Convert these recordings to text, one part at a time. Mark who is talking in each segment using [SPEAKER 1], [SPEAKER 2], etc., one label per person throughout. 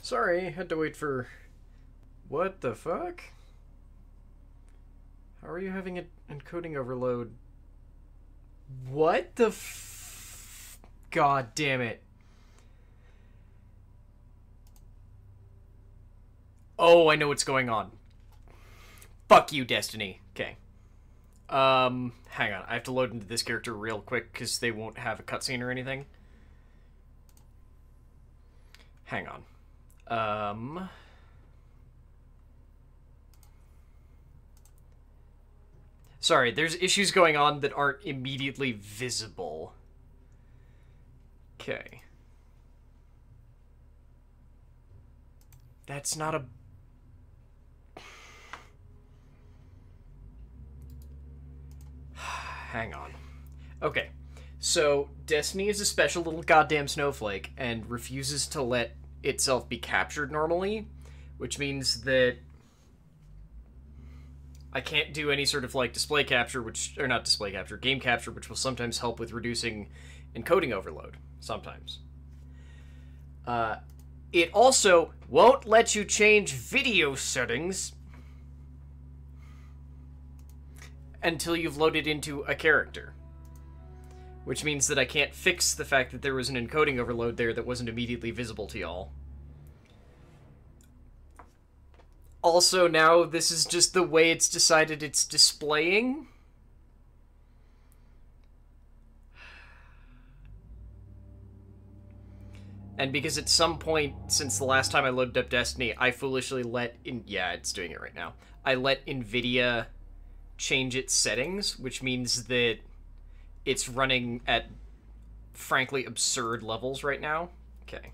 [SPEAKER 1] Sorry, had to wait for... What the fuck? How are you having an encoding overload? What the f... God damn it. Oh, I know what's going on. Fuck you, Destiny. Okay. Um, hang on. I have to load into this character real quick because they won't have a cutscene or anything. Hang on. Um... Sorry, there's issues going on that aren't immediately visible. Okay. That's not a... Hang on. Okay. So, Destiny is a special little goddamn snowflake and refuses to let itself be captured normally, which means that I can't do any sort of like display capture, which or not display capture, game capture, which will sometimes help with reducing encoding overload. Sometimes. Uh, it also won't let you change video settings until you've loaded into a character. Which means that I can't fix the fact that there was an encoding overload there that wasn't immediately visible to y'all. Also, now this is just the way it's decided it's displaying. And because at some point since the last time I loaded up Destiny, I foolishly let in yeah, it's doing it right now. I let Nvidia change its settings, which means that it's running at frankly absurd levels right now. Okay.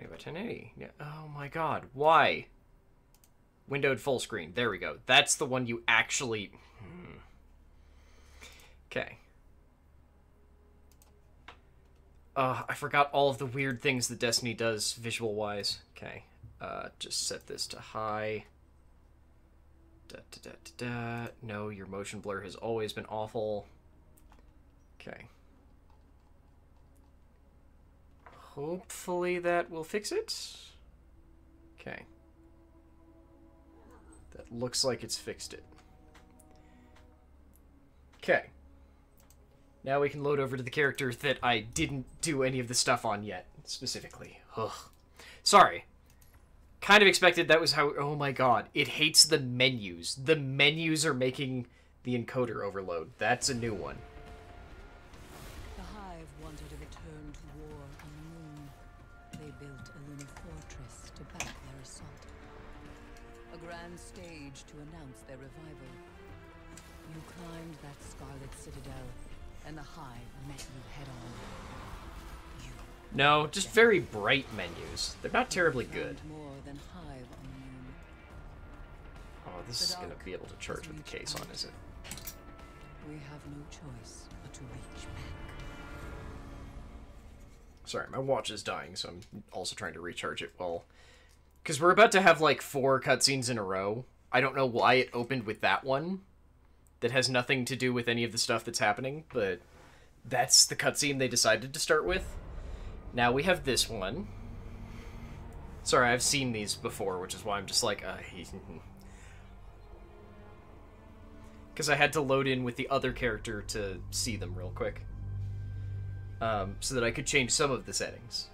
[SPEAKER 1] 20 by 1080. Yeah. Oh my god. Why? Windowed full screen. There we go. That's the one you actually... Hmm. Okay. Uh, I forgot all of the weird things that Destiny does visual-wise. Okay. Uh, just set this to high. Da, da, da, da, da. No, your motion blur has always been awful. Okay. Hopefully that will fix it. Okay. That looks like it's fixed it. Okay. Now we can load over to the character that I didn't do any of the stuff on yet, specifically. Ugh. Sorry. Kind of expected that was how... Oh my god. It hates the menus. The menus are making the encoder overload. That's a new one.
[SPEAKER 2] To announce their revival. You climbed that scarlet citadel, and the Hive met you head-on.
[SPEAKER 1] No, just very bright menus. They're not terribly good. Oh, this is going to be able to charge with the case on, is it?
[SPEAKER 2] We have no choice but to reach back.
[SPEAKER 1] Sorry, my watch is dying, so I'm also trying to recharge it well. Because we're about to have like four cutscenes in a row I don't know why it opened with that one. That has nothing to do with any of the stuff that's happening, but that's the cutscene they decided to start with. Now we have this one. Sorry, I've seen these before, which is why I'm just like, uh, because I had to load in with the other character to see them real quick, um, so that I could change some of the settings.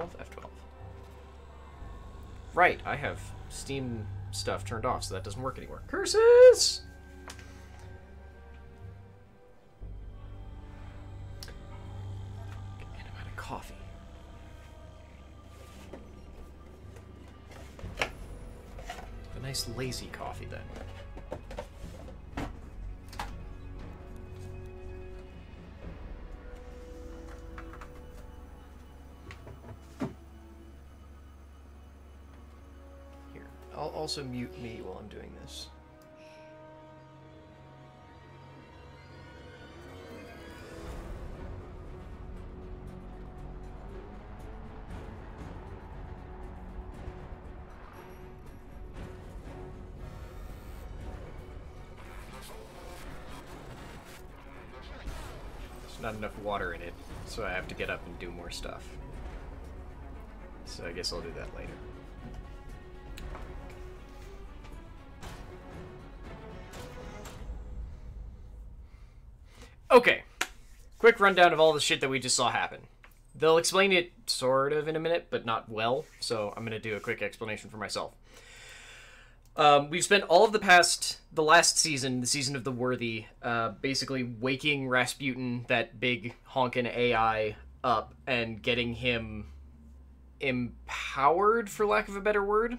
[SPEAKER 1] F12? F12. Right, I have Steam stuff turned off, so that doesn't work anymore. Curses! And I'm out of coffee. A nice lazy coffee then. also mute me while I'm doing this. not enough water in it, so I have to get up and do more stuff. So I guess I'll do that later. Quick rundown of all the shit that we just saw happen. They'll explain it sort of in a minute, but not well, so I'm going to do a quick explanation for myself. Um, we've spent all of the past, the last season, the season of the Worthy, uh, basically waking Rasputin, that big honkin' AI, up and getting him empowered, for lack of a better word.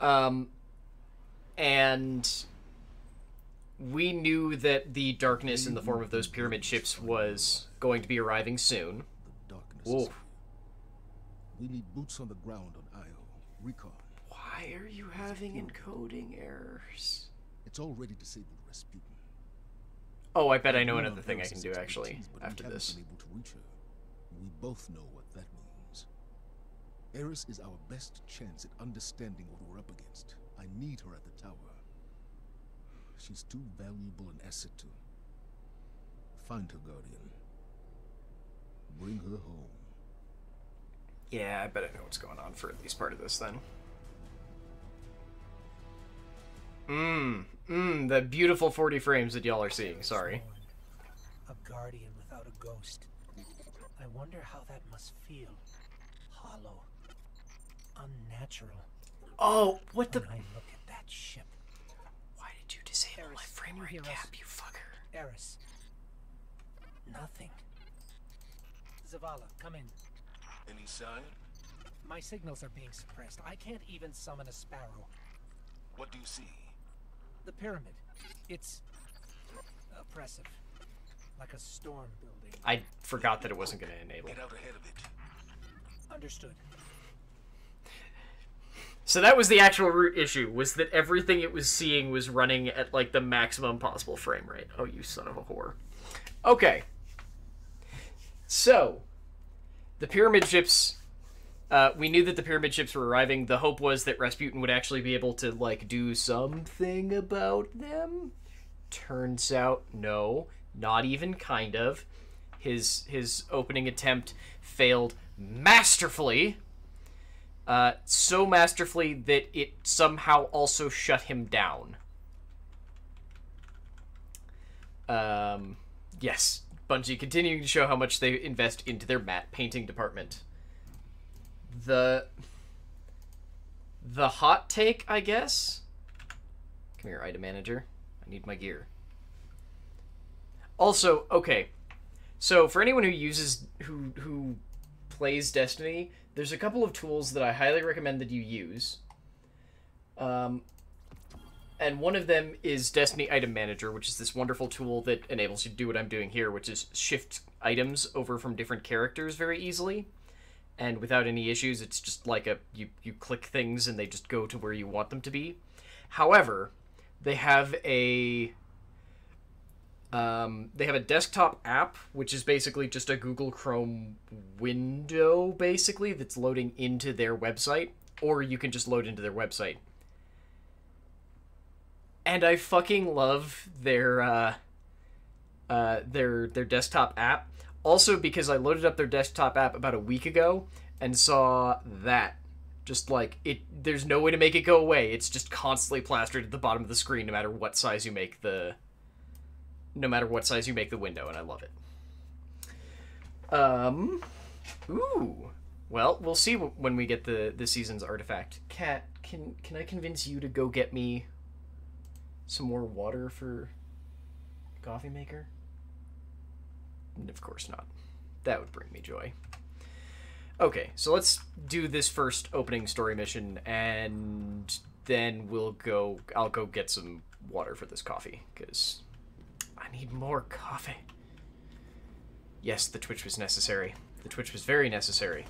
[SPEAKER 1] Um, and we knew that the darkness in the form of those pyramid ships was going to be arriving soon.
[SPEAKER 3] The darkness
[SPEAKER 1] Whoa.
[SPEAKER 3] We need boots on the ground on Io. Recon.
[SPEAKER 1] Why are you having encoding errors?
[SPEAKER 3] It's already disabled Rasputin.
[SPEAKER 1] Oh, I bet I know another thing I can do actually
[SPEAKER 3] expertise, but we
[SPEAKER 1] after this.
[SPEAKER 3] able to reach her. We both know what that means. Eris is our best chance at understanding what we're up against. I need her at the tower. She's too valuable an asset to. Find her, Guardian. Bring her home.
[SPEAKER 1] Yeah, I bet I know what's going on for at least part of this then. Mmm, mmm, the beautiful 40 frames that y'all are seeing, sorry.
[SPEAKER 4] A guardian without a ghost. I wonder how that must feel. Hollow. Unnatural.
[SPEAKER 1] Oh, what the...
[SPEAKER 4] When I look at that ship.
[SPEAKER 1] Why did you disable
[SPEAKER 4] Eris,
[SPEAKER 1] my frame
[SPEAKER 4] can you
[SPEAKER 1] rate
[SPEAKER 4] hear us?
[SPEAKER 1] cap, you fucker?
[SPEAKER 4] Eris. Nothing. Zavala, come in.
[SPEAKER 3] Any sign?
[SPEAKER 4] My signals are being suppressed. I can't even summon a sparrow.
[SPEAKER 3] What do you see?
[SPEAKER 4] The pyramid. It's oppressive. Like a storm building.
[SPEAKER 1] I forgot that it wasn't going to enable.
[SPEAKER 3] Get out ahead of it.
[SPEAKER 4] Understood.
[SPEAKER 1] So that was the actual root issue, was that everything it was seeing was running at like the maximum possible frame rate. Oh, you son of a whore. Okay. So, the pyramid ships. Uh, we knew that the pyramid ships were arriving. The hope was that Rasputin would actually be able to like do something about them. Turns out, no, not even kind of. His his opening attempt failed masterfully. Uh, so masterfully that it somehow also shut him down. Um, yes, Bungie continuing to show how much they invest into their matte painting department. The the hot take, I guess. Come here, item manager. I need my gear. Also, okay. So for anyone who uses who who plays Destiny, there's a couple of tools that I highly recommend that you use. Um, and one of them is Destiny Item Manager, which is this wonderful tool that enables you to do what I'm doing here, which is shift items over from different characters very easily. And without any issues, it's just like a you you click things and they just go to where you want them to be. However, they have a um, they have a desktop app, which is basically just a Google Chrome window, basically, that's loading into their website, or you can just load into their website. And I fucking love their uh, uh, their their desktop app. Also, because I loaded up their desktop app about a week ago and saw that just like it there's no way to make it go away it's just constantly plastered at the bottom of the screen no matter what size you make the no matter what size you make the window, and I love it. Um, ooh. Well, we'll see when we get the the season's artifact. Cat, can can I convince you to go get me some more water for coffee maker? And of course not. That would bring me joy. Okay, so let's do this first opening story mission, and then we'll go. I'll go get some water for this coffee because need more coffee. Yes, the twitch was necessary. The twitch was very necessary.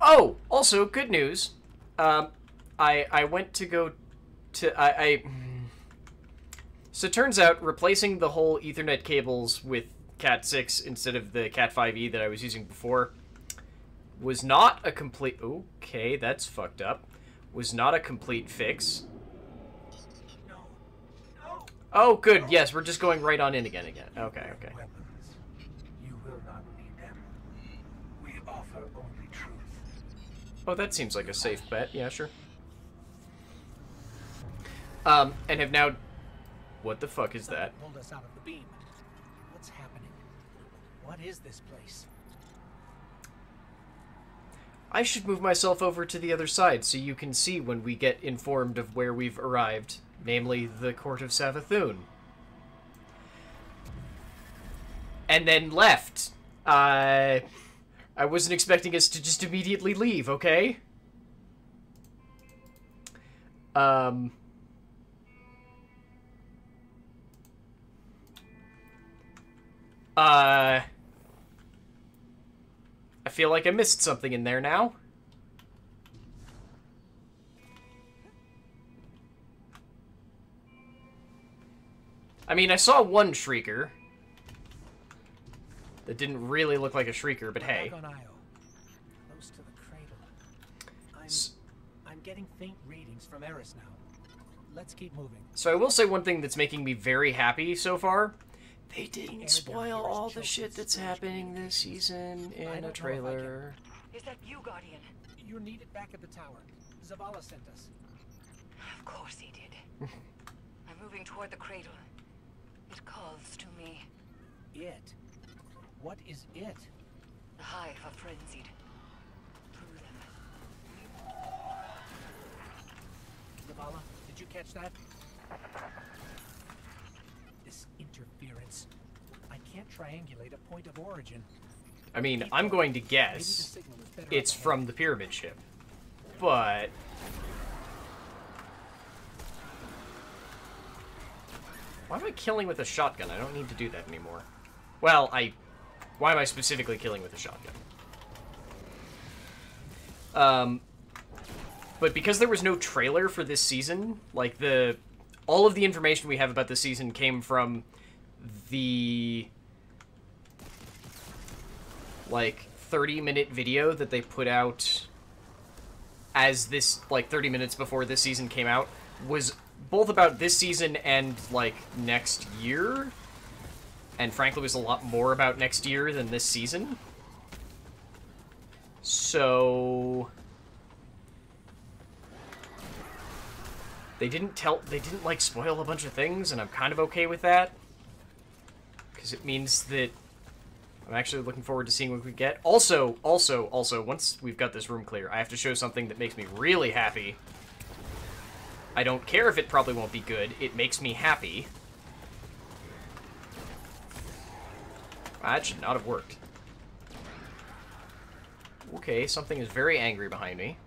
[SPEAKER 1] Oh, also good news. Um, I I went to go to I. I so it turns out replacing the whole Ethernet cables with Cat six instead of the Cat five E that I was using before was not a complete. Okay, that's fucked up. Was not a complete fix. Oh, good. Yes, we're just going right on in again. Again. Okay. Okay.
[SPEAKER 4] You will not need them. We offer only truth.
[SPEAKER 1] Oh, that seems like a safe bet. Yeah, sure. Um, and have now. What the fuck is that?
[SPEAKER 4] Pulled us out of the beam. What's happening? What is this place?
[SPEAKER 1] I should move myself over to the other side so you can see when we get informed of where we've arrived, namely the court of Savathun. And then left. I I wasn't expecting us to just immediately leave, okay? Um Uh I feel like I missed something in there now. I mean, I saw one shrieker. That didn't really look like a shrieker, but hey.
[SPEAKER 4] Back on Io. Close to the cradle. I'm,
[SPEAKER 1] S-
[SPEAKER 4] I'm getting faint readings from Eris now. Let's keep moving.
[SPEAKER 1] So I will say one thing that's making me very happy so far. They didn't
[SPEAKER 4] air
[SPEAKER 1] spoil
[SPEAKER 4] down here is
[SPEAKER 1] all the shit that's happening this season in a
[SPEAKER 4] if I can-
[SPEAKER 1] trailer.
[SPEAKER 2] Is that you, Guardian?
[SPEAKER 4] You're needed back at the tower. Zavala sent us.
[SPEAKER 2] Of course he did. I'm moving toward the cradle. It calls to me.
[SPEAKER 4] It. What is it?
[SPEAKER 2] The hive are frenzied. Through them.
[SPEAKER 4] Zavala, did you catch that? This interference. I can't triangulate a point of origin.
[SPEAKER 1] I mean, I'm going to guess
[SPEAKER 4] signal is better
[SPEAKER 1] it's from the pyramid ship. But Why am I killing with a shotgun? I don't need to do that anymore. Well, I why am I specifically killing with a shotgun? Um but because there was no trailer for this season, like the all of the information we have about this season came from the like 30 minute video that they put out as this like 30 minutes before this season came out was both about this season and like next year and frankly was a lot more about next year than this season so they didn't tell they didn't like spoil a bunch of things and i'm kind of okay with that because it means that I'm actually looking forward to seeing what we get. Also, also, also, once we've got this room clear, I have to show something that makes me really happy. I don't care if it probably won't be good. It makes me happy. That should not have worked. Okay, something is very angry behind me.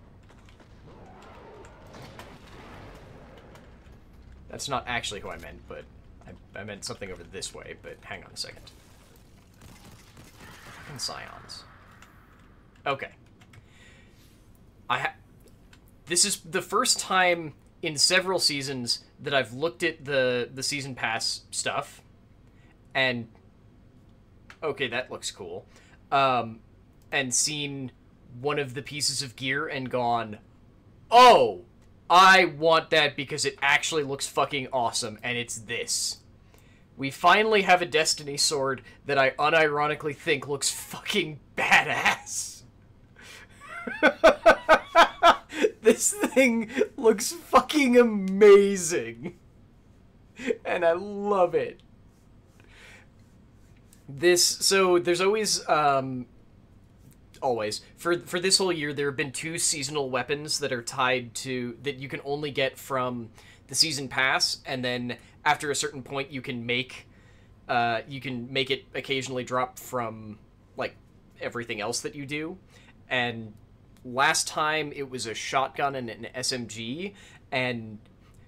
[SPEAKER 1] That's not actually who I meant, but I, I meant something over this way, but hang on a second. Scions. Okay. I This is the first time in several seasons that I've looked at the the season pass stuff and okay, that looks cool. Um and seen one of the pieces of gear and gone, "Oh, I want that because it actually looks fucking awesome and it's this." We finally have a Destiny sword that I unironically think looks fucking badass. this thing looks fucking amazing. And I love it. This so there's always um always for for this whole year there have been two seasonal weapons that are tied to that you can only get from the season pass and then after a certain point you can make uh you can make it occasionally drop from like everything else that you do and last time it was a shotgun and an SMG and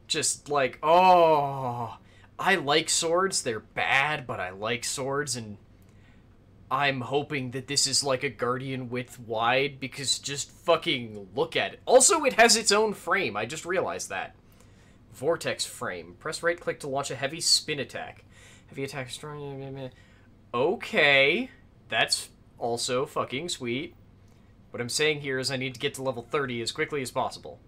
[SPEAKER 1] just like oh I like swords they're bad but I like swords and I'm hoping that this is like a Guardian width wide because just fucking look at it. Also, it has its own frame. I just realized that. Vortex frame. Press right click to launch a heavy spin attack. Heavy attack strong. Okay. That's also fucking sweet. What I'm saying here is I need to get to level 30 as quickly as possible.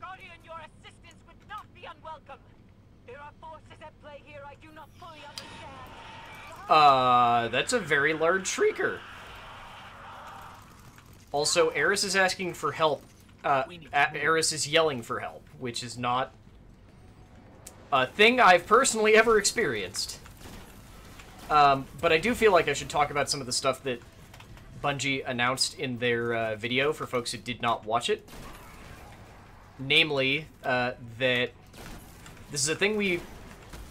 [SPEAKER 5] Guardian, your assistance would not be are forces at play here I do not fully understand.
[SPEAKER 1] Uh, that's a very large shrieker. Also, Eris is asking for help. Uh, Eris is yelling for help, which is not a thing I've personally ever experienced. Um, but I do feel like I should talk about some of the stuff that Bungie announced in their uh, video for folks who did not watch it. Namely, uh, that this is a thing we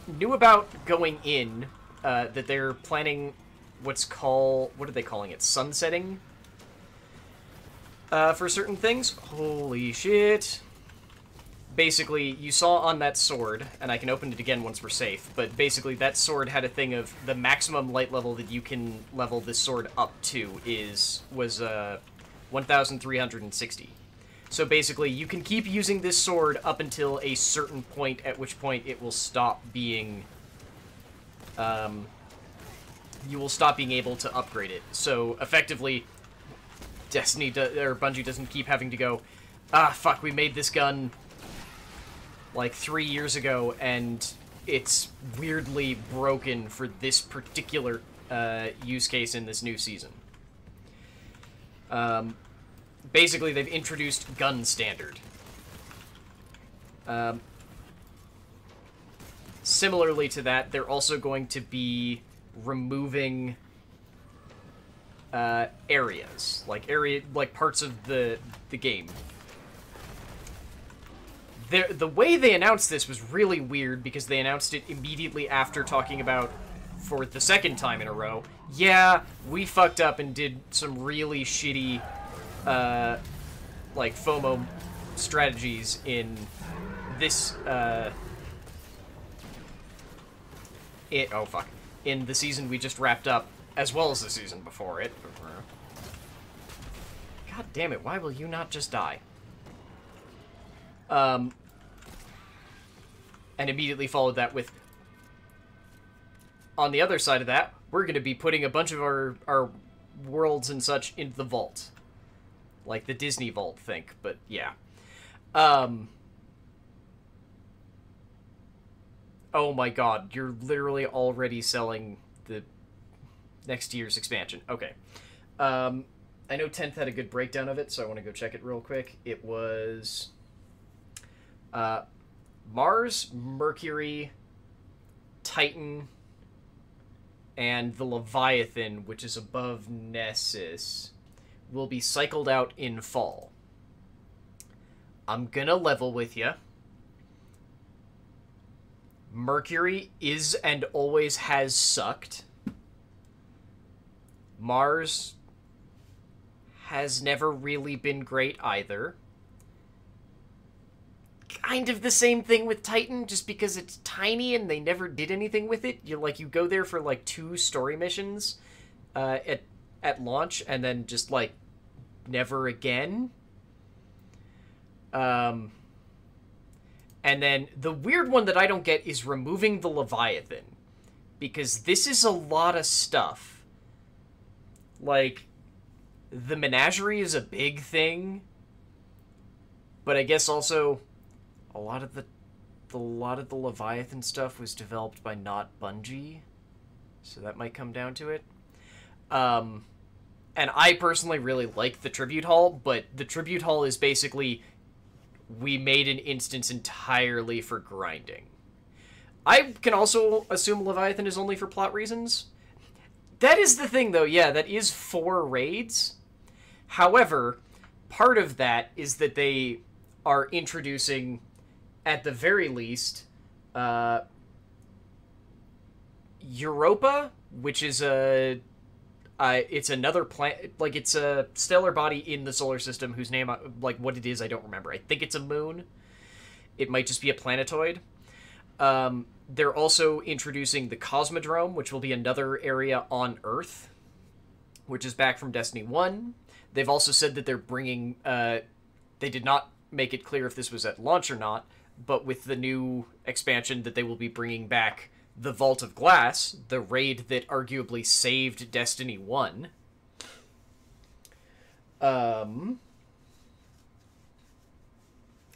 [SPEAKER 1] knew about going in, uh, that they're planning what's called, what are they calling it? Sunsetting? Uh, for certain things. Holy shit. Basically, you saw on that sword, and I can open it again once we're safe, but basically that sword had a thing of the maximum light level that you can level this sword up to is, was, uh, 1,360. So basically, you can keep using this sword up until a certain point, at which point it will stop being, um, you will stop being able to upgrade it. So effectively, Destiny do- or Bungie doesn't keep having to go, ah, fuck, we made this gun like three years ago, and it's weirdly broken for this particular uh, use case in this new season. Um, basically, they've introduced gun standard. Um, similarly to that, they're also going to be removing uh, areas, like area, like parts of the the game. The the way they announced this was really weird because they announced it immediately after talking about, for the second time in a row, yeah, we fucked up and did some really shitty, uh, like FOMO strategies in this uh. It, oh fuck. In the season we just wrapped up, as well as the season before it. God damn it, why will you not just die? Um, and immediately followed that with, on the other side of that, we're going to be putting a bunch of our, our worlds and such into the vault. Like the Disney vault, think, but yeah. Um, oh my god, you're literally already selling the next year's expansion. Okay. Um, I know 10th had a good breakdown of it, so I want to go check it real quick. It was uh, Mars, Mercury, Titan, and the Leviathan, which is above Nessus, will be cycled out in fall. I'm gonna level with you. Mercury is and always has sucked. Mars has never really been great either. Kind of the same thing with Titan, just because it's tiny and they never did anything with it. You like you go there for like two story missions uh, at at launch, and then just like never again. Um, and then the weird one that I don't get is removing the Leviathan, because this is a lot of stuff. Like, the menagerie is a big thing, but I guess also a lot of the, the lot of the Leviathan stuff was developed by not Bungie, so that might come down to it. Um, and I personally really like the tribute hall, but the tribute hall is basically we made an instance entirely for grinding. I can also assume Leviathan is only for plot reasons. That is the thing, though. Yeah, that is four raids. However, part of that is that they are introducing, at the very least, uh, Europa, which is a uh, it's another planet, like it's a stellar body in the solar system whose name, like what it is, I don't remember. I think it's a moon. It might just be a planetoid. Um, they're also introducing the Cosmodrome, which will be another area on Earth, which is back from Destiny 1. They've also said that they're bringing, uh, they did not make it clear if this was at launch or not, but with the new expansion that they will be bringing back the Vault of Glass, the raid that arguably saved Destiny 1. Um,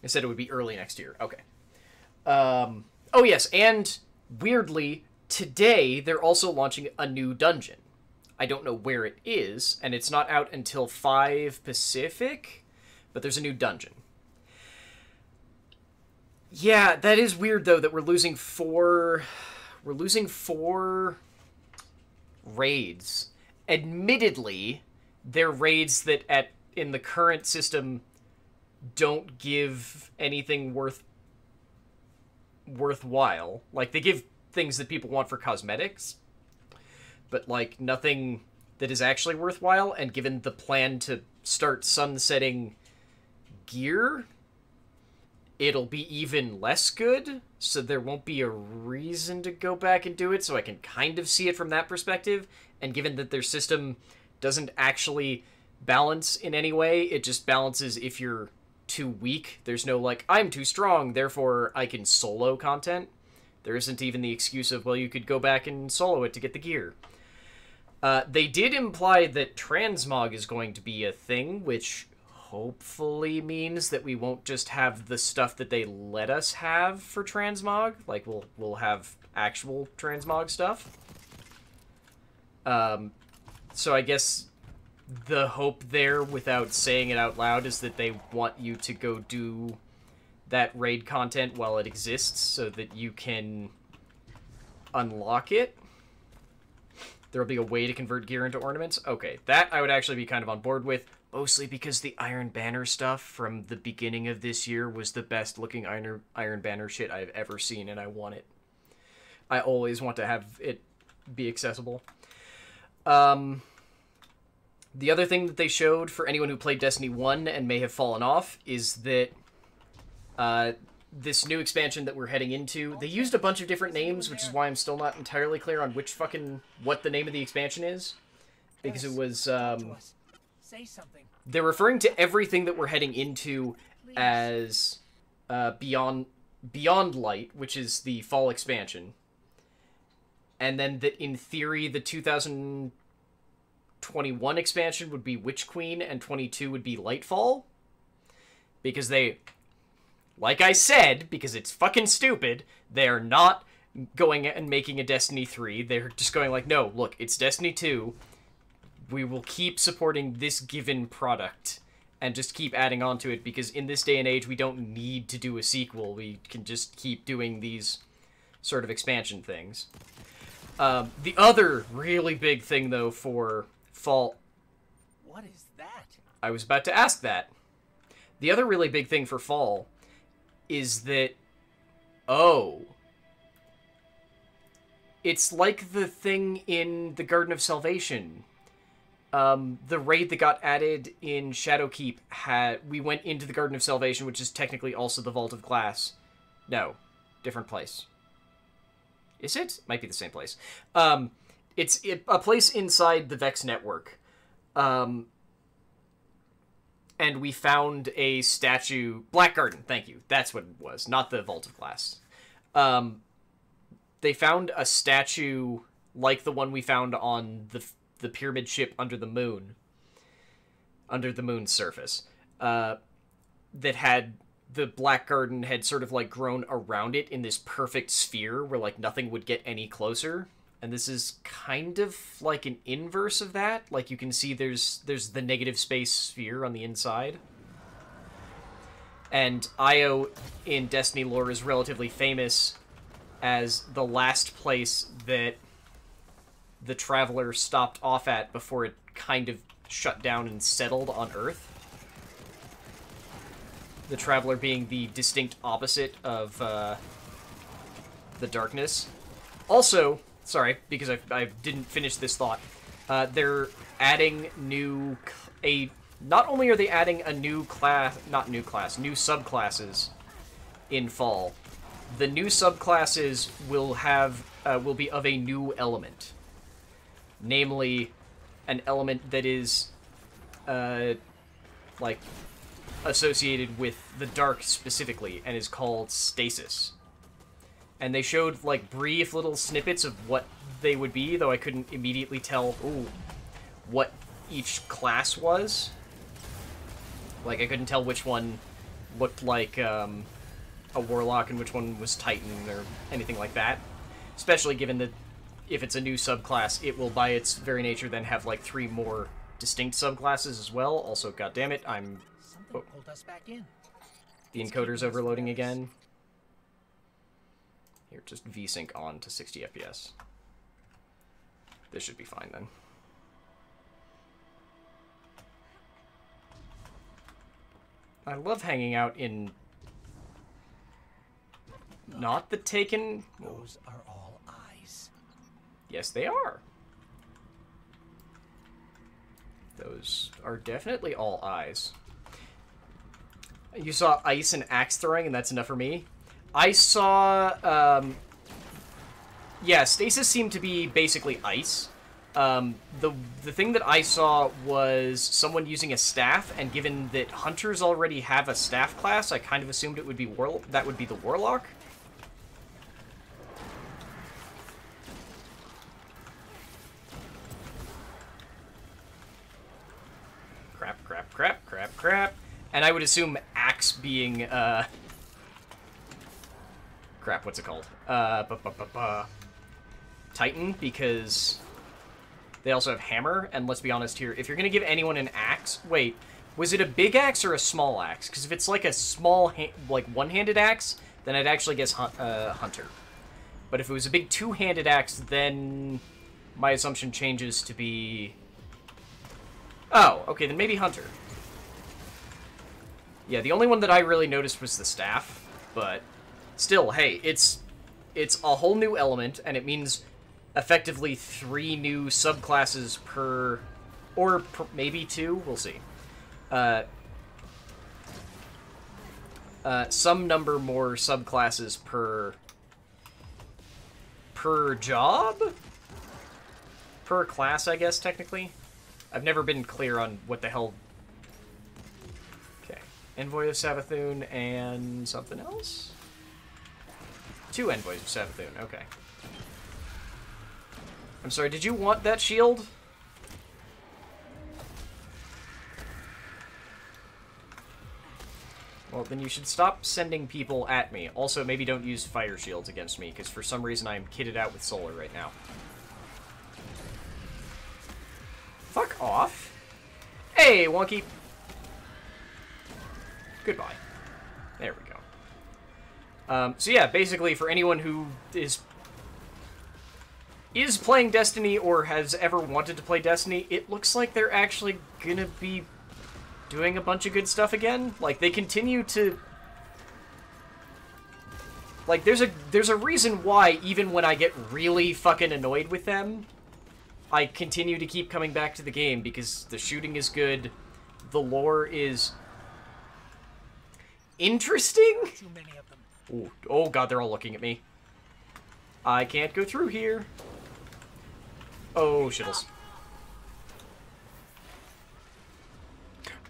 [SPEAKER 1] I said it would be early next year. Okay. Um, Oh yes, and weirdly, today they're also launching a new dungeon. I don't know where it is, and it's not out until 5 Pacific, but there's a new dungeon. Yeah, that is weird though that we're losing four we're losing four raids. Admittedly, they're raids that at in the current system don't give anything worth worthwhile. Like they give things that people want for cosmetics, but like nothing that is actually worthwhile and given the plan to start sunsetting gear, it'll be even less good, so there won't be a reason to go back and do it, so I can kind of see it from that perspective. And given that their system doesn't actually balance in any way, it just balances if you're too weak. There's no, like, I'm too strong, therefore I can solo content. There isn't even the excuse of, well, you could go back and solo it to get the gear. Uh, they did imply that transmog is going to be a thing, which hopefully means that we won't just have the stuff that they let us have for transmog. Like we'll we'll have actual transmog stuff. Um, so I guess the hope there, without saying it out loud, is that they want you to go do that raid content while it exists, so that you can unlock it. There'll be a way to convert gear into ornaments. Okay, that I would actually be kind of on board with mostly because the Iron Banner stuff from the beginning of this year was the best looking Iron Iron Banner shit I've ever seen, and I want it. I always want to have it be accessible. Um, the other thing that they showed for anyone who played Destiny 1 and may have fallen off is that uh, this new expansion that we're heading into, they used a bunch of different names, which is why I'm still not entirely clear on which fucking what the name of the expansion is, because it was um,
[SPEAKER 4] Say something.
[SPEAKER 1] they're referring to everything that we're heading into as uh, beyond beyond light which is the fall expansion. And then that in theory the 2021 expansion would be witch queen and 22 would be lightfall. Because they like i said because it's fucking stupid they're not going and making a destiny 3 they're just going like no look it's destiny 2 we will keep supporting this given product and just keep adding on to it because in this day and age we don't need to do a sequel. We can just keep doing these sort of expansion things. Um, the other really big thing though for fall
[SPEAKER 4] What is that?
[SPEAKER 1] i was about to ask that. The other really big thing for fall is that oh it's like the thing in the garden of salvation um, the raid that got added in Shadowkeep had we went into the Garden of Salvation, which is technically also the Vault of Glass. No, different place. Is it? Might be the same place. Um, it's it, a place inside the Vex network. Um, and we found a statue, Black Garden. Thank you. That's what it was, not the Vault of Glass. Um, they found a statue like the one we found on the the pyramid ship under the moon, under the moon's surface, uh, that had the black garden had sort of like grown around it in this perfect sphere where like nothing would get any closer. And this is kind of like an inverse of that. Like you can see there's there's the negative space sphere on the inside. And Io in Destiny lore is relatively famous as the last place that the Traveler stopped off at before it kind of shut down and settled on Earth. The Traveler being the distinct opposite of uh, the Darkness. Also, sorry, because I, I didn't finish this thought, uh, they're adding new... a Not only are they adding a new class... Not new class, new subclasses in Fall, the new subclasses will have... Uh, will be of a new element namely an element that is uh, like associated with the dark specifically and is called stasis and they showed like brief little snippets of what they would be though i couldn't immediately tell ooh, what each class was like i couldn't tell which one looked like um, a warlock and which one was titan or anything like that. Especially given that if it's a new subclass, it will by its very nature then have like three more distinct subclasses as well. Also, goddammit, it, I'm Oh.
[SPEAKER 4] pulled us back in.
[SPEAKER 1] the encoder's overloading again. Here, just VSync on to 60 FPS. This should be fine then. I love hanging out in not the Taken.
[SPEAKER 4] Those are all.
[SPEAKER 1] Yes, they are. Those are definitely all eyes. You saw ice and axe throwing, and that's enough for me. I saw, um, yeah, stasis seemed to be basically ice. Um, the the thing that I saw was someone using a staff, and given that hunters already have a staff class, I kind of assumed it would be war that would be the warlock. Crap, crap, crap. And I would assume axe being, uh... Crap, what's it called? Uh, bu- bu- bu- Titan, because they also have hammer, and let's be honest here, if you're gonna give anyone an axe... Wait, was it a big axe or a small axe? Because if it's like a small, like, one-handed axe, then I'd actually guess hun- uh, hunter. But if it was a big two-handed axe, then my assumption changes to be... Oh, okay, then maybe Hunter. Yeah, the only one that I really noticed was the staff, but still, hey, it's it's a whole new element, and it means effectively three new subclasses per, or per, maybe two. We'll see. Uh, uh, some number more subclasses per per job per class, I guess technically. I've never been clear on what the hell. Envoy of Savathun and something else. Two envoys of Savathun. Okay. I'm sorry. Did you want that shield? Well, then you should stop sending people at me. Also, maybe don't use fire shields against me, because for some reason I am kitted out with solar right now. Fuck off. Hey, Wonky. Goodbye. There we go. Um, so yeah, basically for anyone who is is playing Destiny or has ever wanted to play Destiny, it looks like they're actually gonna be doing a bunch of good stuff again. Like they continue to like there's a there's a reason why even when I get really fucking annoyed with them, I continue to keep coming back to the game because the shooting is good, the lore is interesting.
[SPEAKER 4] Too many of them.
[SPEAKER 1] Ooh, oh god, they're all looking at me. I can't go through here. Oh, shittles.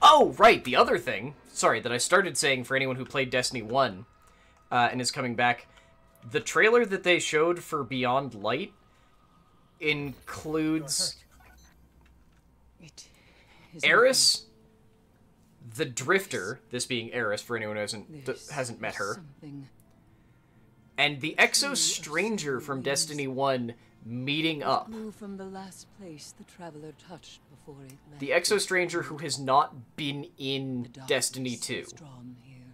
[SPEAKER 1] Oh, right, the other thing, sorry, that I started saying for anyone who played Destiny 1 uh, and is coming back, the trailer that they showed for Beyond Light includes Eris, the Drifter, this being Eris for anyone who hasn't, th- hasn't met her, and the Exo Stranger from Destiny 1 meeting up.
[SPEAKER 2] from the last place the traveler touched before it left.
[SPEAKER 1] The Exo Stranger who has not been in Destiny 2.
[SPEAKER 2] is drawn here,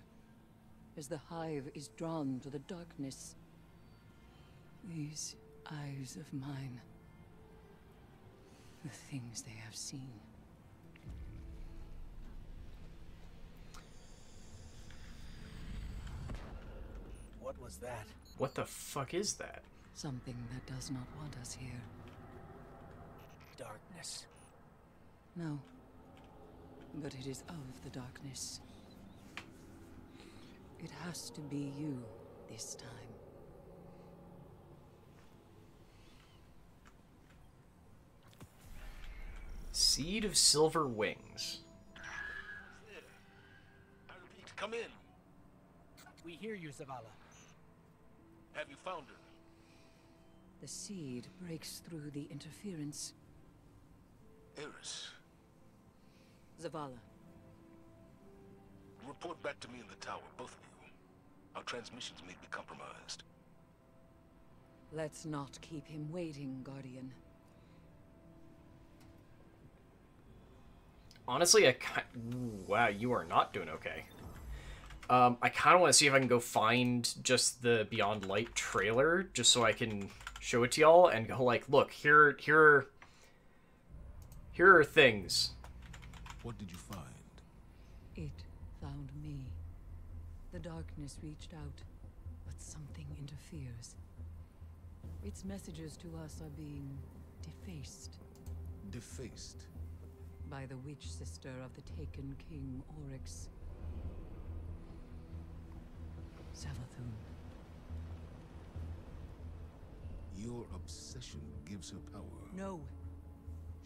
[SPEAKER 2] as the hive is drawn to the darkness. These eyes of mine, the things they have seen.
[SPEAKER 4] What was that?
[SPEAKER 1] What the fuck is that?
[SPEAKER 2] Something that does not want us here.
[SPEAKER 4] Darkness.
[SPEAKER 2] No. But it is of the darkness. It has to be you this time.
[SPEAKER 1] Seed of Silver Wings.
[SPEAKER 3] I repeat, come in.
[SPEAKER 4] We hear you, Zavala.
[SPEAKER 3] Have you found her?
[SPEAKER 2] The seed breaks through the interference.
[SPEAKER 3] Eris.
[SPEAKER 2] Zavala,
[SPEAKER 3] Report back to me in the tower, both of you. Our transmissions may be compromised.
[SPEAKER 2] Let's not keep him waiting, Guardian.
[SPEAKER 1] Honestly, I ki- Ooh, wow, you are not doing okay. Um, I kind of want to see if I can go find just the Beyond Light trailer, just so I can show it to y'all and go like, look, here, here, here are things.
[SPEAKER 3] What did you find?
[SPEAKER 2] It found me. The darkness reached out, but something interferes. Its messages to us are being defaced
[SPEAKER 3] Defaced.
[SPEAKER 2] by the witch sister of the taken King Oryx. Savathun.
[SPEAKER 3] Your obsession gives her power.
[SPEAKER 2] No.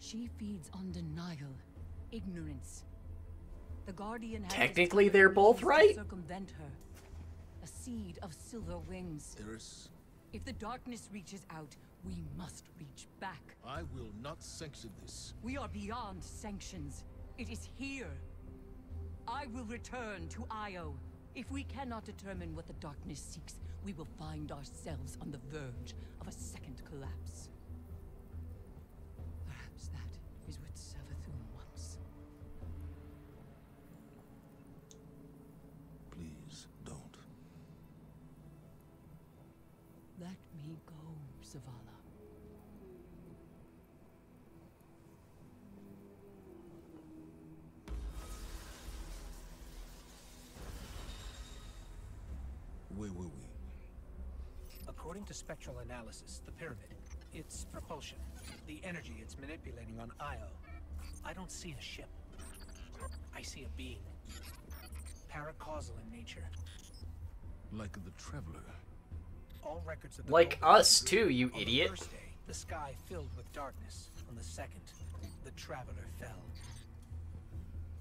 [SPEAKER 2] She feeds on denial, ignorance. The Guardian has
[SPEAKER 1] Technically, they're both right.
[SPEAKER 2] Circumvent her. A seed of silver wings.
[SPEAKER 3] Eris,
[SPEAKER 2] If the darkness reaches out, we must reach back.
[SPEAKER 3] I will not sanction this.
[SPEAKER 2] We are beyond sanctions. It is here. I will return to Io. If we cannot determine what the darkness seeks, we will find ourselves on the verge of a second collapse. Perhaps that is what Savathun wants.
[SPEAKER 3] Please don't.
[SPEAKER 2] Let me go, Zavala.
[SPEAKER 4] According to spectral analysis, the pyramid, its propulsion, the energy it's manipulating on Io, I don't see a ship. I see a being. Paracausal in nature.
[SPEAKER 3] Like the Traveler.
[SPEAKER 4] All records of the
[SPEAKER 1] Like us, too, you
[SPEAKER 4] on
[SPEAKER 1] idiot.
[SPEAKER 4] The first day, the sky filled with darkness. On the second, the Traveler fell.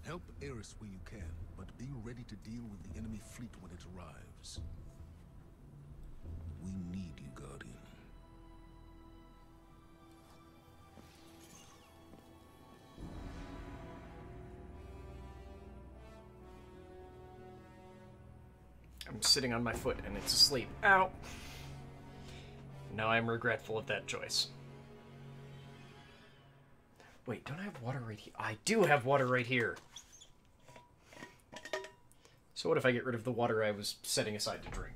[SPEAKER 3] Help Eris where you can, but be ready to deal with the enemy fleet when it arrives. We need you, Guardian.
[SPEAKER 1] I'm sitting on my foot and it's asleep. Ow. Now I'm regretful of that choice. Wait, don't I have water right here? I do have water right here. So what if I get rid of the water I was setting aside to drink?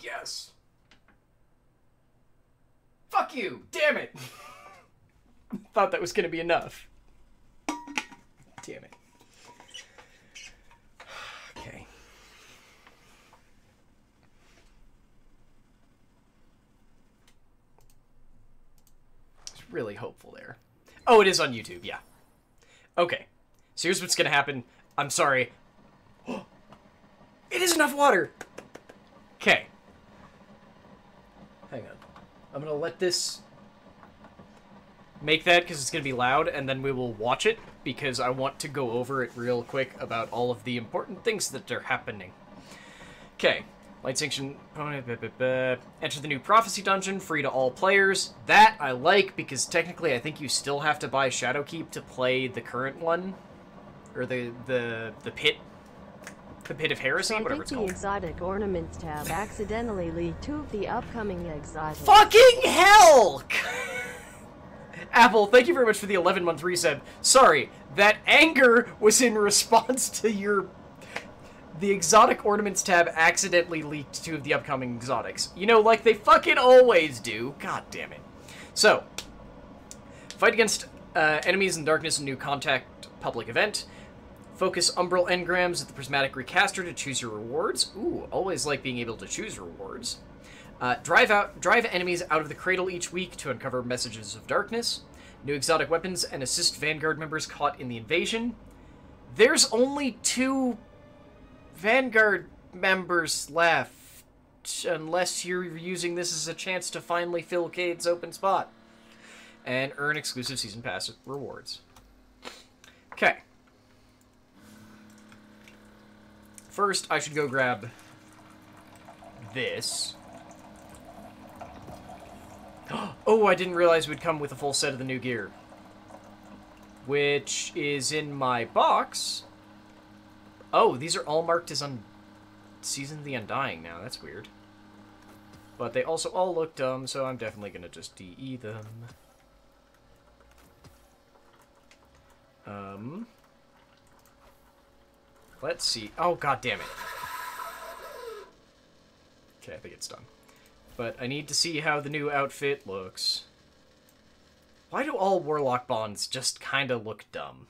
[SPEAKER 1] Yes. Fuck you! Damn it! Thought that was gonna be enough. Damn it. Okay. It's really hopeful there. Oh, it is on YouTube, yeah. Okay. So here's what's gonna happen. I'm sorry. it is enough water! Okay. Hang on. I'm gonna let this make that because it's going to be loud, and then we will watch it because I want to go over it real quick about all of the important things that are happening. Okay. Light Sanction. Enter the new Prophecy Dungeon, free to all players. That I like because technically I think you still have to buy Shadowkeep to play the current one. Or the the the pit. The Pit of Heresy, whatever it's
[SPEAKER 6] the exotic ornaments tab accidentally leaked two of the upcoming exotic.
[SPEAKER 1] Fucking hell! Apple, thank you very much for the 11 month resub. Sorry, that anger was in response to your. The exotic ornaments tab accidentally leaked two of the upcoming exotics. You know, like they fucking always do. God damn it. So, fight against uh, enemies in darkness and new contact public event. Focus umbral engrams at the prismatic recaster to choose your rewards. Ooh, always like being able to choose rewards. Uh, drive out, drive enemies out of the cradle each week to uncover messages of darkness. New exotic weapons and assist Vanguard members caught in the invasion. There's only two Vanguard members left, unless you're using this as a chance to finally fill Cayde's open spot and earn exclusive season pass rewards. Okay. First, I should go grab this. Oh, I didn't realize we'd come with a full set of the new gear. which is in my box. Oh, these are all marked as on Season of the Undying now. That's weird. But they also all look dumb, so I'm definitely going to just DE them. Um... Let's see. Oh, god damn it. Okay, I think it's done. But I need to see how the new outfit looks. Why do all Warlock bonds just kind of look dumb?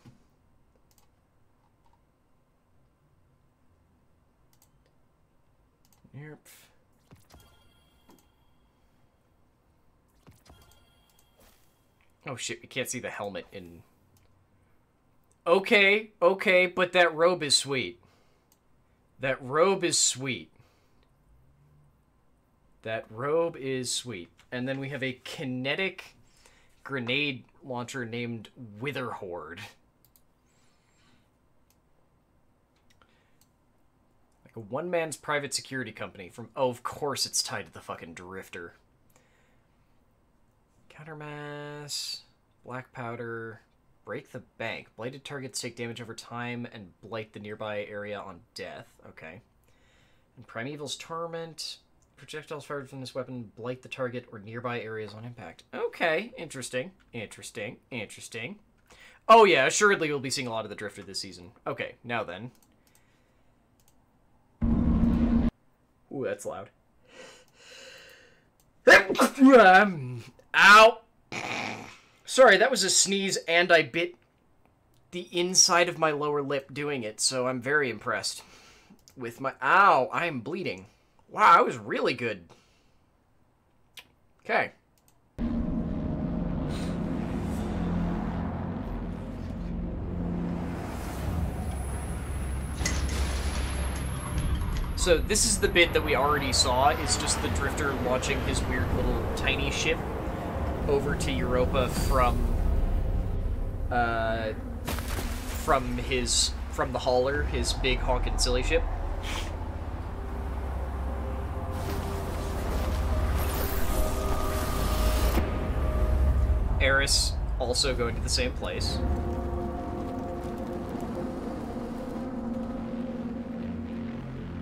[SPEAKER 1] Yep. Oh shit, we can't see the helmet in... Okay, okay, but that robe is sweet. That robe is sweet. That robe is sweet. And then we have a kinetic grenade launcher named Witherhoard. Like a one man's private security company from. Oh, of course it's tied to the fucking Drifter. Countermass, black powder, break the bank. Blighted targets take damage over time and blight the nearby area on death. Okay. And Primeval's Torment, projectiles fired from this weapon blight the target or nearby areas on impact. Okay, interesting, interesting, interesting. Oh yeah, assuredly we'll be seeing a lot of the Drifter this season. Okay, now then. Ooh, that's loud. Ow! Sorry, that was a sneeze and I bit the inside of my lower lip doing it, so I'm very impressed with my... Ow! I am bleeding. Wow, I was really good. Okay. So this is the bit that we already saw, is just the Drifter launching his weird little tiny ship over to Europa from uh, from his from the hauler, his big honkin' silly ship. Eris also going to the same place.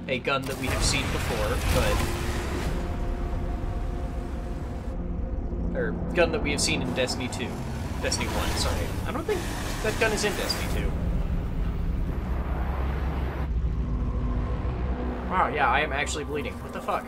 [SPEAKER 1] A gun that we have seen before, but or gun that we have seen in Destiny 2. Destiny 1, sorry. I don't think that gun is in Destiny 2. Wow, yeah, I am actually bleeding. What the fuck?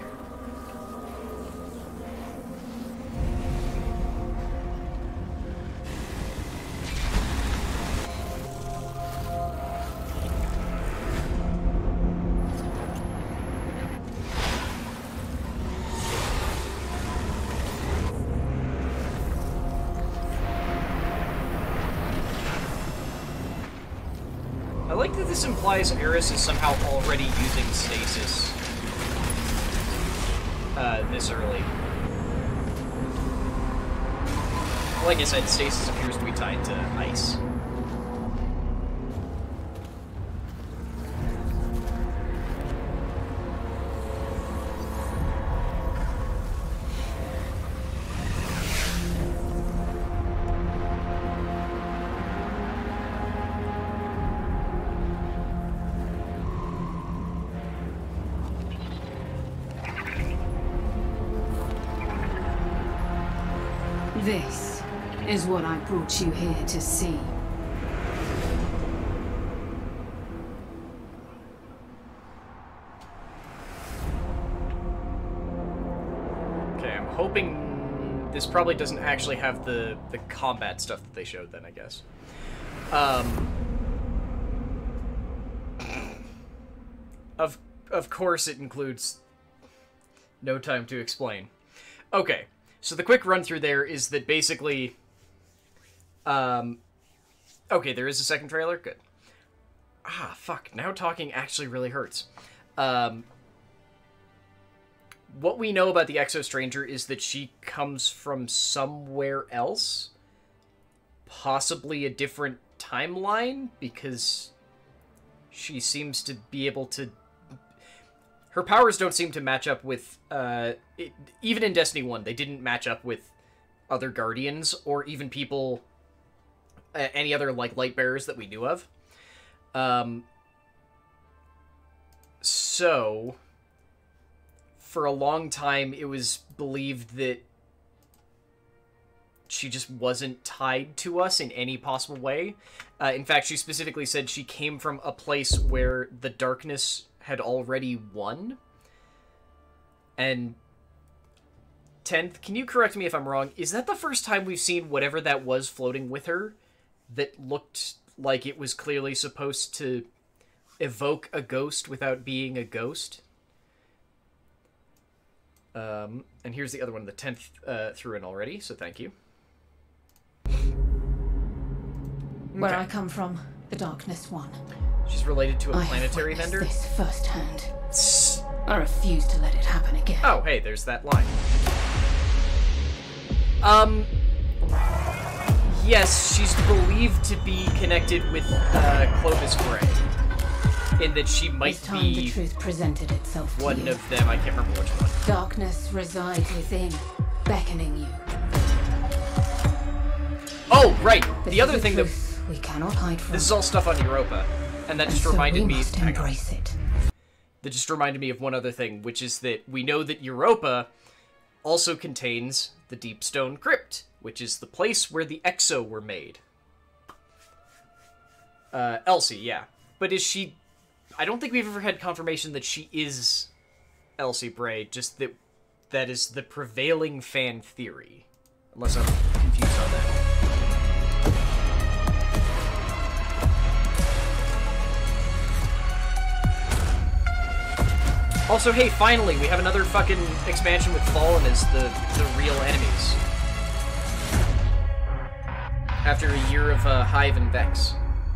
[SPEAKER 1] Implies Eris is somehow already using stasis. Uh, this early. Like I said, stasis appears to be tied to ice.
[SPEAKER 7] Brought you here to see.
[SPEAKER 1] Okay, I'm hoping this probably doesn't actually have the the combat stuff that they showed then, I guess. Um Of of course it includes no time to explain. Okay. So the quick run through there is that basically um okay, there is a second trailer. Good. Ah, fuck. Now talking actually really hurts. Um what we know about the Exo Stranger is that she comes from somewhere else, possibly a different timeline, because she seems to be able to. Her powers don't seem to match up with. Uh, it, even in Destiny 1, they didn't match up with other Guardians or even people any other like light bearers that we knew of. Um, so for a long time it was believed that she just wasn't tied to us in any possible way. Uh, in fact, she specifically said she came from a place where the darkness had already won. And 10th, can you correct me if I'm wrong? Is that the first time we've seen whatever that was floating with her that looked like it was clearly supposed to evoke a ghost without being a ghost? Um, and here's the other one, the 10th uh, threw in already, so thank you.
[SPEAKER 7] Where
[SPEAKER 1] Okay.
[SPEAKER 7] I come from, the Darkness won.
[SPEAKER 1] She's related to a
[SPEAKER 7] I
[SPEAKER 1] planetary vendor.
[SPEAKER 7] this firsthand. I refuse to let it happen again.
[SPEAKER 1] Oh, hey, there's that line. Um. Yes, she's believed to be connected with uh, Clovis Bray, in that she might
[SPEAKER 7] time the truth presented itself
[SPEAKER 1] one of them. I can't remember which one.
[SPEAKER 7] Darkness resides within, beckoning you.
[SPEAKER 1] Oh, right.
[SPEAKER 7] This
[SPEAKER 1] The other thing that
[SPEAKER 7] we cannot hide from.
[SPEAKER 1] this is all stuff on Europa, and that
[SPEAKER 7] and
[SPEAKER 1] just
[SPEAKER 7] so
[SPEAKER 1] reminded
[SPEAKER 7] we
[SPEAKER 1] me.
[SPEAKER 7] must
[SPEAKER 1] hang on.
[SPEAKER 7] embrace it.
[SPEAKER 1] that just reminded me of one other thing, which is that we know that Europa also contains the Deep Stone Crypt, which is the place where the Exo were made. Uh, Elsie, yeah. But is she. I don't think we've ever had confirmation that she is Elsie Bray, just that that is the prevailing fan theory. Unless I'm confused on that. Also, hey, finally, we have another fucking expansion with Fallen as the, the real enemies. After a year of uh, Hive and Vex.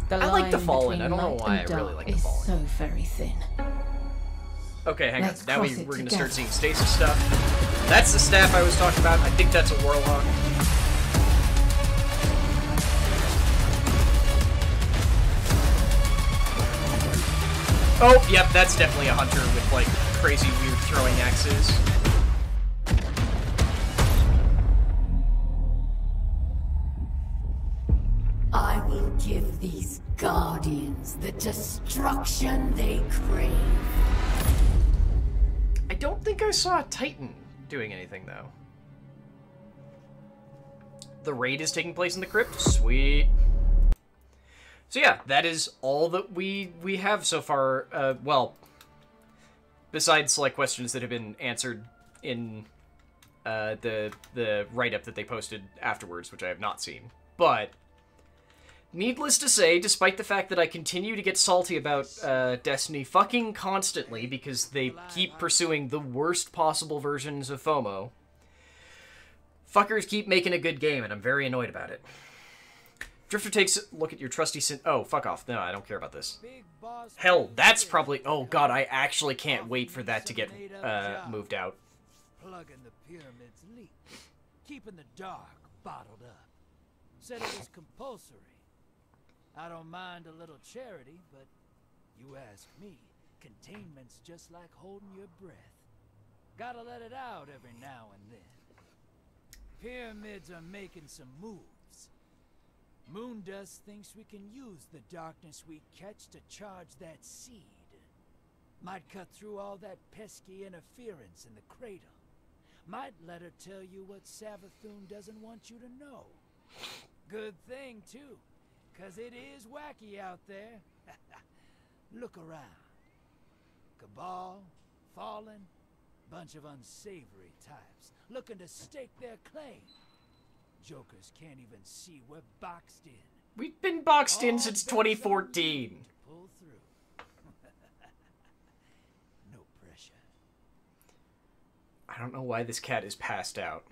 [SPEAKER 7] The
[SPEAKER 1] I like the
[SPEAKER 7] line
[SPEAKER 1] Fallen. I don't know why
[SPEAKER 7] and
[SPEAKER 1] I really
[SPEAKER 7] dark
[SPEAKER 1] like the Fallen.
[SPEAKER 7] so very thin.
[SPEAKER 1] Okay, hang
[SPEAKER 7] Let's
[SPEAKER 1] on. Now we, we're gonna start seeing stasis stuff. That's the staff I was talking about. I think that's a Warlock. Oh, yep, that's definitely a hunter with like crazy weird throwing axes.
[SPEAKER 8] Give these guardians the destruction they crave.
[SPEAKER 1] I don't think I saw a Titan doing anything though. The raid is taking place in the crypt. Sweet. So yeah, that is all that we we have so far. Uh, well, besides like questions that have been answered in uh, the the write up that they posted afterwards, which I have not seen. But needless to say, despite the fact that I continue to get salty about uh, Destiny fucking constantly because they keep pursuing the worst possible versions of FOMO, fuckers keep making a good game, and I'm very annoyed about it. Drifter takes a look at your trusty sin. Oh, fuck off. No, I don't care about this. Hell, that's probably. Oh god, I actually can't wait for that to get uh, moved out.
[SPEAKER 9] Plugging the pyramid's leak, keeping the dark bottled up. Said it was compulsory. I don't mind a little charity, but you ask me, containment's just like holding your breath. Gotta let it out every now and then. Pyramids are making some moves. Moondust thinks we can use the darkness we catch to charge that seed. Might cut through all that pesky interference in the cradle. Might let her tell you what Savathun doesn't want you to know. Good thing, too, 'cause it is wacky out there. Look around. Cabal, Fallen, bunch of unsavory types looking to stake their claim. Jokers can't even see we're boxed in.
[SPEAKER 1] We've been boxed in since
[SPEAKER 9] bets on you
[SPEAKER 1] 2014.
[SPEAKER 9] Pull through. no pressure.
[SPEAKER 1] I don't know why this cat is passed out.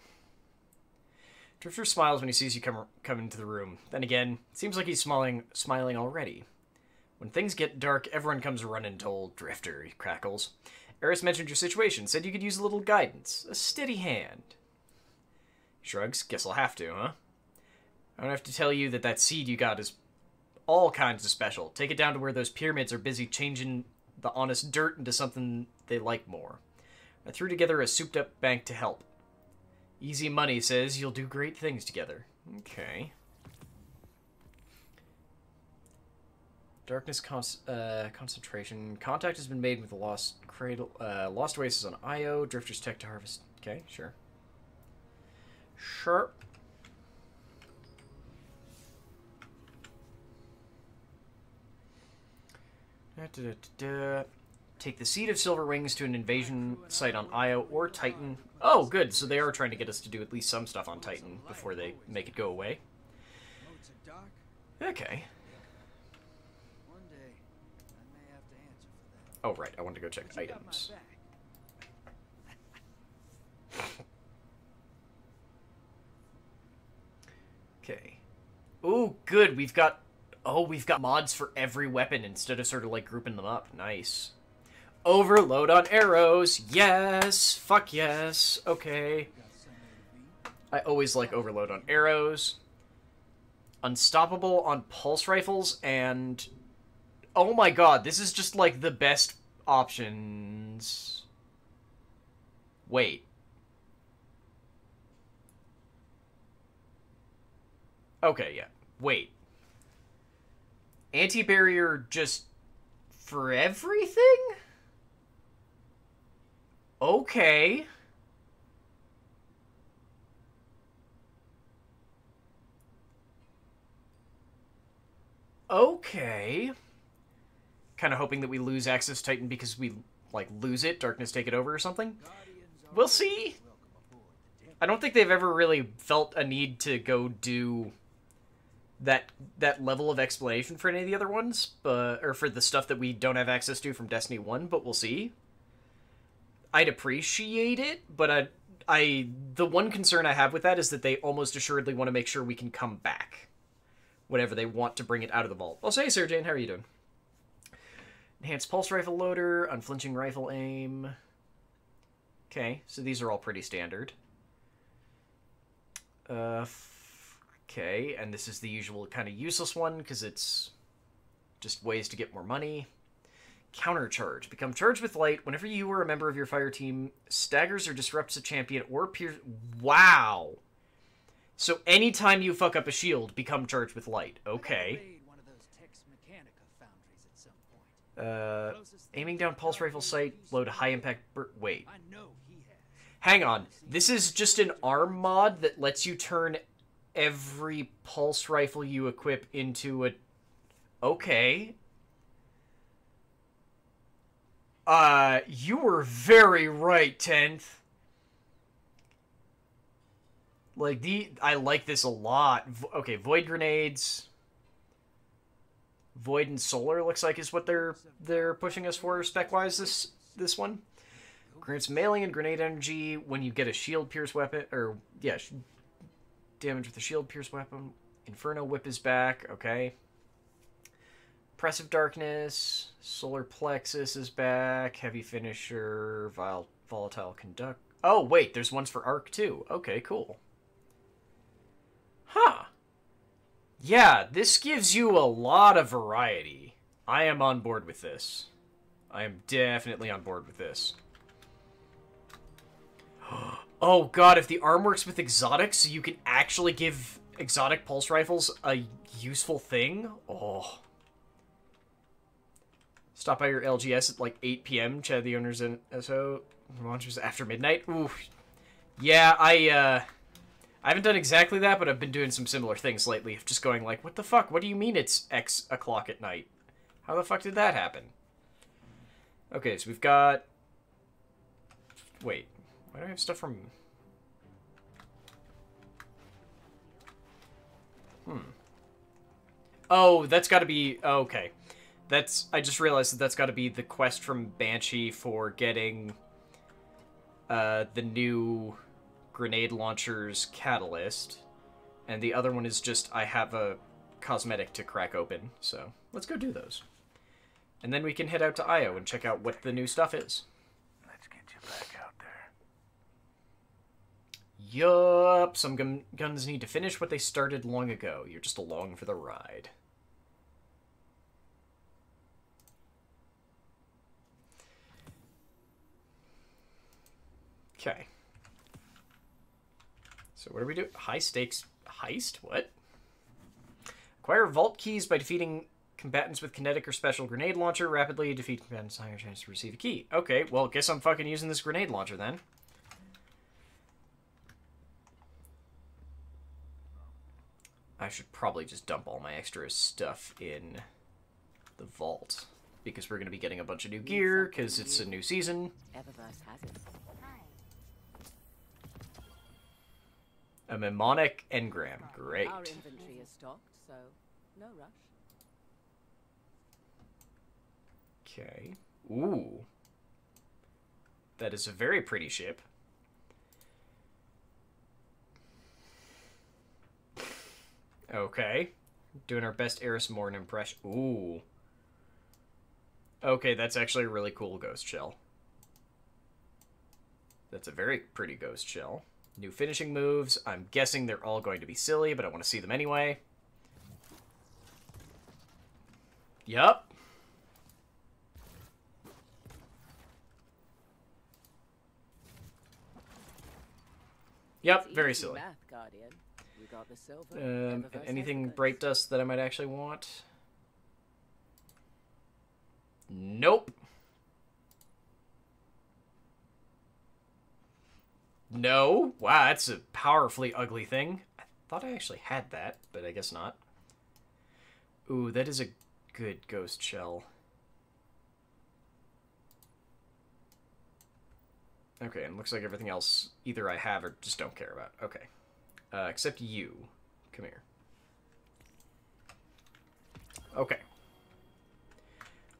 [SPEAKER 1] Drifter smiles when he sees you come come into the room. Then again, seems like he's smiling smiling already. When things get dark, everyone comes running to old Drifter, he crackles. Eris mentioned your situation, said you could use a little guidance, a steady hand. Shrugs, guess I'll have to, huh? I don't have to tell you that that seed you got is all kinds of special. Take it down to where those pyramids are busy changing the honest dirt into something they like more. I threw together a souped up bank to help. Easy Money says you'll do great things together. Okay. Darkness con- uh, concentration. Contact has been made with the Lost Cradle, uh, Lost Oasis on Io. Drifter's tech to harvest. Okay, sure. Sure. Da, da, da. Take the Seed of Silver Wings to an invasion site on Io or Titan. Oh, good. So they are trying to get us to do at least some stuff on Titan before they make it go away.
[SPEAKER 9] Modes are dark.
[SPEAKER 1] Okay.
[SPEAKER 9] One day, I may have to answer for that.
[SPEAKER 1] Oh, right. I wanted to go check
[SPEAKER 9] But you got my
[SPEAKER 1] items. Okay. Oh, good. We've got. Oh, we've got mods for every weapon instead of sort of like grouping them up. Nice. Overload on arrows. Yes. Fuck yes. Okay. I always like overload on arrows. Unstoppable on pulse rifles and. Oh my god, this is just like the best options. Wait. Okay, yeah. Wait. Anti-barrier just for everything? Okay. Okay. Kind of hoping that we lose Access Titan because we, like, lose it, Darkness take it over or something? We'll see. I don't think they've ever really felt a need to go do that that level of explanation for any of the other ones, but or for the stuff that we don't have access to from Destiny One. But we'll see. I'd appreciate it, but I, I the one concern I have with that is that they almost assuredly want to make sure we can come back whenever they want to bring it out of the vault. I'll say, Sir Jane, how are you doing? Enhanced pulse rifle loader, unflinching rifle aim. Okay, so these are all pretty standard. Uh, okay, and this is the usual kind of useless one because it's just ways to get more money. Counter charge. Become charged with light whenever you or a member of your fire team staggers or disrupts a champion or pierce. Wow! So anytime you fuck up a shield, become charged with light. Okay.
[SPEAKER 9] Raid one of those Tex Mechanica foundries at some point.
[SPEAKER 1] Uh, aiming down pulse rifle sight, load high impact. Bur- Wait.
[SPEAKER 9] I know he has.
[SPEAKER 1] Hang on. This is just an arm mod that lets you turn every pulse rifle you equip into a. Okay. Uh, you were very right, 10th. Like, the. I like this a lot. Okay, Void Grenades. Void and Solar looks like is what they're they're pushing us for spec wise this this one. Grants melee and grenade energy when you get a shield pierce weapon, or yeah, damage with a shield pierce weapon. Inferno whip is back. Okay. Oppressive darkness, solar plexus is back. Heavy finisher, vile, volatile conduct. Oh wait, there's ones for arc too. Okay, cool. Huh. Yeah, this gives you a lot of variety. I am on board with this. I am definitely on board with this. Oh god, if the arm works with exotics, you can actually give exotic pulse rifles a useful thing? Oh. Stop by your LGS at like 8 p.m. Chad the owners in SO launches after midnight. Ooh. Yeah, I uh I haven't done exactly that, but I've been doing some similar things lately. Of just going like, what the fuck? What do you mean it's X o'clock at night? How the fuck did that happen? Okay, so we've got. Wait, why do I have stuff from? Hmm. Oh, that's got to be okay. That's I just realized that that's got to be the quest from Banshee for getting uh, the new grenade launcher's catalyst, and the other one is just I have a cosmetic to crack open. So let's go do those, and then we can head out to Io and check out what the new stuff is.
[SPEAKER 10] Let's get you back out there.
[SPEAKER 1] Yup, some gun- guns need to finish what they started long ago. You're just along for the ride. Okay. So what do we do? High stakes heist? What? Acquire vault keys by defeating Combatants with kinetic or special grenade launcher rapidly defeat combatants higher chance to receive a key. Okay, well, guess I'm fucking using this grenade launcher then. I should probably just dump all my extra stuff in the vault because we're going to be getting a bunch of new gear because it's a new season. A mnemonic engram. Great.
[SPEAKER 2] Our inventory is stocked, so no rush.
[SPEAKER 1] Okay. Ooh. That is a very pretty ship. Okay. Doing our best Eris Morn impression. Ooh. Okay, that's actually a really cool ghost shell. That's a very pretty ghost shell. New finishing moves. I'm guessing they're all going to be silly, but I want to see them anyway. Yup. Yep, very silly.
[SPEAKER 2] Math, Guardian. You got the silver.
[SPEAKER 1] Um, anything bright dust that I might actually want? Nope. No. Wow, that's a powerfully ugly thing. I thought I actually had that, but I guess not. Ooh, that is a good ghost shell. Okay, and looks like everything else either I have or just don't care about. Okay. Uh, except you. Come here. Okay.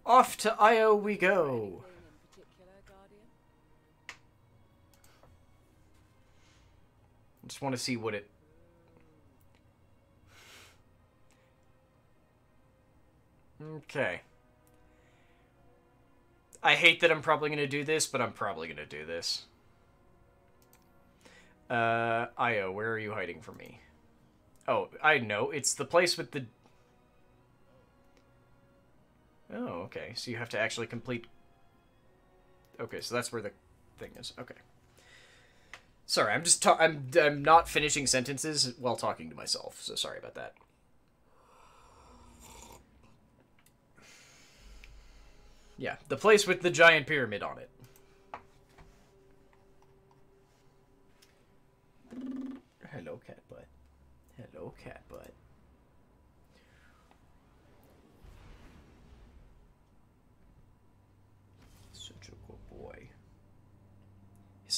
[SPEAKER 1] Off to Io we go.
[SPEAKER 2] Anything in particular, Guardian?
[SPEAKER 1] Just want to see what it. Okay. I hate that I'm probably going to do this, but I'm probably going to do this. Uh, Io, where are you hiding from me? Oh, I know. It's the place with the... Oh, okay. So you have to actually complete... Okay, so that's where the thing is. Okay. Sorry, I'm just ta- I'm I'm not finishing sentences while talking to myself. So sorry about that. Yeah, the place with the giant pyramid on it. Hello, cat butt. Hello, cat butt. Such a good boy.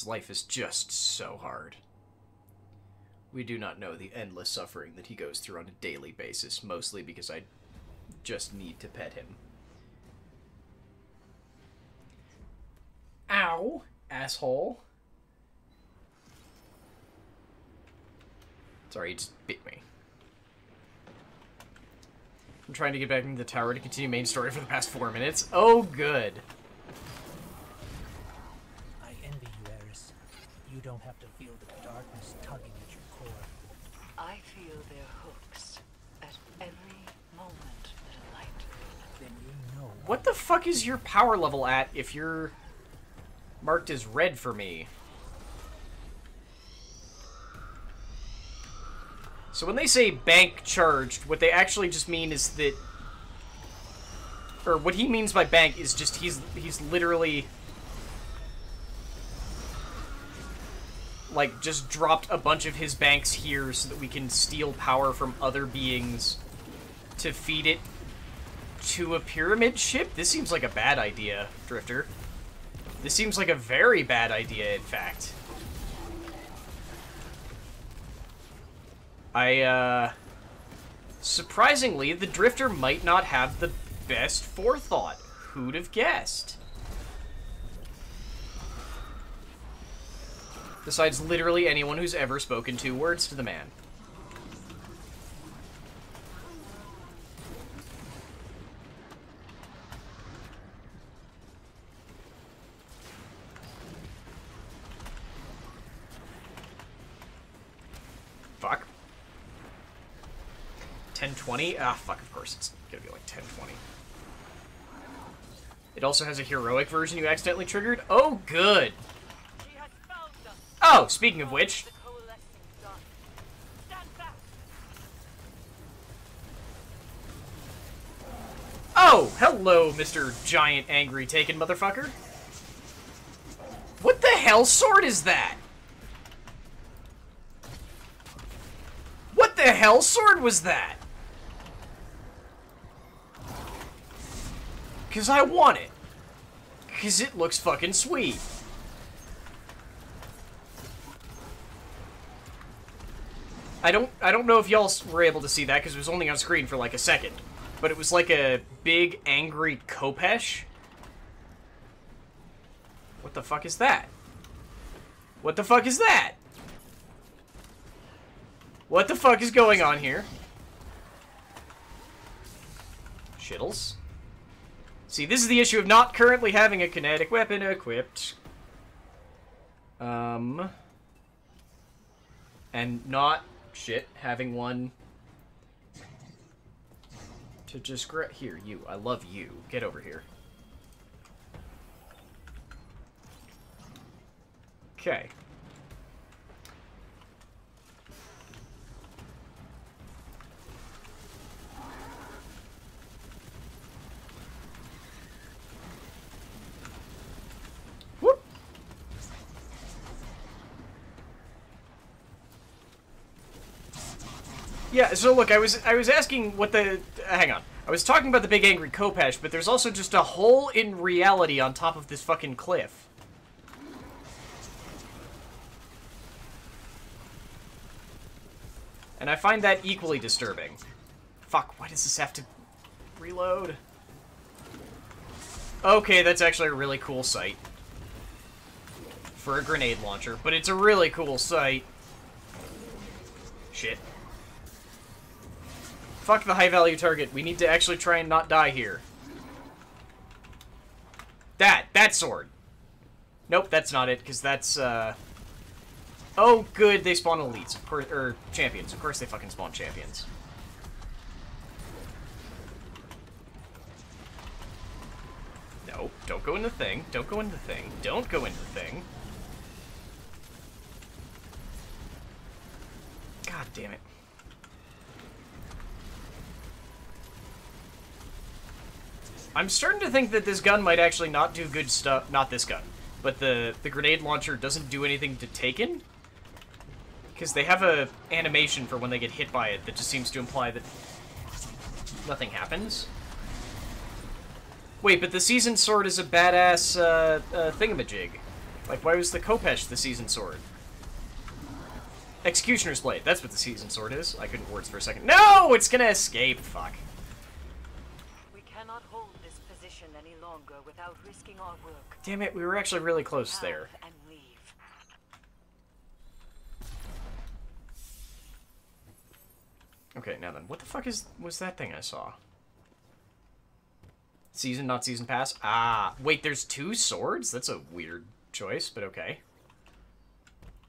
[SPEAKER 1] Life is just so hard. We do not know the endless suffering that he goes through on a daily basis, mostly because I just need to pet him. Ow, asshole. Sorry, he just bit me. I'm trying to get back into the tower to continue main story for the past four minutes. Oh, good.
[SPEAKER 4] I envy you, Eris. You don't have to feel the darkness tugging at your core.
[SPEAKER 5] I feel their hooks at every moment that a light.
[SPEAKER 4] Then you know
[SPEAKER 1] What the fuck is your power level at if you're marked as red for me? So when they say bank charged, what they actually just mean is that or what he means by bank is just he's he's literally like just dropped a bunch of his banks here so that we can steal power from other beings to feed it to a pyramid ship? This seems like a bad idea, Drifter. This seems like a very bad idea, in fact. I, uh... Surprisingly, the Drifter might not have the best forethought. Who'd have guessed? Besides literally anyone who's ever spoken two words to the man. Fuck. 1020? Ah, fuck, of course it's gonna be like 1020. It also has a heroic version you accidentally triggered? Oh, good!
[SPEAKER 5] She has found us.
[SPEAKER 1] Oh, speaking of which,
[SPEAKER 5] back.
[SPEAKER 1] hello, Mr. Giant Angry Taken Motherfucker. What the hell sword is that? What the hell sword was that? Because I want it. Because it looks fucking sweet. I don't I don't know if y'all were able to see that because it was only on screen for like a second. But it was like a big angry Khopesh. What the fuck is that? What the fuck is that? What the fuck is going on here? Shittles. See, this is the issue of not currently having a kinetic weapon equipped. Um... And not, shit, having one to just gra- here, you. I love you. Get over here. Okay. Yeah, so look, I was I was asking what the uh, hang on. I was talking about the big angry Khopesh, but there's also just a hole in reality on top of this fucking cliff. And I find that equally disturbing. Fuck, why does this have to reload? Okay, that's actually a really cool sight. For a grenade launcher, but it's a really cool sight. Shit. Fuck the high value target. We need to actually try and not die here. That! That sword! Nope, that's not it, because that's, uh... Oh, good, they spawn elites, of course, or champions. Of course they fucking spawn champions. No, don't go in the thing. Don't go in the thing. Don't go in the thing. God damn it. I'm starting to think that this gun might actually not do good stuff. Not this gun, but the the grenade launcher doesn't do anything to Taken. Because they have a animation for when they get hit by it that just seems to imply that nothing happens. Wait, but the season sword is a badass uh, uh, thingamajig. Like, why was the Khopesh the season sword? Executioner's Blade. That's what the season sword is. I couldn't words for a second. No! It's gonna escape. Fuck.
[SPEAKER 5] We cannot hold this position any longer without risking our work.
[SPEAKER 1] Damn it, we were actually really close there.
[SPEAKER 5] And leave.
[SPEAKER 1] Okay, now then, what the fuck is was that thing I saw? Season, not season pass? Ah, wait, there's two swords? That's a weird choice, but okay.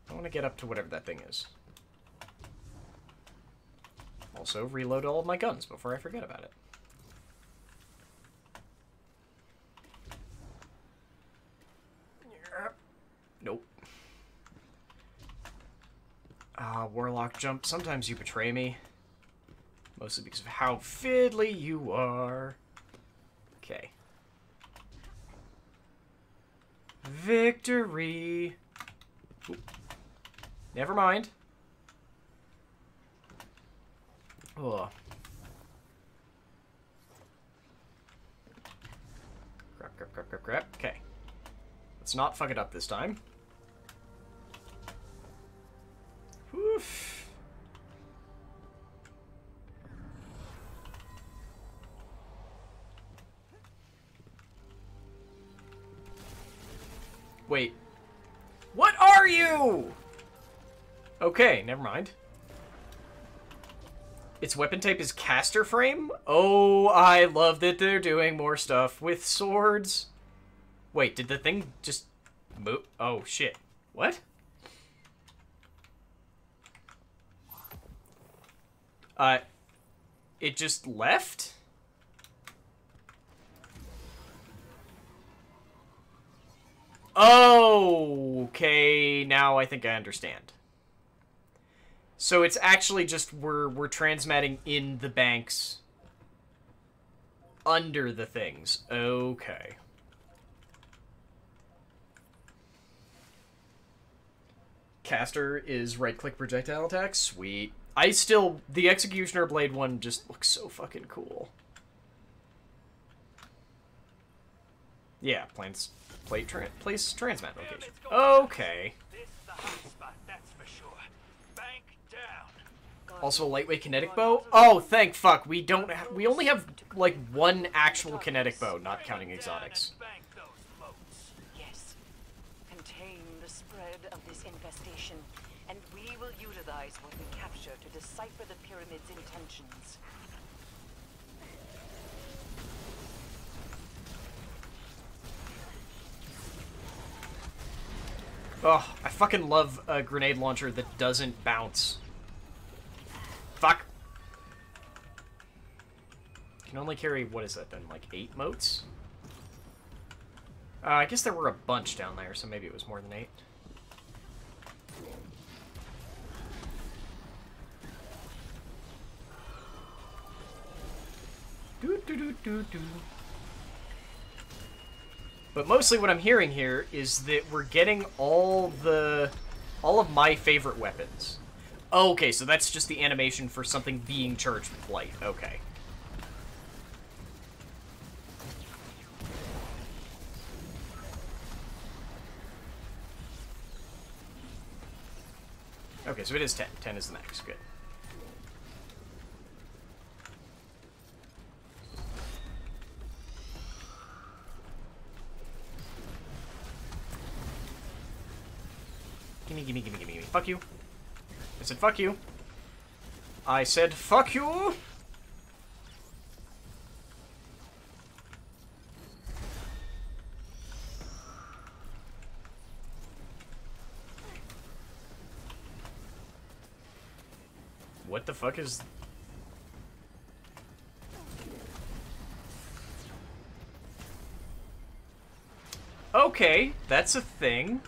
[SPEAKER 1] I want to get up to whatever that thing is. Also, reload all of my guns before I forget about it. Nope. Ah, Warlock jump. Sometimes you betray me. Mostly because of how fiddly you are. Okay. Victory. Never mind. Ugh. Crap, crap, crap, crap, crap. Okay. Let's not fuck it up this time. Oof. Wait. What are you? Okay, never mind. Its weapon type is caster frame? Oh, I love that they're doing more stuff with swords. Wait, did the thing just move? Oh, shit. What? Uh, it just left? Oh, okay. Now I think I understand. So it's actually just we're we're transmatting in the banks. under the things. Okay. Caster is right-click projectile attack. Sweet. I still... The Executioner Blade one just looks so fucking cool. Yeah, plants, tra place transmat location. Okay. Also a lightweight kinetic bow? Oh, thank fuck. We don't we only have like one actual kinetic bow, not counting exotics.
[SPEAKER 5] Yes. Contain the spread of this infestation, and we will utilize what we capture to decipher the pyramid's intentions.
[SPEAKER 1] Oh, I fucking love a grenade launcher that doesn't bounce. Fuck. Can only carry, what is that then, like eight motes? Uh, I guess there were a bunch down there, so maybe it was more than eight. But mostly what I'm hearing here is that we're getting all the... all of my favorite weapons. Okay, so that's just the animation for something being charged with light. Okay. Okay, so it is 10. 10 is the max. Good. Gimme, gimme, gimme, gimme, gimme. Fuck you. I said fuck you. I said fuck you! What the fuck is... Okay, that's a thing.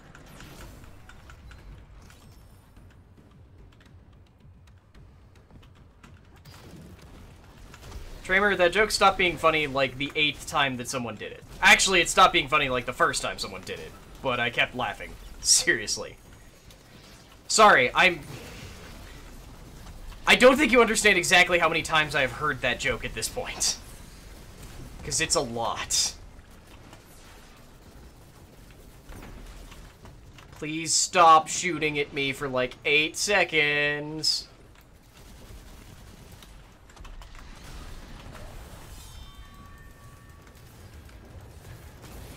[SPEAKER 1] Tramer, that joke stopped being funny like the eighth time that someone did it. Actually, it stopped being funny like the first time someone did it, but I kept laughing. Seriously. Sorry, I'm... I don't think you understand exactly how many times I've heard that joke at this point. Because it's a lot. Please stop shooting at me for like eight seconds.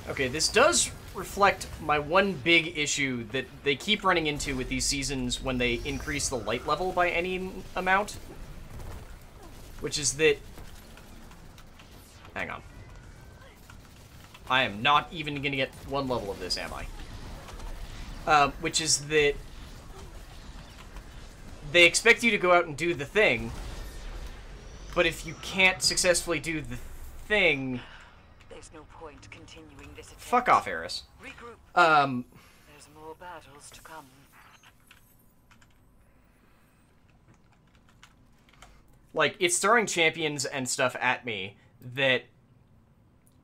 [SPEAKER 1] Okay, this does reflect my one big issue that they keep running into with these seasons when they increase the light level by any amount. Which is that... Hang on. I am not even to get one level of this, am I? Uh, which is that they expect you to go out and do the thing, but if you can't successfully do the thing...
[SPEAKER 5] There's no point continuing.
[SPEAKER 1] Fuck off, Eris.
[SPEAKER 5] Regroup.
[SPEAKER 1] Um,
[SPEAKER 5] There's more battles to come.
[SPEAKER 1] like, it's throwing champions and stuff at me that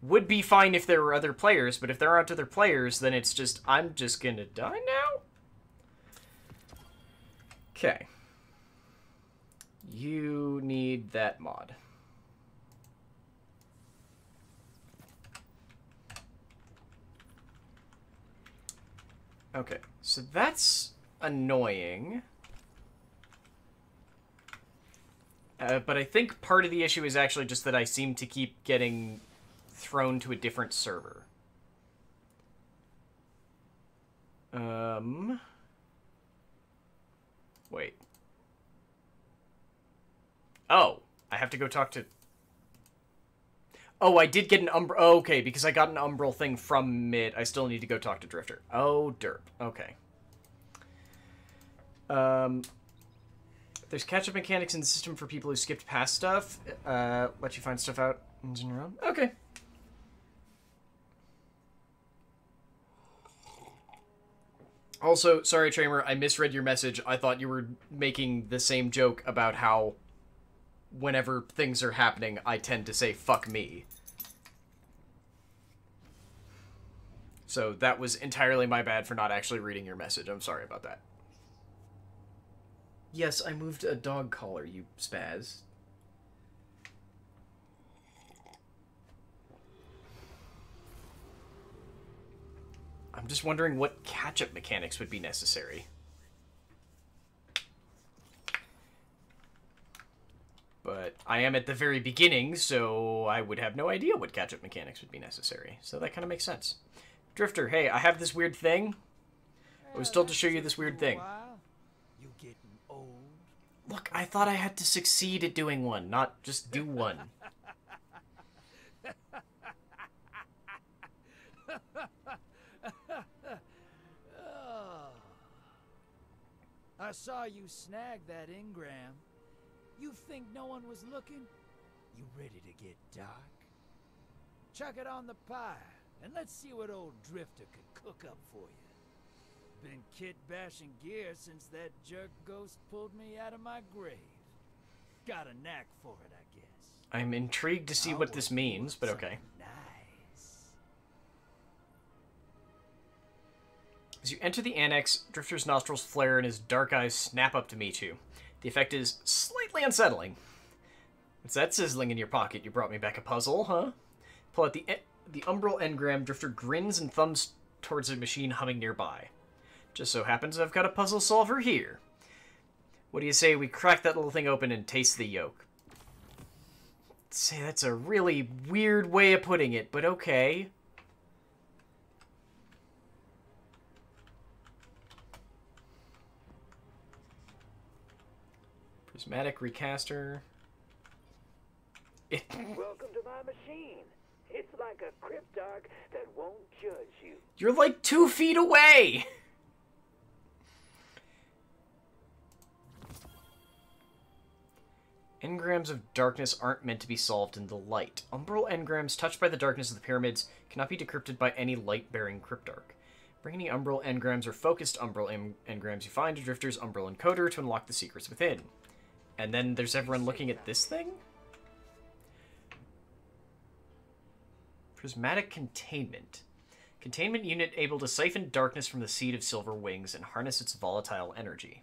[SPEAKER 1] would be fine if there were other players, but if there aren't other players, then it's just, I'm just gonna die now? Okay. You need that mod. Okay, so that's annoying. Uh, but I think part of the issue is actually just that I seem to keep getting thrown to a different server. Um... Wait. Oh, I have to go talk to... Oh, I did get an Umbral... Oh, okay, because I got an Umbral thing from Mid, I still need to go talk to Drifter. Oh, derp. Okay. Um... There's catch-up mechanics in the system for people who skipped past stuff. Uh, let you find stuff out on your own. Okay. Also, sorry, Tramer, I misread your message. I thought you were making the same joke about how whenever things are happening, I tend to say fuck me. So that was entirely my bad for not actually reading your message. I'm sorry about that. Yes, I moved a dog collar, you spaz. I'm just wondering what catch-up mechanics would be necessary. But I am at the very beginning, so I would have no idea what catch-up mechanics would be necessary. So that kind of makes sense. Drifter, hey, I have this weird thing. I was told to show you this weird thing.
[SPEAKER 9] You getting old?
[SPEAKER 1] Look, I thought I had to succeed at doing one, not just do one.
[SPEAKER 9] Oh. I saw you snag that engram. You think no one was looking? You ready to get dark? Chuck it on the pyre, and let's see what old Drifter can cook up for you. Been kit bashing gear since that jerk ghost pulled me out of my grave. Got a knack for it, I guess.
[SPEAKER 1] I'm intrigued to see what this means, but okay.
[SPEAKER 9] Nice.
[SPEAKER 1] As you enter the annex, Drifter's nostrils flare and his dark eyes snap up to meet you. The effect is slightly unsettling. What's that sizzling in your pocket? You brought me back a puzzle, huh? Pull out the the umbral engram. Drifter grins and thumbs towards a machine humming nearby. Just so happens I've got a puzzle solver here. What do you say we crack that little thing open and taste the yolk? Say that's a really weird way of putting it, but okay. Prismatic recaster.
[SPEAKER 11] Welcome to my machine. Like a cryptarch that won't judge you.
[SPEAKER 1] you're like two feet away! Engrams of darkness aren't meant to be solved in the light. Umbral engrams touched by the darkness of the pyramids cannot be decrypted by any light-bearing cryptarch. Bring any umbral engrams or focused umbral en- engrams you find to Drifter's umbral encoder to unlock the secrets within. And then there's everyone looking at this thing? Prismatic containment. Containment unit able to siphon darkness from the seed of silver wings and harness its volatile energy.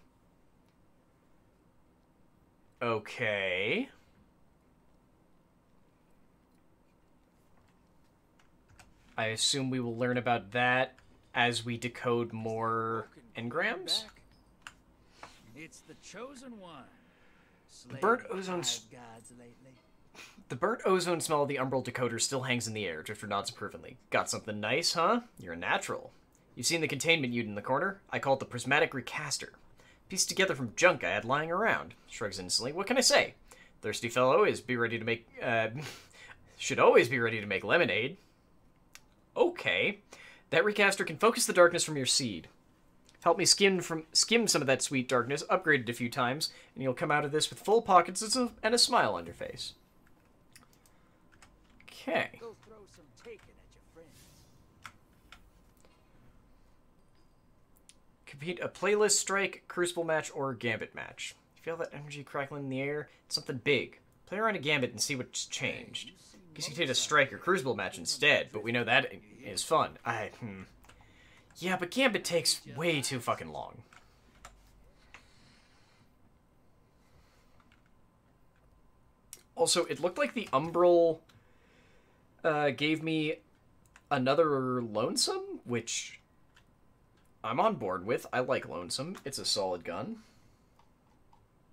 [SPEAKER 1] Okay. I assume we will learn about that as we decode more engrams.
[SPEAKER 9] It's the chosen one. The
[SPEAKER 1] burnt
[SPEAKER 9] five
[SPEAKER 1] ozone's-
[SPEAKER 9] gods lately.
[SPEAKER 1] The burnt ozone smell of the umbral decoder still hangs in the air. Drifter nods approvingly. Got something nice, huh? You're a natural. You've seen the containment unit in the corner? I call it the prismatic recaster. Pieced together from junk I had lying around. Shrugs innocently. What can I say? Thirsty fellow is be ready to make. Uh, should always be ready to make lemonade. Okay. That recaster can focus the darkness from your seed. Help me skim from skim some of that sweet darkness, upgrade it a few times, and you'll come out of this with full pockets and a smile on your face. Okay.
[SPEAKER 9] Go throw some taken at your friends.
[SPEAKER 1] Compete a playlist strike, crucible match, or gambit match. You Feel that energy crackling in the air? It's something big. Play around a gambit and see what's changed. Guess you take a strike or crucible match instead, but we know that is fun. I hmm. Yeah, but gambit takes way too fucking long. Also, it looked like the Umbral uh, gave me another Lonesome, which I'm on board with. I like Lonesome. It's a solid gun.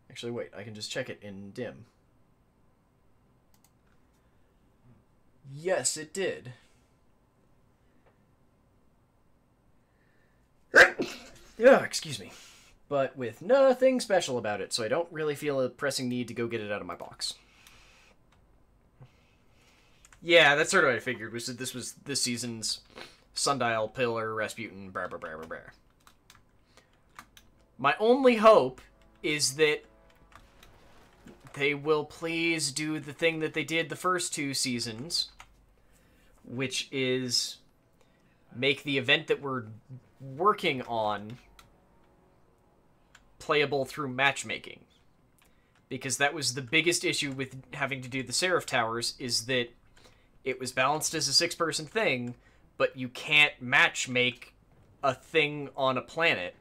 [SPEAKER 1] Actually, wait, I can just check it in dim. Yes, it did. yeah, excuse me. But with nothing special about it, so I don't really feel a pressing need to go get it out of my box. Yeah, that's sort of what I figured. Was that this was this season's Sundial, Pillar, Rasputin, blah blah blah blah blah. My only hope is that they will please do the thing that they did the first two seasons, which is make the event that we're working on playable through matchmaking. because that was the biggest issue with having to do the Seraph Towers is that it was balanced as a six person thing, but you can't match make a thing on a planet.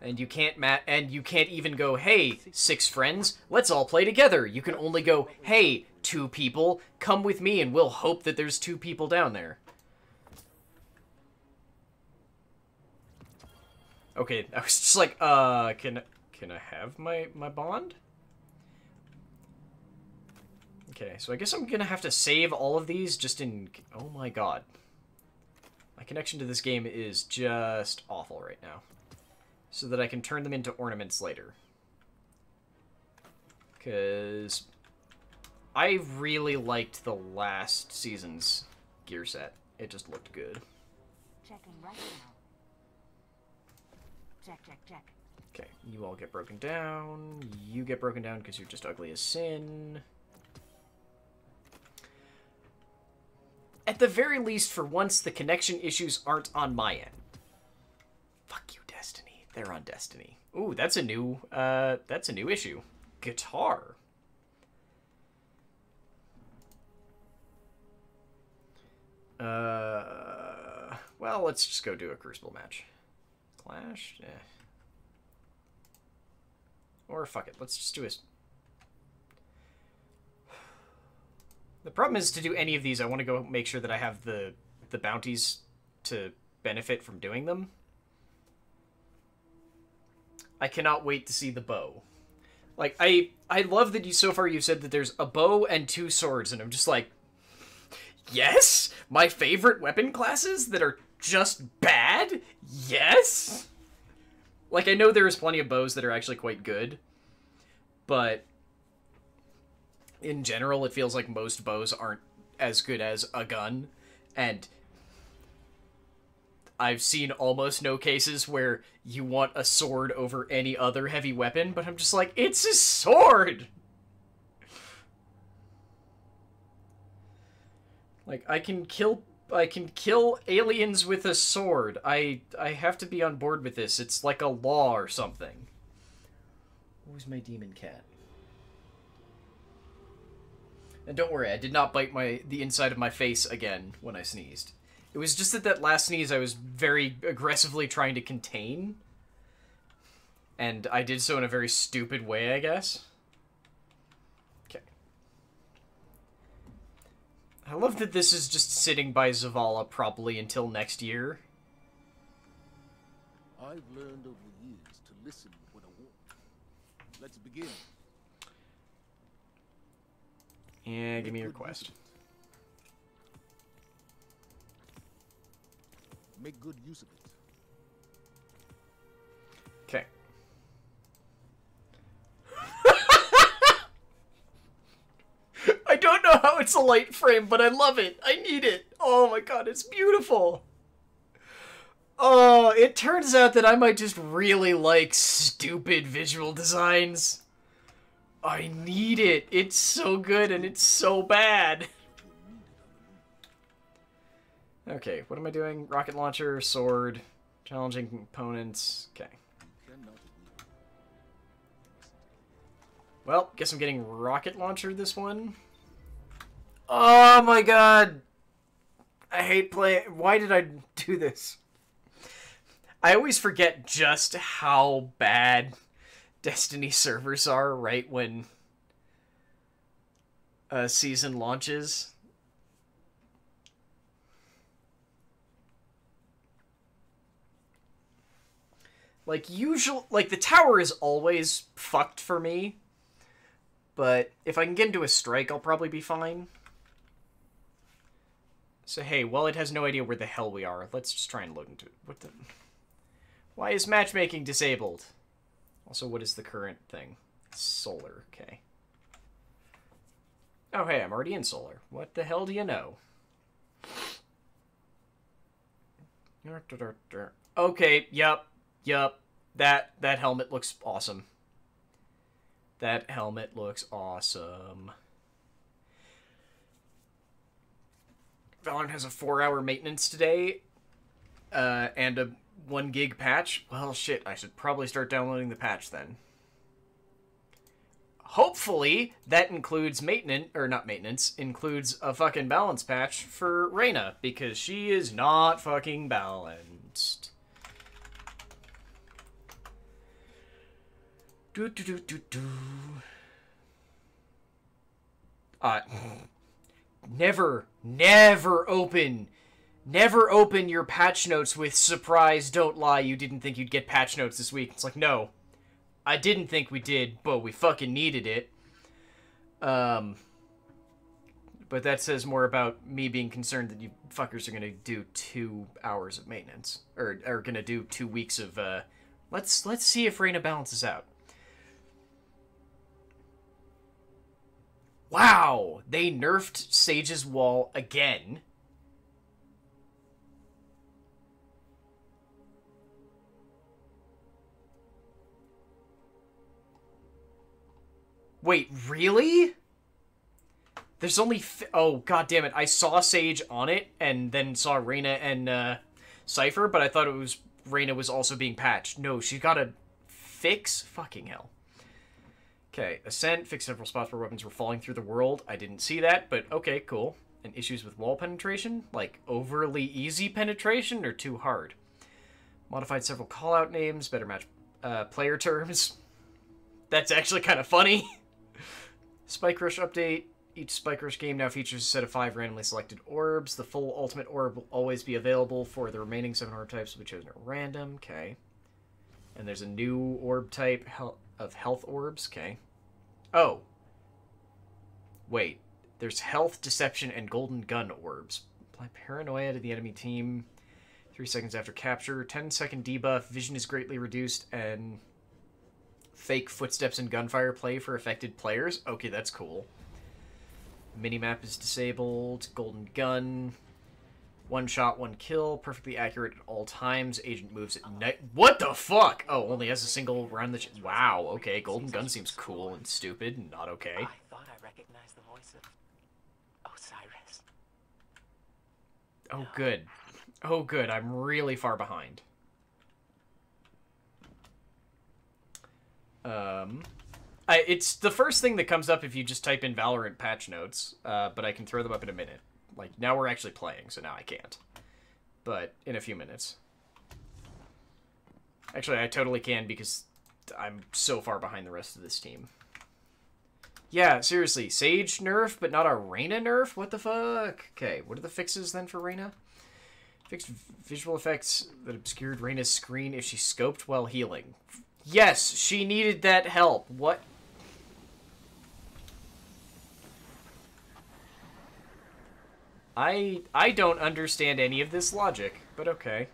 [SPEAKER 1] And you can't ma- and you can't even go, "Hey, six friends, let's all play together." You can only go, "Hey, two people, come with me and we'll hope that there's two people down there." Okay, I was just like, uh, can can I have my my bond? Okay, so I guess I'm gonna have to save all of these just in. Oh my god, my connection to this game is just awful right now, so that I can turn them into ornaments later. Because I really liked the last season's gear set. It just looked good.
[SPEAKER 5] Checking right now. Check, check, check.
[SPEAKER 1] Okay, you all get broken down. You get broken down because you're just ugly as sin. At the very least, for once, the connection issues aren't on my end. Fuck you, Destiny. They're on Destiny. Ooh, that's a new, uh, that's a new issue. Guitar. Uh, well, let's just go do a Crucible match. Clash? Eh. Or fuck it, let's just do a... The problem is to do any of these, I want to go make sure that I have the the bounties to benefit from doing them. I cannot wait to see the bow. Like I I love that you so far you've said that there's a bow and two swords and I'm just like Yes? My favorite weapon classes that are just bad? Yes? Like, I know there's plenty of bows that are actually quite good, but in general, it feels like most bows aren't as good as a gun, and I've seen almost no cases where you want a sword over any other heavy weapon, but I'm just like, it's a sword! Like I can kill I can kill aliens with a sword. I I have to be on board with this. It's like a law or something. Where's my demon cat? And don't worry, I did not bite my the inside of my face again when I sneezed. It was just that that last sneeze I was very aggressively trying to contain. And I did so in a very stupid way, I guess. Okay. I love that this is just sitting by Zavala probably until next year.
[SPEAKER 3] I've learned over the years to listen when I want. Let's begin.
[SPEAKER 1] Yeah, give me your quest.
[SPEAKER 3] Make good use of it.
[SPEAKER 1] Okay. I don't know how it's a light frame, but I love it. I need it. Oh my god, it's beautiful. Oh, it turns out that I might just really like stupid visual designs. I need it. It's so good and it's so bad. Okay, what am I doing? Rocket launcher, sword, challenging opponents. Okay. Well, guess I'm getting rocket launcher this one. Oh my god! I hate playing. Why did I do this? I always forget just how bad Destiny servers are right when a season launches. Like usual like the tower is always fucked for me. But if I can get into a strike, I'll probably be fine. So hey, well it has no idea where the hell we are. Let's just try and load into it. What the Why is matchmaking disabled? Also, what is the current thing? Solar, okay. Oh hey, I'm already in solar. What the hell do you know? Okay, yep, yep. That that helmet looks awesome. That helmet looks awesome. Valorant has a four-hour maintenance today, uh, and a one gig patch. Well, shit, I should probably start downloading the patch then. hopefully that includes maintenance or not maintenance includes a fucking balance patch for Reyna because she is not fucking balanced. Do do do do do. Uh, never, never open, never open your patch notes with surprise. Don't lie. You didn't think you'd get patch notes this week. It's like no, I didn't think we did, but we fucking needed it. Um, but that says more about me being concerned that you fuckers are gonna do two hours of maintenance, or are gonna do two weeks of. Uh, let's let's see if Reyna balances out. Wow, they nerfed Sage's wall again. Wait, really? There's only oh god damn it! I saw Sage on it and then saw Reyna and uh, Cypher, but I thought it was Reyna was also being patched. No, she got a fix. Fucking hell. Okay, Ascent fixed several spots where weapons were falling through the world. I didn't see that, but okay, cool. And issues with wall penetration, like overly easy penetration or too hard. Modified several callout names, better match uh, player terms. That's actually kind of funny. Spike Rush update. Each Spike Rush game now features a set of five randomly selected orbs. The full ultimate orb will always be available for the remaining seven orb types will be chosen at random. Okay. And there's a new orb type of health orbs. Okay. Oh. Wait. There's health, deception, and golden gun orbs. Apply paranoia to the enemy team. Three seconds after capture. 10 second debuff. Vision is greatly reduced. And fake footsteps and gunfire play for affected players. Okay, that's cool. Minimap is disabled. Golden gun. One shot, one kill. Perfectly accurate at all times. Agent moves at night. What the fuck? Oh, only has a single round. The wow. Okay, golden gun seems cool and stupid and not okay.
[SPEAKER 12] I thought I recognized the voice of Osiris.
[SPEAKER 1] Oh, good. Oh, good. I'm really far behind. Um, I, it's the first thing that comes up if you just type in Valorant patch notes, uh, but I can throw them up in a minute. Like, now we're actually playing, so now I can't. But in a few minutes. Actually, I totally can because I'm so far behind the rest of this team. Yeah, seriously, Sage nerf, but not a Reyna nerf? What the fuck? Okay, what are the fixes then for Reyna? Fixed visual effects that obscured Reyna's screen if she scoped while healing. Yes, she needed that help. What? I I don't understand any of this logic, but okay.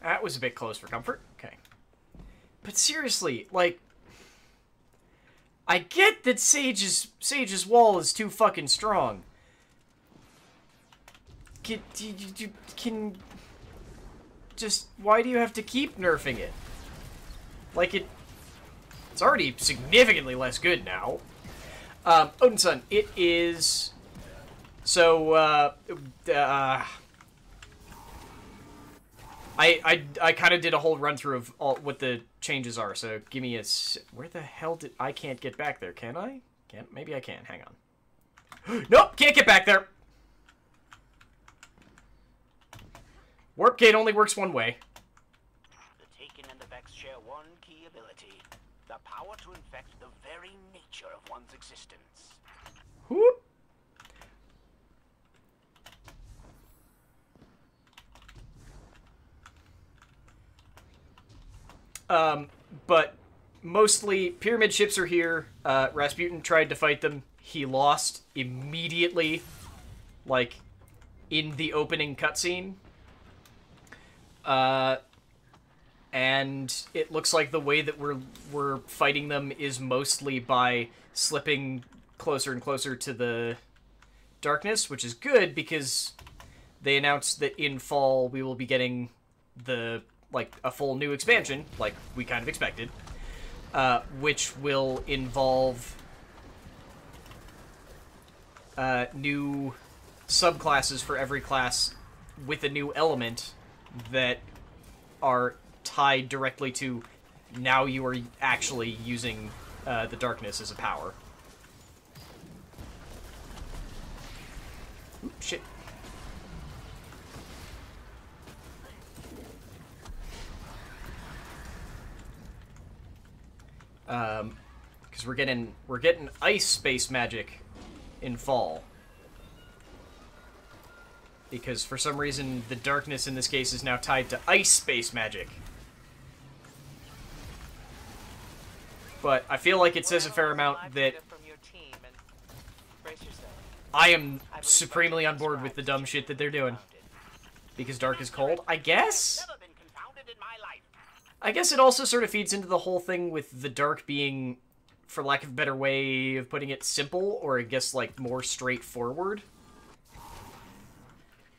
[SPEAKER 1] That was a bit close for comfort. Okay. But seriously, like I get that Sage's Sage's wall is too fucking strong. Can, can just why do you have to keep nerfing it? Like it, it's already significantly less good now. Um, Odin Sun, it is. So uh, uh, I I I kind of did a whole run through of all what the changes are. So give me a where the hell did I can't get back there? Can I? Can't. Maybe I can. Hang on. nope, can't get back there. Warp gate only works one way.
[SPEAKER 12] The Taken and the Vex share one key ability: the power to infect the very nature of one's existence.
[SPEAKER 1] Whoop. Um, but mostly pyramid ships are here. Uh, Rasputin tried to fight them. He lost immediately, like in the opening cutscene. Uh, and it looks like the way that we're we're fighting them is mostly by slipping closer and closer to the darkness, which is good because they announced that in fall we will be getting the like a full new expansion, like we kind of expected, uh, which will involve uh, new subclasses for every class with a new element that are tied directly to now you are actually using uh, the darkness as a power. Oop, shit. Um, because we're getting we're getting ice space magic in fall. Because for some reason the darkness in this case is now tied to ice space magic. But I feel like it says a fair amount that I am supremely on board with the dumb shit that they're doing. Because dark is cold, I guess? I guess it also sort of feeds into the whole thing with the dark being, for lack of a better way of putting it, simple, or I guess, like, more straightforward.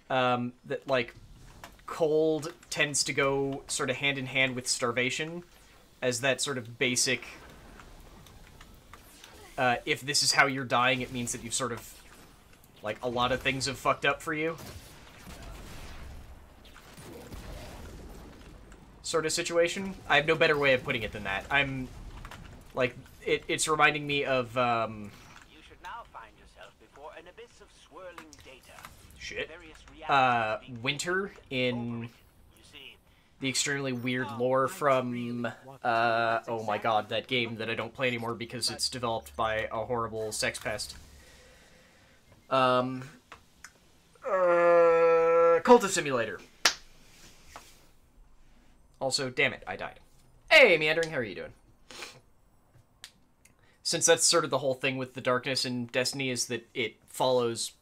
[SPEAKER 1] Um, that, like, cold tends to go sort of hand in hand with starvation as that sort of basic, uh, if this is how you're dying, it means that you've sort of, like, a lot of things have fucked up for you. Sort of situation. I have no better way of putting it than that. I'm like it, it's reminding me of um
[SPEAKER 12] You should now find yourself before an abyss of swirling data.
[SPEAKER 1] shit. Uh Winter in the extremely weird lore from uh oh my god, that game that I don't play anymore because it's developed by a horrible sex pest. Um uh Cultist Simulator. Also, damn it, I died. Hey, Meandering, how are you doing? Since that's sort of the whole thing with the darkness in Destiny is that it follows...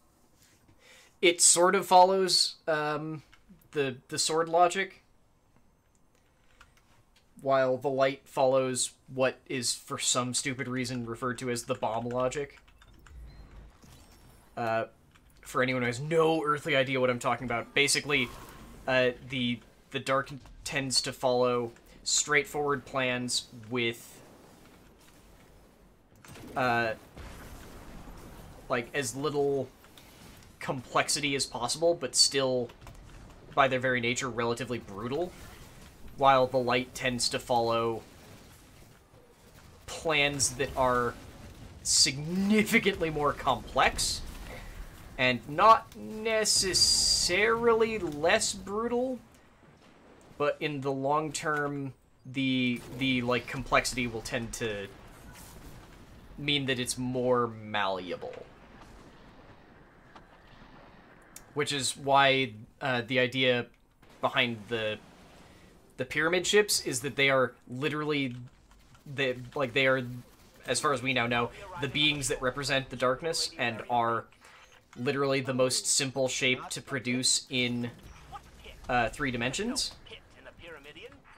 [SPEAKER 1] It sort of follows um, the, the sword logic, while the light follows what is, for some stupid reason, referred to as the bomb logic. Uh, for anyone who has no earthly idea what I'm talking about, basically, uh, the the dark tends to follow straightforward plans with uh, like as little complexity as possible, but still, by their very nature, relatively brutal. While the light tends to follow plans that are significantly more complex and not necessarily less brutal, but in the long term, the the like complexity will tend to mean that it's more malleable. Which is why uh, the idea behind the the pyramid ships is that they are literally the like they are as far as we now know the beings that represent the darkness and are literally the most simple shape to produce in uh, three dimensions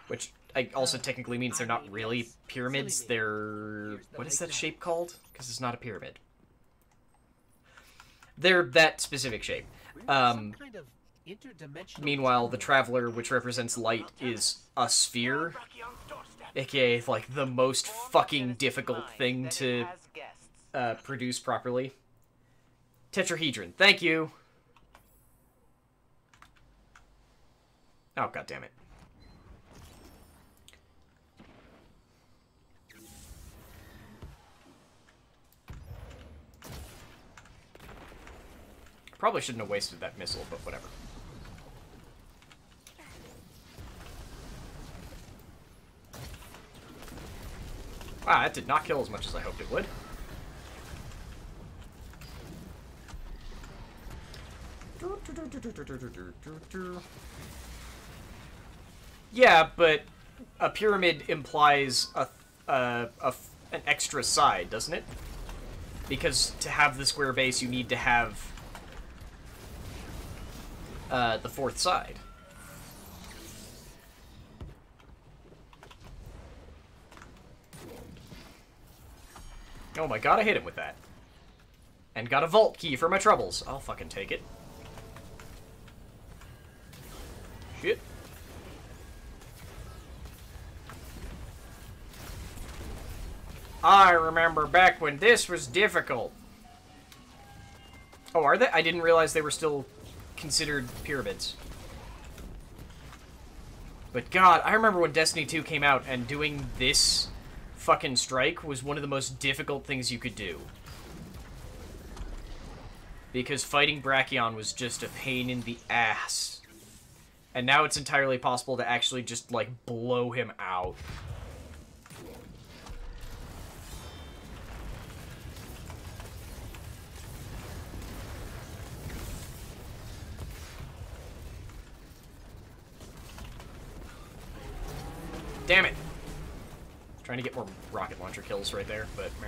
[SPEAKER 1] which I also technically means they're not really pyramids. They're what is that shape called? Because it's not a pyramid. They're that specific shape. Um, meanwhile, the Traveler, which represents light, is a sphere, aka like the most fucking difficult thing to uh, produce properly. Tetrahedron, thank you. Oh god damn it. Probably shouldn't have wasted that missile, but whatever. Wow, that did not kill as much as I hoped it would. Yeah, but a pyramid implies a, a, a, an extra side, doesn't it? Because to have the square base, you need to have uh, the fourth side. Oh my god, I hit him with that. And got a vault key for my troubles. I'll fucking take it. Shit. I remember back when this was difficult. Oh, are they? I didn't realize they were still considered pyramids. But god, I remember when Destiny 2 came out and doing this fucking strike was one of the most difficult things you could do. Because fighting Brakion was just a pain in the ass. And now it's entirely possible to actually just, like, blow him out. Damn it! Trying to get more rocket launcher kills right there, but meh.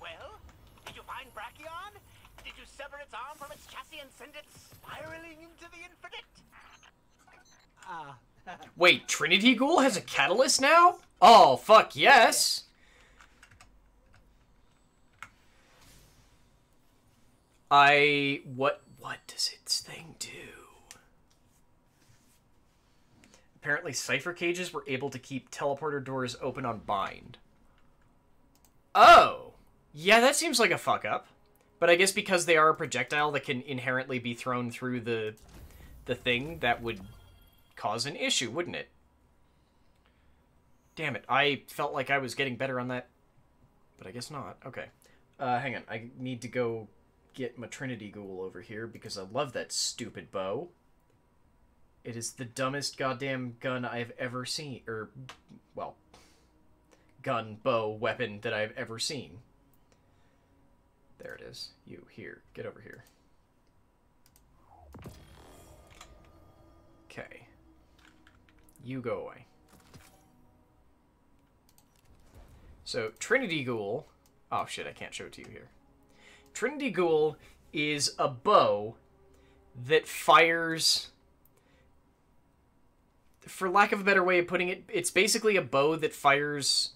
[SPEAKER 12] Well, did you find Brakion? Did you sever its arm from its chassis and send it spiraling into the infinite?
[SPEAKER 4] Ah.
[SPEAKER 1] Wait, Trinity Ghoul has a catalyst now? Oh, fuck yes! I... What, what does its thing do? Apparently cipher cages were able to keep teleporter doors open on bind. Oh! Yeah, that seems like a fuck up. But I guess because they are a projectile that can inherently be thrown through the the thing, that would cause an issue, wouldn't it? Damn it, I felt like I was getting better on that, but I guess not. Okay. Uh, hang on, I need to go get my Trinity Ghoul over here because I love that stupid bow. It is the dumbest goddamn gun I've ever seen, or, well, gun, bow, weapon that I've ever seen. There it is. You, here, get over here. Okay. You go away. So, Trinity Ghoul... Oh, shit, I can't show it to you here. Trinity Ghoul is a bow that fires... For lack of a better way of putting it, it's basically a bow that fires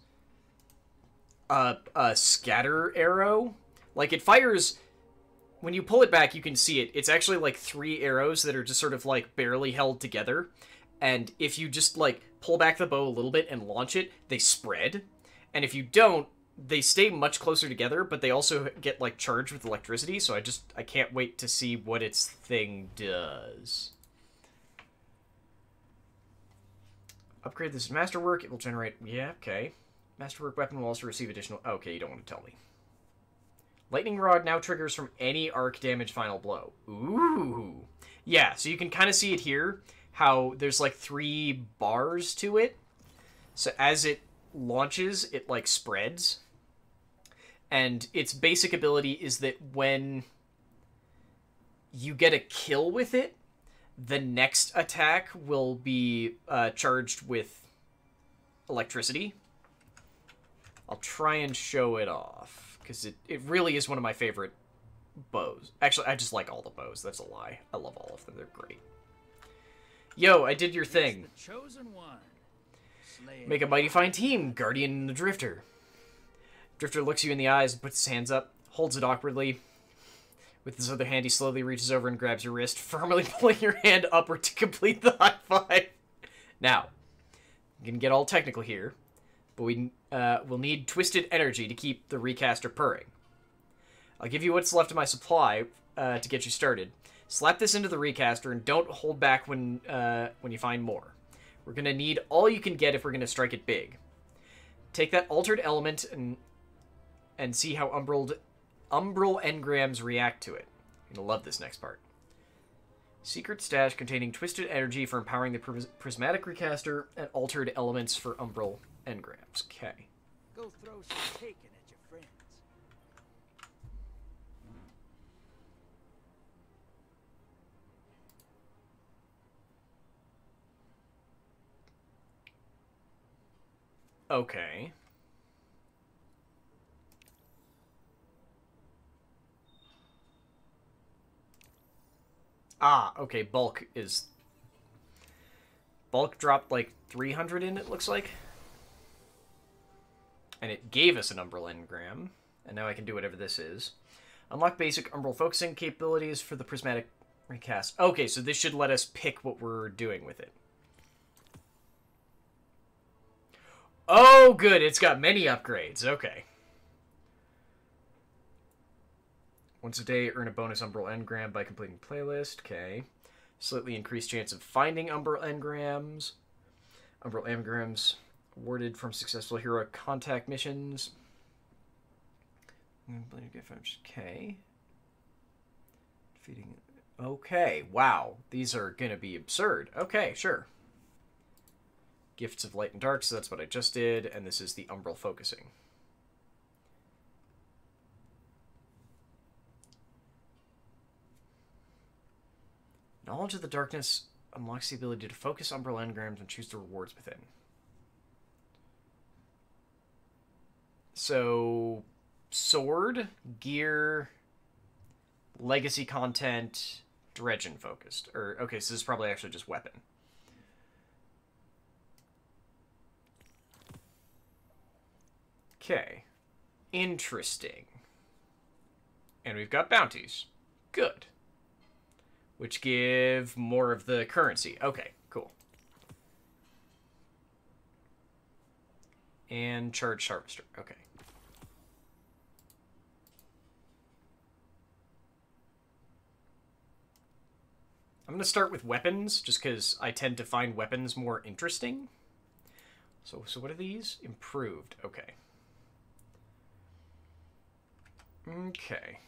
[SPEAKER 1] a, a scatter arrow. Like, it fires when you pull it back, you can see it. It's actually like three arrows that are just sort of like barely held together. And if you just like pull back the bow a little bit and launch it, they spread. And if you don't, they stay much closer together, but they also get like charged with electricity. So I just I can't wait to see what its thing does. Upgrade this masterwork. It will generate. Yeah, okay. Masterwork weapon will also receive additional. Okay, you don't want to tell me. Lightning Rod now triggers from any arc damage final blow. Ooh. Yeah, so you can kind of see it here, how there's like three bars to it. So as it launches, it like spreads. And its basic ability is that when you get a kill with it, the next attack will be uh, charged with electricity. I'll try and show it off because it, it really is one of my favorite bows. Actually, I just like all the bows. That's a lie. I love all of them. They're great. Yo, I did your thing.
[SPEAKER 9] Chosen one. Slay
[SPEAKER 1] Make a mighty fine team, Guardian and the Drifter. Drifter looks you in the eyes puts his hands up, holds it awkwardly. With his other hand, he slowly reaches over and grabs your wrist, firmly pulling your hand upward to complete the high five. Now, you can get all technical here, but we uh, will need twisted energy to keep the recaster purring. I'll give you what's left of my supply uh, to get you started. Slap this into the recaster and don't hold back when uh, when you find more. We're gonna need all you can get if we're gonna strike it big. Take that altered element and and see how umbral umbral engrams react to it. You're gonna love this next part. Secret stash containing twisted energy for empowering the pris- prismatic recaster and altered elements for umbral engrams. Okay.
[SPEAKER 9] Go throw some taken at your friends.
[SPEAKER 1] Okay. Ah, okay, bulk is... Bulk dropped like 300 in, it looks like. And it gave us an Umbral Engram, and now I can do whatever this is. Unlock basic Umbral focusing capabilities for the Prismatic Recast. Okay, so this should let us pick what we're doing with it. Oh, good, it's got many upgrades, okay. Once a day, earn a bonus Umbral Engram by completing playlist. Okay. Slightly increased chance of finding Umbral Engrams. Umbral Engrams awarded from successful hero contact missions. Okay. Defeating. Okay, wow. These are gonna be absurd. Okay, sure. Gifts of Light and Dark, so that's what I just did, and this is the Umbral Focusing. Knowledge of the Darkness unlocks the ability to focus Umbral Engrams and choose the rewards within. So, sword, gear, legacy content, dredgen focused. Or, okay, so this is probably actually just weapon. Okay. Interesting. And we've got bounties. Good. Which give more of the currency. Okay, cool. And charge harvester. Okay. I'm going to start with weapons, just because I tend to find weapons more interesting. So, so what are these? Improved. Okay. Okay.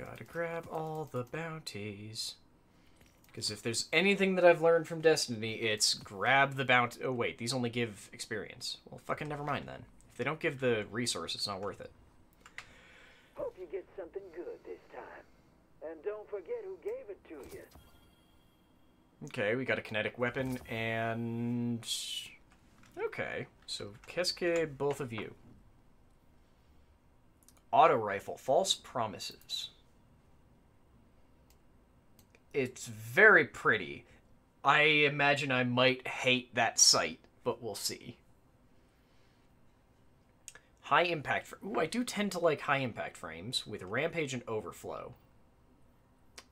[SPEAKER 1] Gotta grab all the bounties. Because if there's anything that I've learned from Destiny, it's grab the bounty. Oh, wait, these only give experience. Well, fucking never mind then. If they don't give the resource, it's not worth it.
[SPEAKER 11] Hope you get something good this time. And don't forget who gave it to you.
[SPEAKER 1] Okay, we got a kinetic weapon and... Okay, so Keske, both of you. Auto rifle, false promises. It's very pretty. I imagine I might hate that sight, but we'll see. High impact. Ooh, I do tend to like high impact frames with rampage and overflow.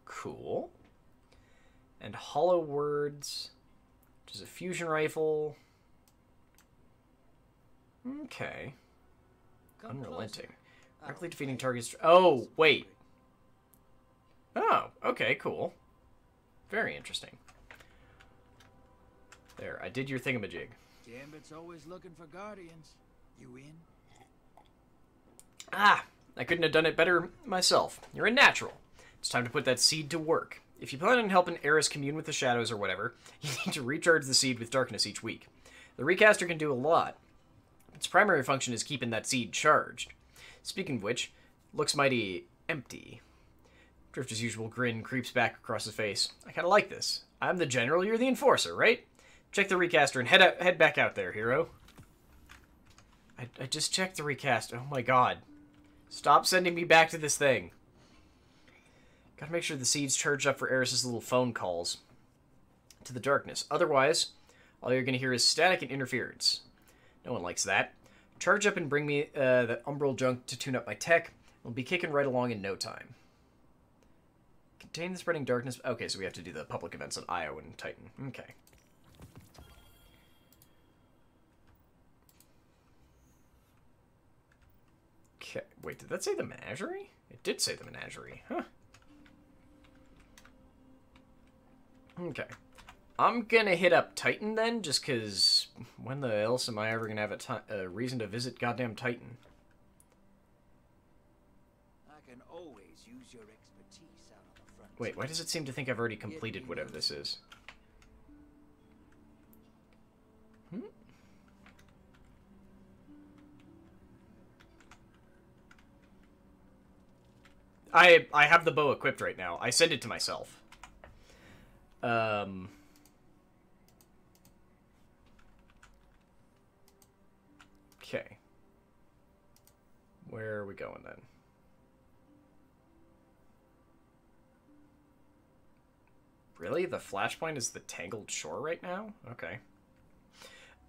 [SPEAKER 1] Cool. And hollow words, which is a fusion rifle. Okay. Unrelenting. Oh, Directly defeating targets. Oh, wait. Oh, okay, cool. Very interesting. There, I did your thingamajig.
[SPEAKER 9] Gambit's always looking for guardians. You in?
[SPEAKER 1] Ah, I couldn't have done it better myself. You're a natural. It's time to put that seed to work. If you plan on helping Eris commune with the shadows or whatever, you need to recharge the seed with darkness each week. The recaster can do a lot. Its primary function is keeping that seed charged. Speaking of which, looks mighty empty. Drifter's usual grin creeps back across his face. I kinda like this. I'm the general, you're the enforcer, right? Check the recaster and head out, head back out there, hero. I, I just checked the recast. Oh my god. Stop sending me back to this thing. Gotta make sure the seed's charged up for Eris's little phone calls to the darkness. Otherwise, all you're gonna hear is static and interference. No one likes that. Charge up and bring me uh, the umbral junk to tune up my tech. We'll be kicking right along in no time. Contain the spreading darkness. Okay, so we have to do the public events on Io and Titan. Okay. Okay, wait, did that say the menagerie? It did say the menagerie, huh? Okay. I'm gonna hit up Titan then, just because when the else am I ever gonna have a, a reason to visit goddamn Titan?
[SPEAKER 9] I can always use your expertise out on the front.
[SPEAKER 1] Wait, why does it seem to think I've already completed whatever this is? Hmm? I I have the bow equipped right now. I send it to myself. Um. Okay. Where are we going then? Really? The flashpoint is the tangled shore right now? Okay.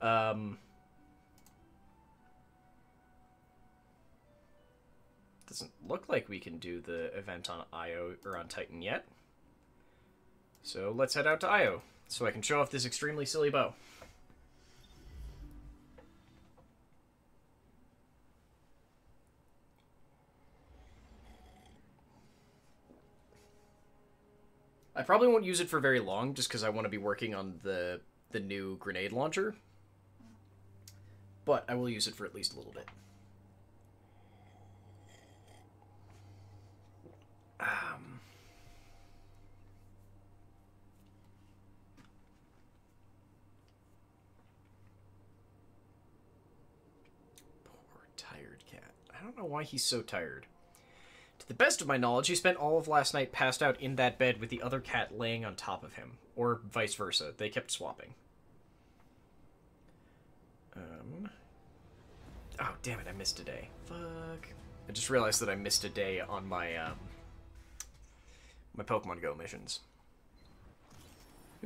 [SPEAKER 1] Um. Doesn't look like we can do the event on Io or on Titan yet. So let's head out to Io so I can show off this extremely silly bow. I probably won't use it for very long, just because I want to be working on the the new grenade launcher. But I will use it for at least a little bit. Um, poor tired cat. I don't know why he's so tired. The best of my knowledge, he spent all of last night passed out in that bed with the other cat laying on top of him, or vice versa. They kept swapping. Um. Oh, damn it, I missed a day. Fuck. I just realized that I missed a day on my, um, my Pokemon Go missions.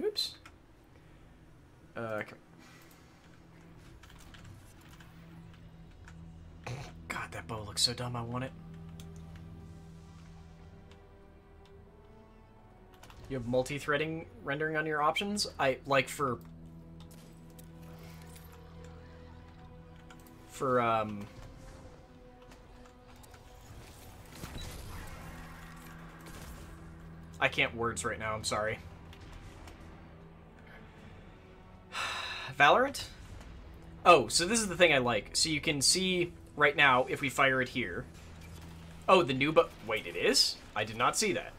[SPEAKER 1] Oops. Uh. God, that bow looks so dumb, I want it. You have multi-threading rendering on your options? I, like, for... For, um... I can't words right now, I'm sorry. Valorant? Oh, so this is the thing I like. So you can see right now, if we fire it here... Oh, the new but Wait, it is? I did not see that.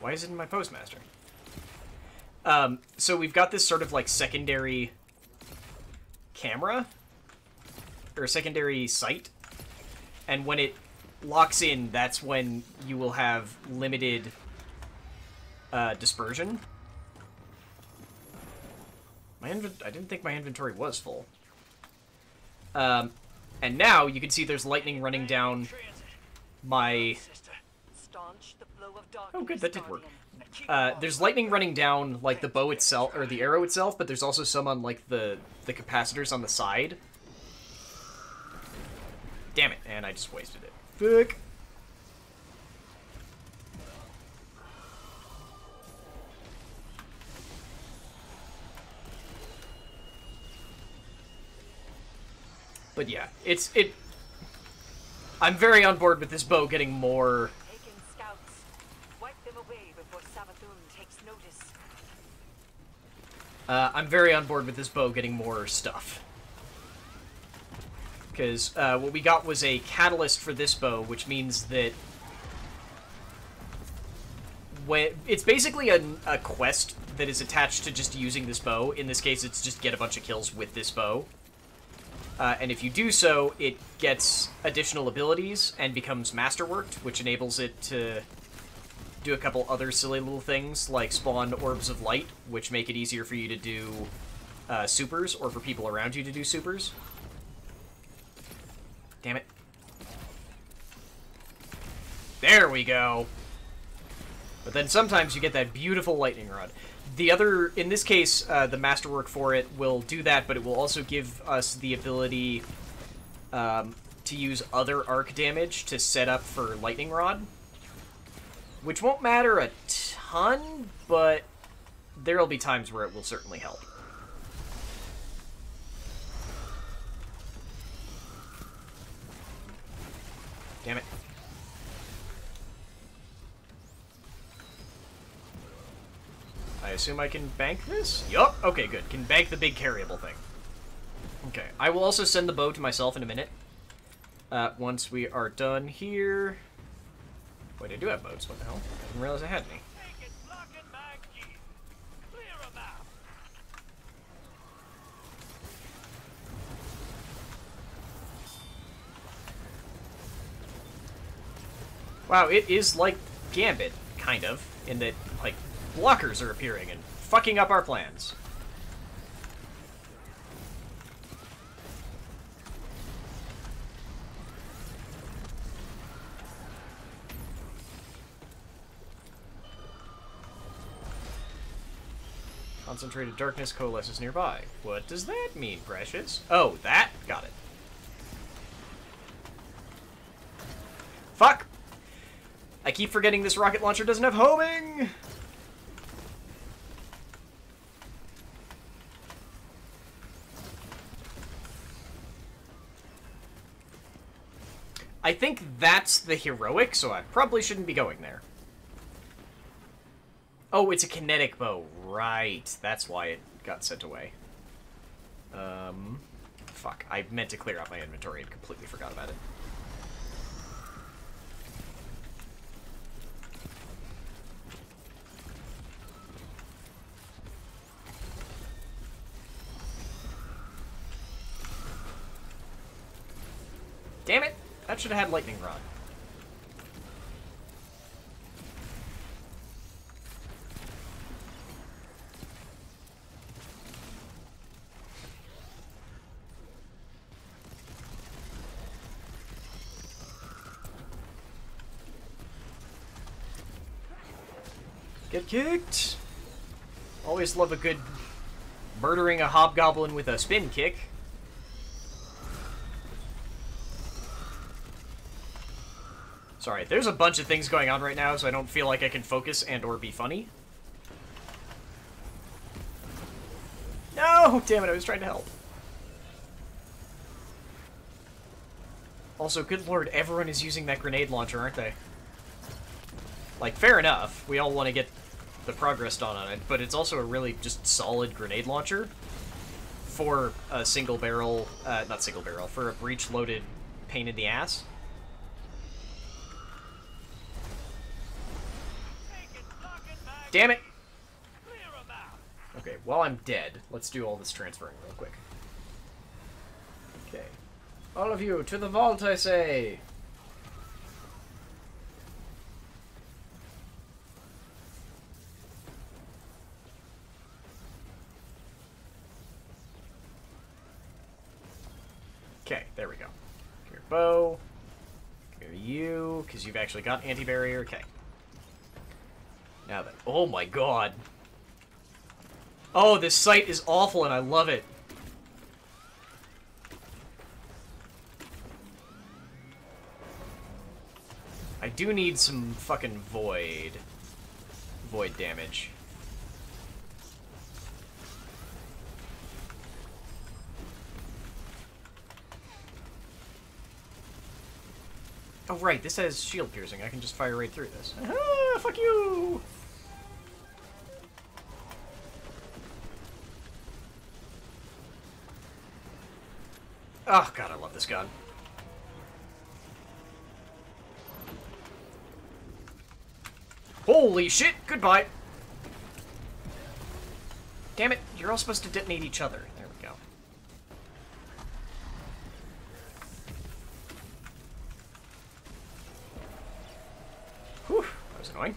[SPEAKER 1] Why is it in my postmaster? Um, so we've got this sort of like secondary camera or secondary sight, and when it locks in, that's when you will have limited uh, dispersion. My inv I didn't think my inventory was full. Um, and now you can see there's lightning running down my Oh, good, that did work. Uh, there's lightning running down, like, the bow itself, or the arrow itself, but there's also some on, like, the, the capacitors on the side. Damn it, and I just wasted it. Fuck. But yeah, it's, it... I'm very on board with this bow getting more Uh, I'm very on board with this bow getting more stuff. Because uh, what we got was a catalyst for this bow, which means that when it's basically a, a quest that is attached to just using this bow. In this case, it's just get a bunch of kills with this bow. Uh, and if you do so, it gets additional abilities and becomes masterworked, which enables it to do a couple other silly little things, like spawn orbs of light, which make it easier for you to do uh, supers, or for people around you to do supers. Damn it. There we go! But then sometimes you get that beautiful lightning rod. The other, in this case, uh, the masterwork for it will do that, but it will also give us the ability um, to use other arc damage to set up for lightning rod. Which won't matter a ton, but there'll be times where it will certainly help. Damn it. I assume I can bank this? Yup. Okay, good. Can bank the big carryable thing. Okay. I will also send the bow to myself in a minute. Uh, once we are done here... Wait, I do have boats. What the hell? I didn't realize I had any. Wow, it is like Gambit, kind of, in that, like, blockers are appearing and fucking up our plans. Concentrated darkness coalesces nearby. What does that mean, Precious? Oh, that? Got it. Fuck! I keep forgetting this rocket launcher doesn't have homing! I think that's the heroic, so I probably shouldn't be going there. Oh, it's a kinetic bow. Right. That's why it got sent away. Um, fuck. I meant to clear out my inventory and completely forgot about it. Damn it! That should have had lightning rod. Get kicked! Always love a good murdering a hobgoblin with a spin kick. Sorry, there's a bunch of things going on right now, so I don't feel like I can focus and or be funny. No! Damn it, I was trying to help. Also, good lord, everyone is using that grenade launcher, aren't they? Like, fair enough. We all want to get the progress done on it, but it's also a really just solid grenade launcher for a single barrel, uh, not single barrel, for a breech-loaded pain in the ass. Damn it! Okay, while I'm dead, let's do all this transferring real quick. Okay. All of you, to the vault, I say! Okay, there we go. Come here, bow. Here, you, because you've actually got anti-barrier. Okay. Now then. Oh my god. Oh, this sight is awful and I love it. I do need some fucking void. Void damage. Oh, right, this has shield piercing. I can just fire right through this. Ah, fuck you! Oh, God, I love this gun. Holy shit! Goodbye! Damn it, you're all supposed to detonate each other. Annoying.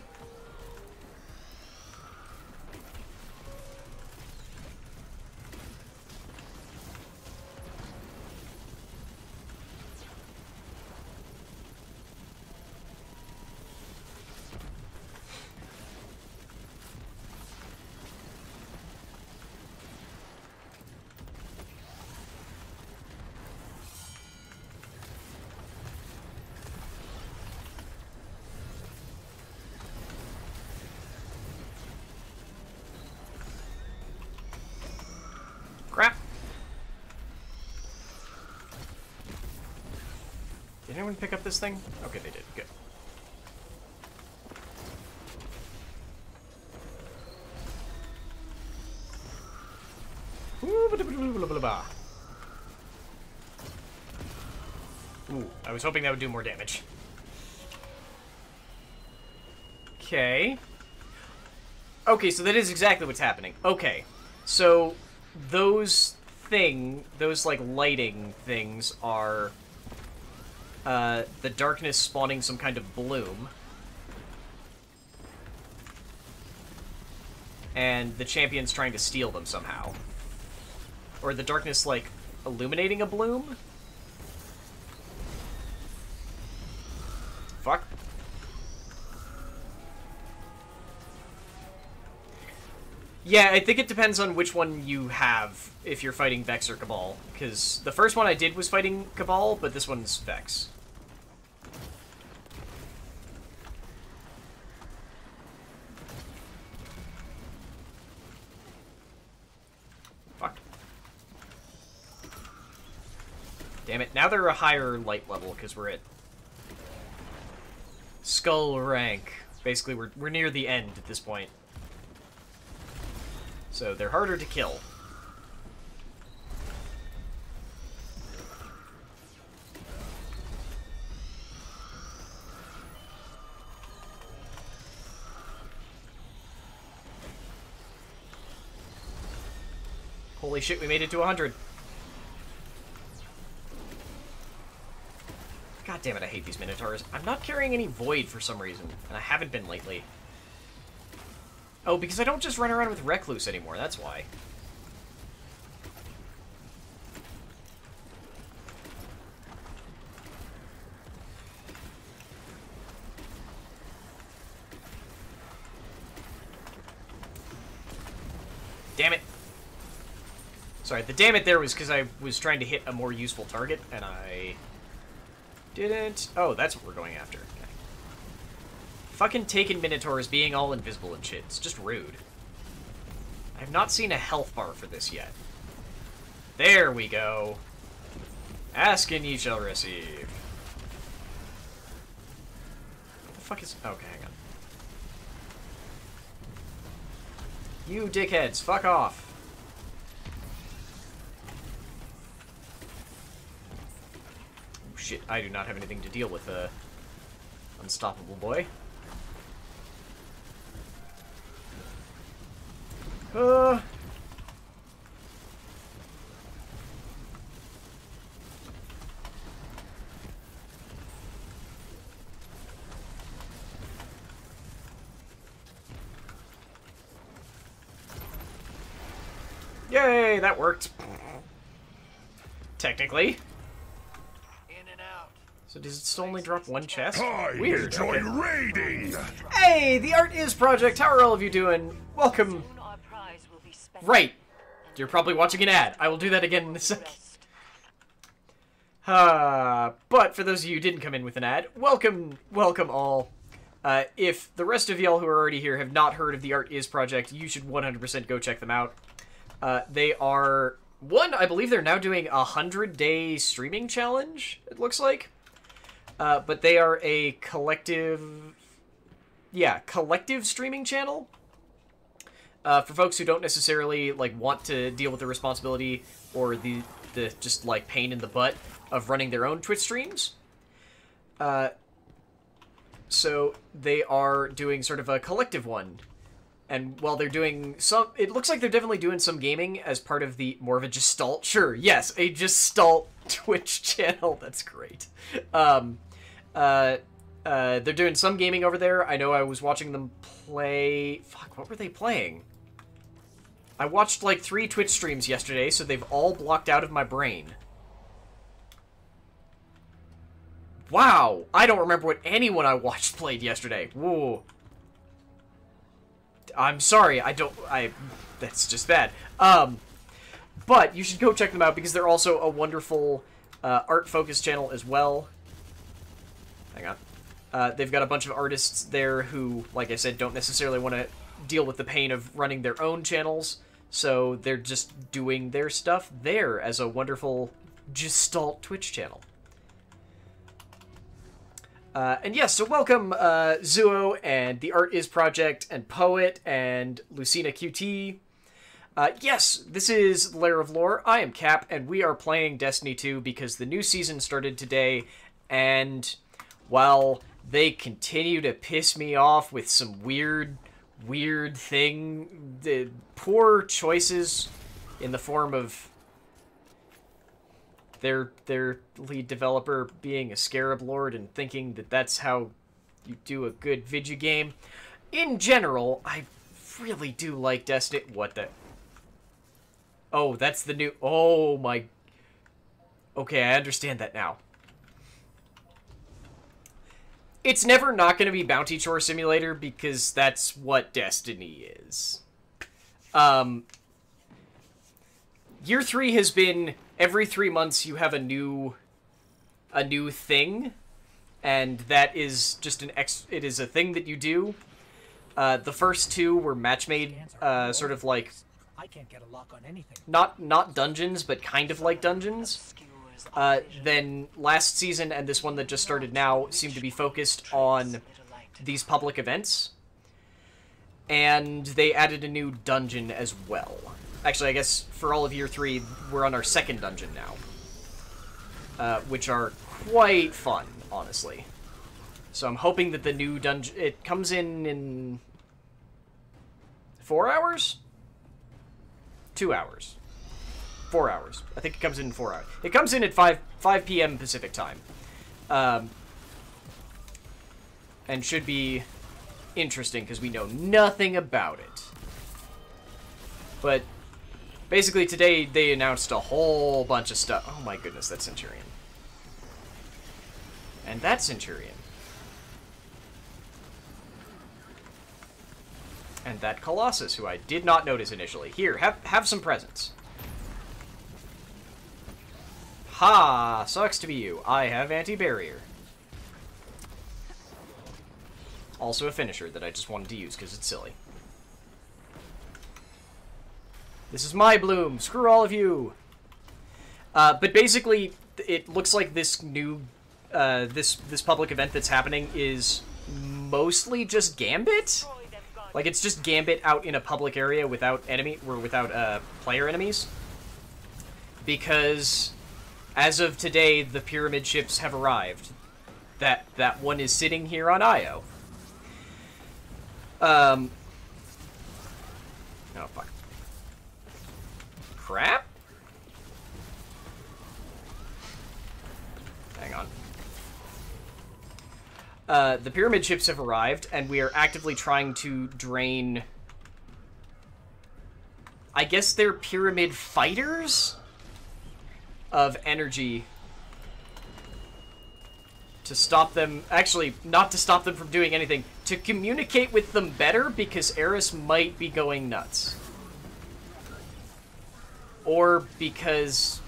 [SPEAKER 1] Pick up this thing? Okay, they did. Good. Ooh, I was hoping that would do more damage. Okay. Okay, so that is exactly what's happening. Okay, so those thing, those like lighting things are uh, the darkness spawning some kind of bloom. And the champion's trying to steal them somehow. Or the darkness, like, illuminating a bloom? Fuck. Yeah, I think it depends on which one you have if you're fighting Vex or Cabal. Because the first one I did was fighting Cabal, but this one's Vex. Fuck. Damn it, now they're a higher light level because we're at Skull rank. Basically, we're, we're near the end at this point. So they're harder to kill. Holy shit, we made it to 100. Damn it, I hate these Minotaurs. I'm not carrying any Void for some reason, and I haven't been lately. Oh, because I don't just run around with Recluse anymore, that's why. Damn it. Sorry, the damn it there was because I was trying to hit a more useful target, and I didn't. Oh, that's what we're going after. Okay. Fucking taken Minotaurs being all invisible and shit. It's just rude. I've not seen a health bar for this yet. There we go. Ask and ye shall receive. What the fuck is... Oh, okay, hang on. You dickheads, fuck off. Shit, I do not have anything to deal with, uh... Unstoppable boy. Uh... Yay, that worked. Technically. So does it still only drop one chest?
[SPEAKER 13] I
[SPEAKER 1] Weird.
[SPEAKER 13] enjoy
[SPEAKER 1] okay.
[SPEAKER 13] raiding.
[SPEAKER 1] Hey, the Art Is Project. How are all of you doing? Welcome. Right. You're probably watching an ad. I will do that again in a second. Uh, but for those of you who didn't come in with an ad, welcome, welcome all. Uh, if the rest of y'all who are already here have not heard of the Art Is Project, you should 100% go check them out. Uh, they are one. I believe they're now doing a hundred day streaming challenge. It looks like, uh, but they are a collective, yeah, collective streaming channel. Uh, for folks who don't necessarily like want to deal with the responsibility or the the just like pain in the butt of running their own Twitch streams. Uh, so they are doing sort of a collective one and while they're doing some it looks like they're definitely doing some gaming as part of the more of a gestalt sure yes a gestalt twitch channel. That's great. Um uh uh they're doing some gaming over there. I know i was watching them play fuck what were they playing? I watched like three twitch streams yesterday so they've all blocked out of my brain. Wow i don't remember what anyone i watched played yesterday. Whoa I'm sorry, I don't, I, that's just bad. Um, but you should go check them out because they're also a wonderful uh, art-focused channel as well. Hang on. Uh, they've got a bunch of artists there who, like I said, don't necessarily want to deal with the pain of running their own channels, so they're just doing their stuff there as a wonderful Gestalt Twitch channel. Uh, and yes, so welcome uh, Zuo and the Art Is Project and Poet and Lucina QT. Uh, yes, this is Lair of Lore. I am Cap, and we are playing Destiny 2 because the new season started today, and while they continue to piss me off with some weird, weird thing, the poor choices in the form of their their lead developer being a scarab lord and thinking that that's how you do a good video game. In general, I really do like Destiny. What the? Oh, that's the new. Oh my. Okay, I understand that now. It's never not going to be Bounty Chore Simulator because that's what Destiny is. Um, year three has been every three months you have a new a new thing and that is just an ex it is a thing that you do uh, the first two were match made uh, sort of like
[SPEAKER 4] I can't get a lock on anything.
[SPEAKER 1] not not dungeons but kind of like dungeons uh, then last season and this one that just started now seem to be focused on these public events and they added a new dungeon as well. Actually, I guess for all of year three, we're on our second dungeon now, uh, which are quite fun, honestly. So I'm hoping that the new dungeon it comes in in four hours, two hours, four hours. I think it comes in four hours. It comes in at five five p.m. Pacific time, um, and should be interesting because we know nothing about it. But basically today they announced a whole bunch of stuff. Oh my goodness, that Centurion. And that Centurion. And that Colossus, who I did not notice initially. Here, have, have some presents. Ha! Sucks to be you. I have anti-barrier. Also a finisher that I just wanted to use because it's silly. This is my bloom. Screw all of you. Uh, but basically, it looks like this new, uh, this this public event that's happening is mostly just Gambit. Like it's just Gambit out in a public area without enemy or without uh, player enemies. Because as of today, the pyramid ships have arrived. That that one is sitting here on Io. Um. Oh fuck. Crap. Hang on. Uh, the pyramid ships have arrived, and we are actively trying to drain... I guess they're pyramid fighters? Of energy. To stop them... Actually, not to stop them from doing anything. To communicate with them better, because Eris might be going nuts. Or because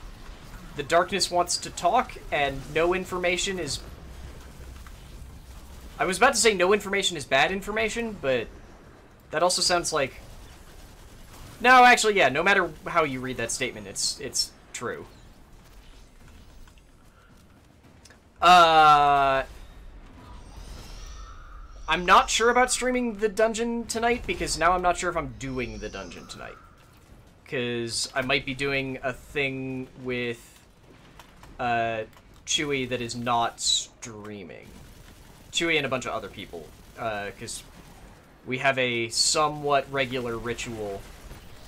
[SPEAKER 1] the darkness wants to talk, and no information is I was about to say no information is bad information, but that also sounds like... No, actually, yeah, no matter how you read that statement, it's it's true. Uh... I'm not sure about streaming the dungeon tonight, because now I'm not sure if I'm doing the dungeon tonight. Because I might be doing a thing with uh, Chewy that is not streaming. Chewy and a bunch of other people, because uh, we have a somewhat regular ritual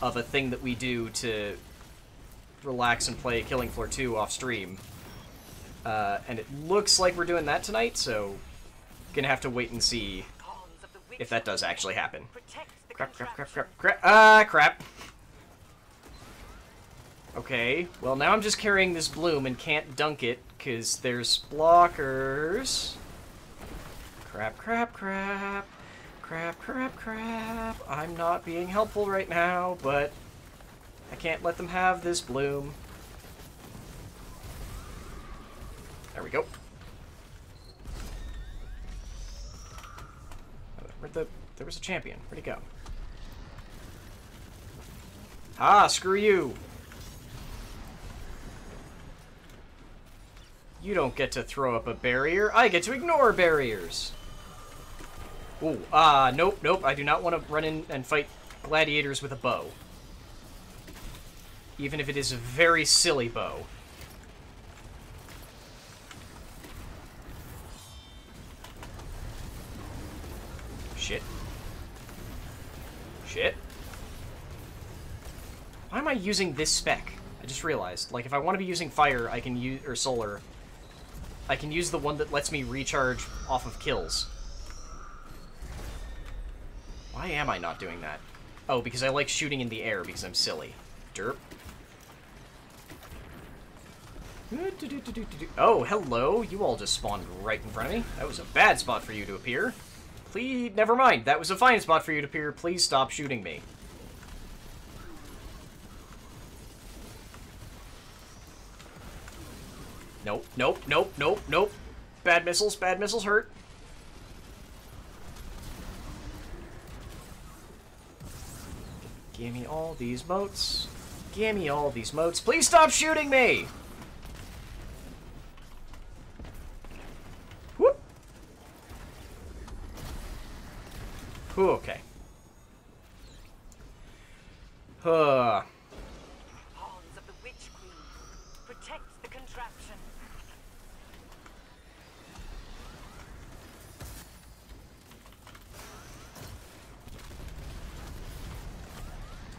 [SPEAKER 1] of a thing that we do to relax and play Killing Floor 2 off stream. Uh, and it looks like we're doing that tonight, so gonna have to wait and see if that does actually happen. Crap, crap, crap, crap, crap. Ah, crap. Okay, well now I'm just carrying this bloom and can't dunk it, because there's blockers. Crap, crap, crap. Crap, crap, crap. I'm not being helpful right now, but I can't let them have this bloom. There we go. Where'd the... There was a champion. Where'd he go? Ah, screw you! You don't get to throw up a barrier. I get to ignore barriers. Ooh, ah, uh, nope, nope. I do not want to run in and fight gladiators with a bow. Even if it is a very silly bow. Shit. Shit. Why am I using this spec? I just realized. Like, if I want to be using fire, I can use... or solar. I can use the one that lets me recharge off of kills. Why am I not doing that? Oh, because I like shooting in the air because I'm silly. Derp. Oh, hello. You all just spawned right in front of me. That was a bad spot for you to appear. Please, never mind. That was a fine spot for you to appear. Please stop shooting me. Nope, nope, nope, nope, nope. Bad missiles, bad missiles hurt. Give me all these motes. Give me all these motes. Please stop shooting me! Whoop. Ooh, okay. Huh.
[SPEAKER 5] Pawns of the Witch Queen. Protect the contraption.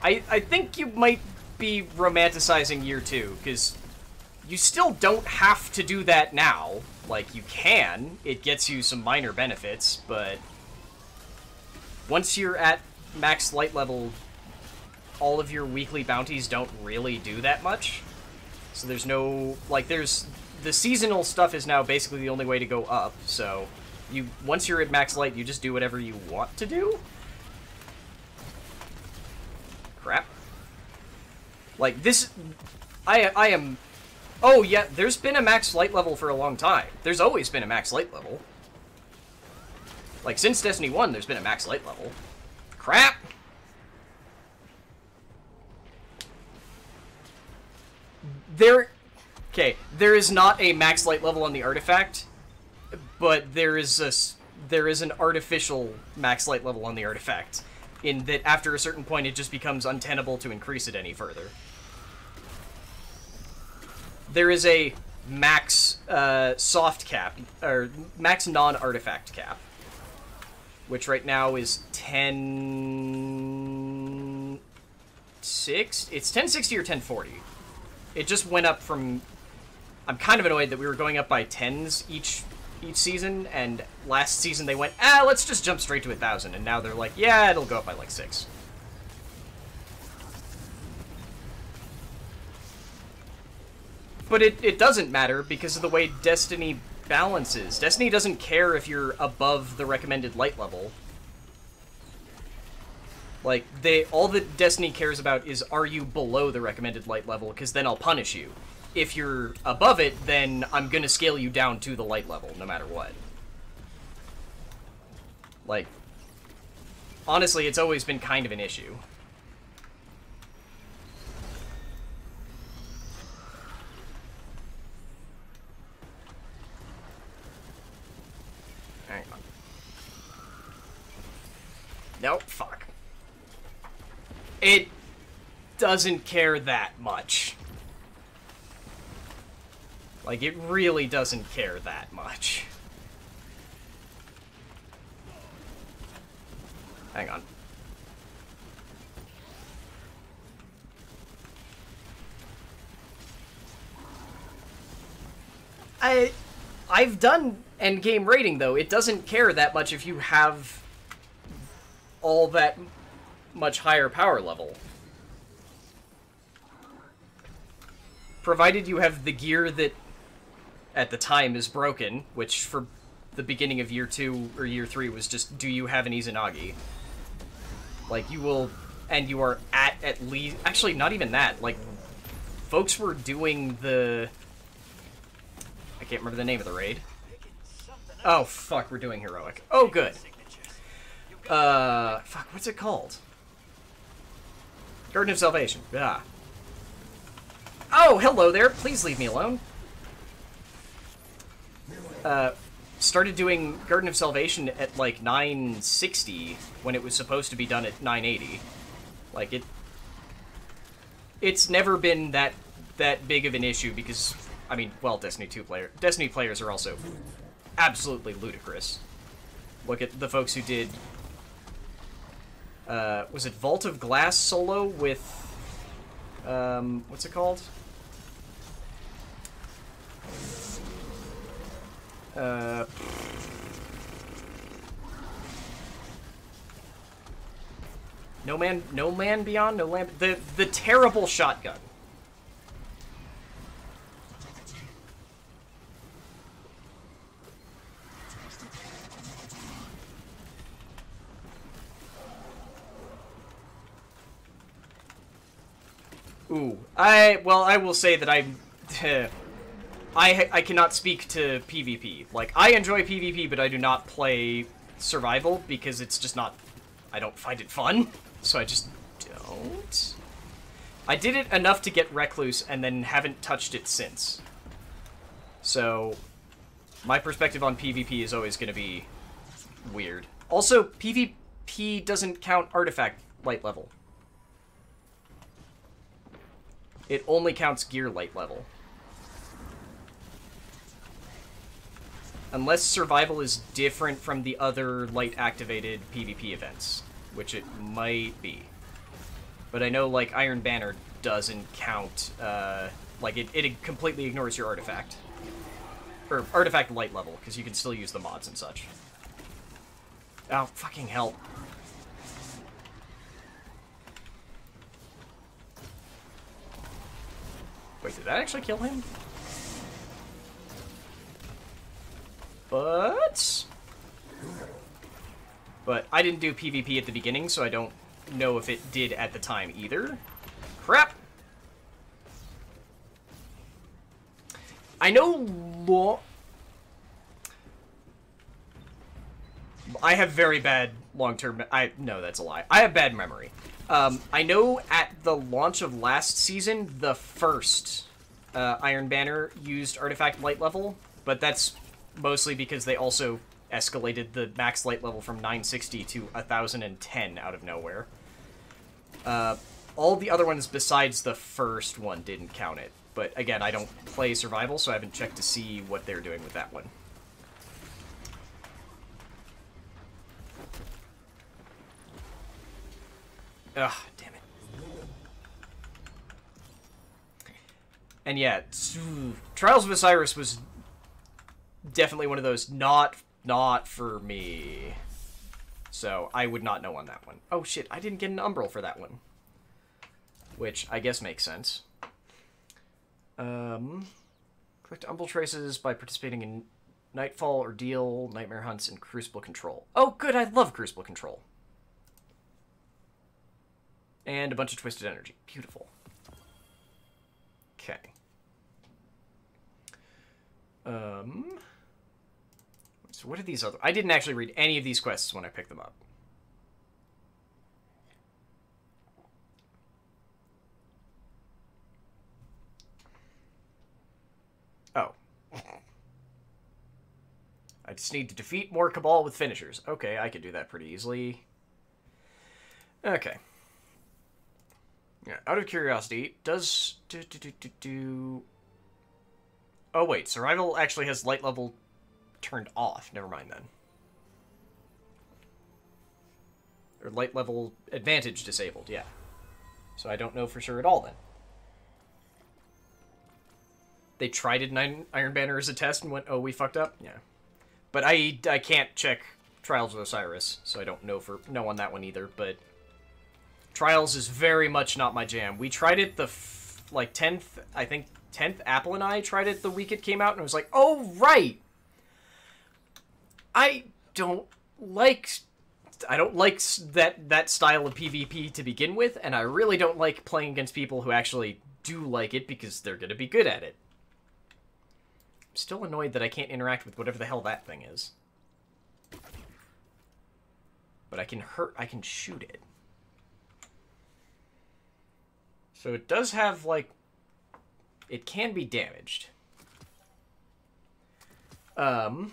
[SPEAKER 1] I, I think you might be romanticizing year two, because you still don't have to do that now. Like, you can. It gets you some minor benefits, but once you're at max light level, all of your weekly bounties don't really do that much. So there's no, like, there's, the seasonal stuff is now basically the only way to go up, so you, once you're at max light, you just do whatever you want to do. Crap. Like, this, I, I am, oh yeah, there's been a max light level for a long time. There's always been a max light level. Like, since Destiny 1, there's been a max light level. Crap! There... Okay, there is not a max light level on the artifact, but there is a... There is an artificial max light level on the artifact, in that after a certain point it just becomes untenable to increase it any further. There is a max uh, soft cap, or max non-artifact cap, which right now is 10... 6? It's 1060 or 1040. It just went up from... I'm kind of annoyed that we were going up by 10s each each season, and last season they went, ah, let's just jump straight to a 1,000, and now they're like, yeah, it'll go up by like 6. But it, it doesn't matter because of the way Destiny balances. Destiny doesn't care if you're above the recommended light level. Like, they all that Destiny cares about is are you below the recommended light level, because then I'll punish you. If you're above it, then I'm gonna scale you down to the light level, no matter what. Like, honestly, it's always been kind of an issue. Hang. Nope, fuck. It doesn't care that much. Like, it really doesn't care that much. Hang on. I... I've done endgame rating, though. It doesn't care that much if you have all that much higher power level. Provided you have the gear that, at the time, is broken, which for the beginning of year two or year three was just, do you have an Izanagi? Like, you will, and you are at at least, actually, not even that, like, folks were doing the, I can't remember the name of the raid. Oh, fuck, we're doing heroic. Oh, good. Uh, fuck, what's it called? Garden of Salvation. Ah. Oh, hello there. Please leave me alone. Uh, started doing Garden of Salvation at like 960 when it was supposed to be done at 980. Like it it's never been that that big of an issue because I mean, well, Destiny 2 player Destiny players are also absolutely ludicrous. Look at the folks who did uh, was it Vault of Glass solo with um, what's it called? Uh, no man, no man beyond, no land. The the terrible shotgun. Ooh, I well, I will say that I'm. I I cannot speak to PvP. Like I enjoy PvP, but I do not play survival because it's just not. I don't find it fun, so I just don't. I did it enough to get Recluse and then haven't touched it since. So, my perspective on PvP is always going to be weird. Also, PvP doesn't count artifact light level. It only counts gear light level. Unless survival is different from the other light activated PvP events, which it might be. But I know like Iron Banner doesn't count, uh, like it, it completely ignores your artifact. Or artifact light level, because you can still use the mods and such. Oh, fucking hell. Wait, did that actually kill him? But... But I didn't do PvP at the beginning, so I don't know if it did at the time either. Crap! I know lo I have very bad long-term... I No, that's a lie. I have bad memory. Um, I know at the launch of last season, the first uh, Iron Banner used Artifact Light level, but that's mostly because they also escalated the max light level from 960 to 1010 out of nowhere. Uh, all the other ones besides the first one didn't count it. But again, I don't play survival, so I haven't checked to see what they're doing with that one. Ugh, damn it. And yeah, Trials of Osiris was definitely one of those not not for me. So I would not know on that one. Oh shit, I didn't get an umbral for that one. Which I guess makes sense. Um, collect umbral traces by participating in Nightfall, Ordeal, Nightmare Hunts, and Crucible Control. Oh good, I love Crucible Control. And a bunch of Twisted Energy. Beautiful. Okay. Um... So what are these other... I didn't actually read any of these quests when I picked them up. Oh. I just need to defeat more Cabal with finishers. Okay, I could do that pretty easily. Okay. Yeah, out of curiosity, does... Do, do, do, do, do... Oh, wait. Survival actually has light level turned off. Never mind then. Or light level advantage disabled, yeah. So I don't know for sure at all then. They tried it in Iron Banner as a test and went, oh, we fucked up? Yeah. But I, I can't check Trials of Osiris, so I don't know for know on that one either, but Trials is very much not my jam. We tried it the, like, 10th, I think 10th, Apple and I tried it the week it came out, and I was like, oh, right! I don't like I don't like that that style of PvP to begin with, and I really don't like playing against people who actually do like it because they're going to be good at it. I'm still annoyed that I can't interact with whatever the hell that thing is. But I can hurt, I can shoot it. So it does have, like, it can be damaged. Um,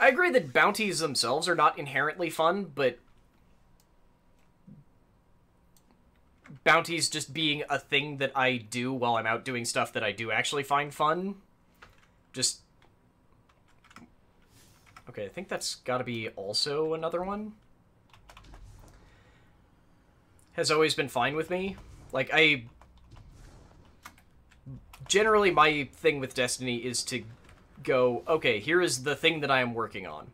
[SPEAKER 1] I agree that bounties themselves are not inherently fun, but bounties just being a thing that I do while I'm out doing stuff that I do actually find fun. Just... Okay, I think that's gotta be also another one. Has always been fine with me. Like, I... Generally, my thing with Destiny is to go, okay, here is the thing that I am working on.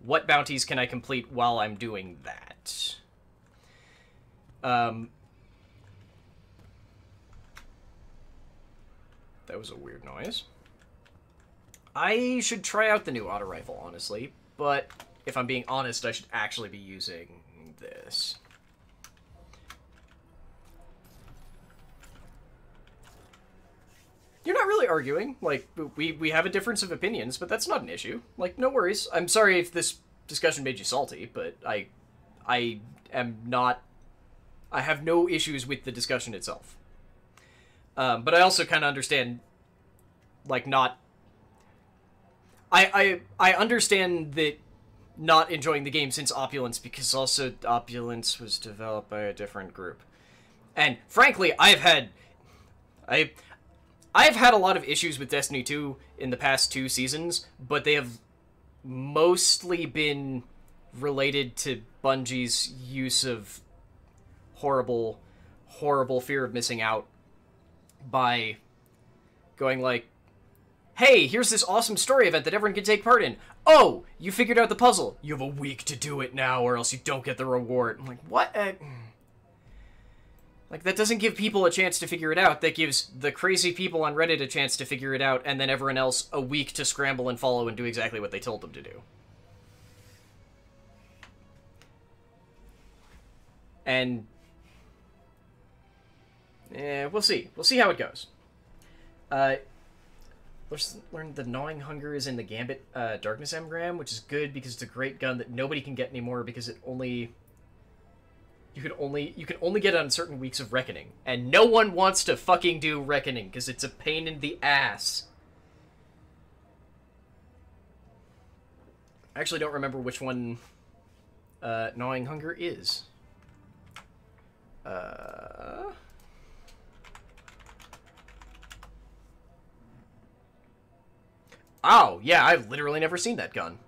[SPEAKER 1] What bounties can I complete while I'm doing that? Um, that was a weird noise. I should try out the new auto rifle, honestly, but if I'm being honest, I should actually be using this. You're not really arguing. Like, we, we have a difference of opinions, but that's not an issue. Like, no worries. I'm sorry if this discussion made you salty, but I, I am not... I have no issues with the discussion itself. Um, but I also kind of understand, like, not. I, I I understand that not enjoying the game since Opulence because also Opulence was developed by a different group. And frankly, I've had I I've had a lot of issues with Destiny 2 in the past two seasons, but they have mostly been related to Bungie's use of horrible horrible fear of missing out by going like hey, here's this awesome story event that everyone can take part in. Oh, you figured out the puzzle. You have a week to do it now, or else you don't get the reward. I'm like, what? Uh, like, that doesn't give people a chance to figure it out. That gives the crazy people on Reddit a chance to figure it out, and then everyone else a week to scramble and follow and do exactly what they told them to do. And. Yeah, we'll see. We'll see how it goes. Uh, learned the gnawing hunger is in the Gambit uh, Darkness Engram, which is good because it's a great gun that nobody can get anymore because it only you can only you can only get on certain weeks of Reckoning, and no one wants to fucking do Reckoning because it's a pain in the ass. I actually don't remember which one uh, Gnawing Hunger is. Uh. Oh, yeah, I've literally never seen that gun.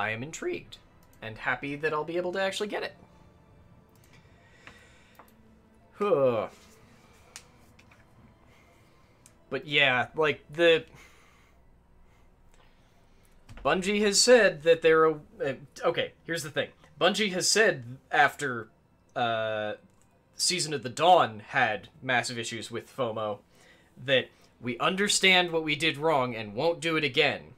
[SPEAKER 1] I am intrigued and happy that I'll be able to actually get it. Huh. But yeah, like the Bungie has said that they're a, uh, okay. Here's the thing: Bungie has said after uh, Season of the Dawn had massive issues with FOMO, that we understand what we did wrong and won't do it again.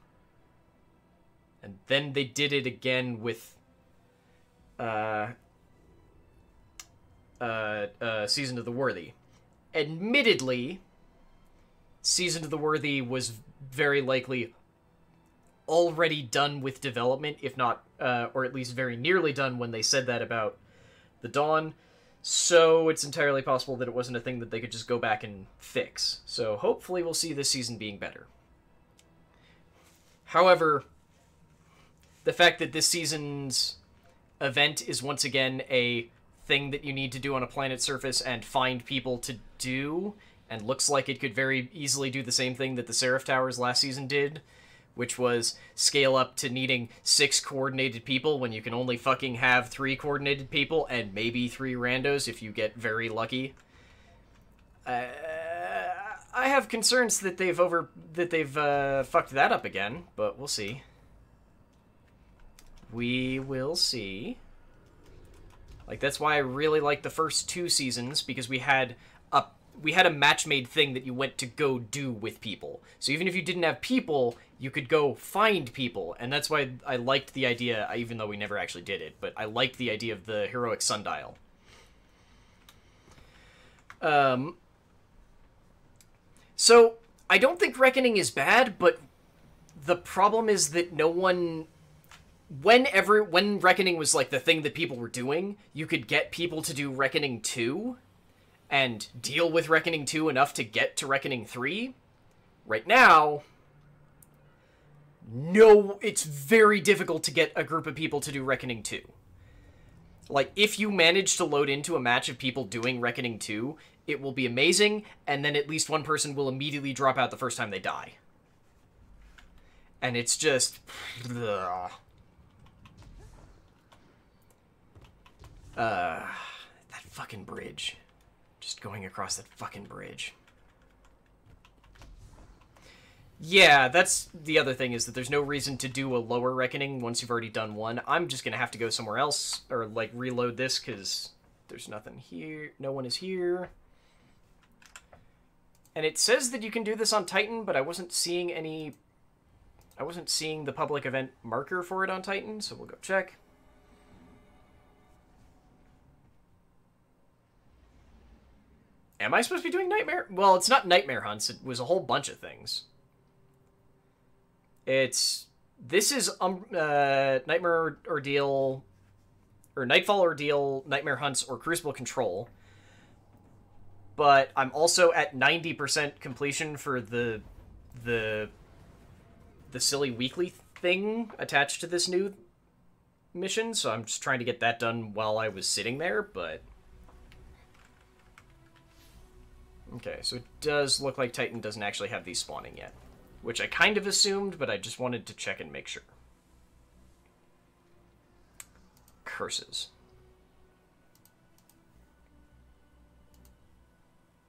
[SPEAKER 1] And then they did it again with uh, uh, uh, Season of the Worthy. Admittedly, Season of the Worthy was very likely already done with development, if not, uh, or at least very nearly done when they said that about the Dawn. So it's entirely possible that it wasn't a thing that they could just go back and fix. So hopefully we'll see this season being better. However, the fact that this season's event is once again a thing that you need to do on a planet's surface and find people to do, and looks like it could very easily do the same thing that the Seraph Towers last season did, which was scale up to needing six coordinated people when you can only fucking have three coordinated people and maybe three randos if you get very lucky. Uh, I have concerns that they've over that they've uh, fucked that up again, but we'll see. We will see. Like that's why I really like the first two seasons because we had a we had a match made thing that you went to go do with people. So even if you didn't have people, you could go find people, and that's why I liked the idea, even though we never actually did it. But I liked the idea of the heroic sundial. Um. So I don't think reckoning is bad, but the problem is that no one whenever when reckoning was like the thing that people were doing you could get people to do reckoning 2 and deal with reckoning 2 enough to get to reckoning 3 right now no it's very difficult to get a group of people to do reckoning 2 like if you manage to load into a match of people doing reckoning 2 it will be amazing and then at least one person will immediately drop out the first time they die. And it's just ugh. Uh, that fucking bridge. Just going across that fucking bridge. Yeah, that's the other thing is that there's no reason to do a lower reckoning once you've already done one. I'm just gonna have to go somewhere else or like reload this because there's nothing here. No one is here. And it says that you can do this on Titan, but I wasn't seeing any. I wasn't seeing the public event marker for it on Titan, so we'll go check. Am I supposed to be doing nightmare? Well, it's not nightmare hunts. It was a whole bunch of things. It's this is um uh, nightmare ordeal or Nightfall Ordeal, Nightmare Hunts, or Crucible Control. But I'm also at 90% completion for the the the silly weekly thing attached to this new mission, so I'm just trying to get that done while I was sitting there, but Okay, so it does look like Titan doesn't actually have these spawning yet, which I kind of assumed, but I just wanted to check and make sure. Curses.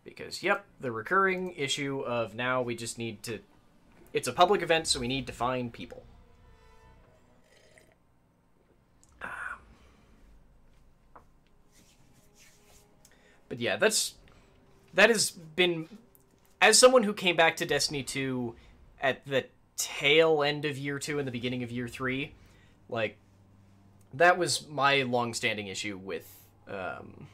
[SPEAKER 1] Because, yep, the recurring issue of now we just need to... It's a public event, so we need to find people. Um. But yeah, that's that has been as someone who came back to Destiny 2 at the tail end of year 2 and the beginning of year 3, like that was my long-standing issue with um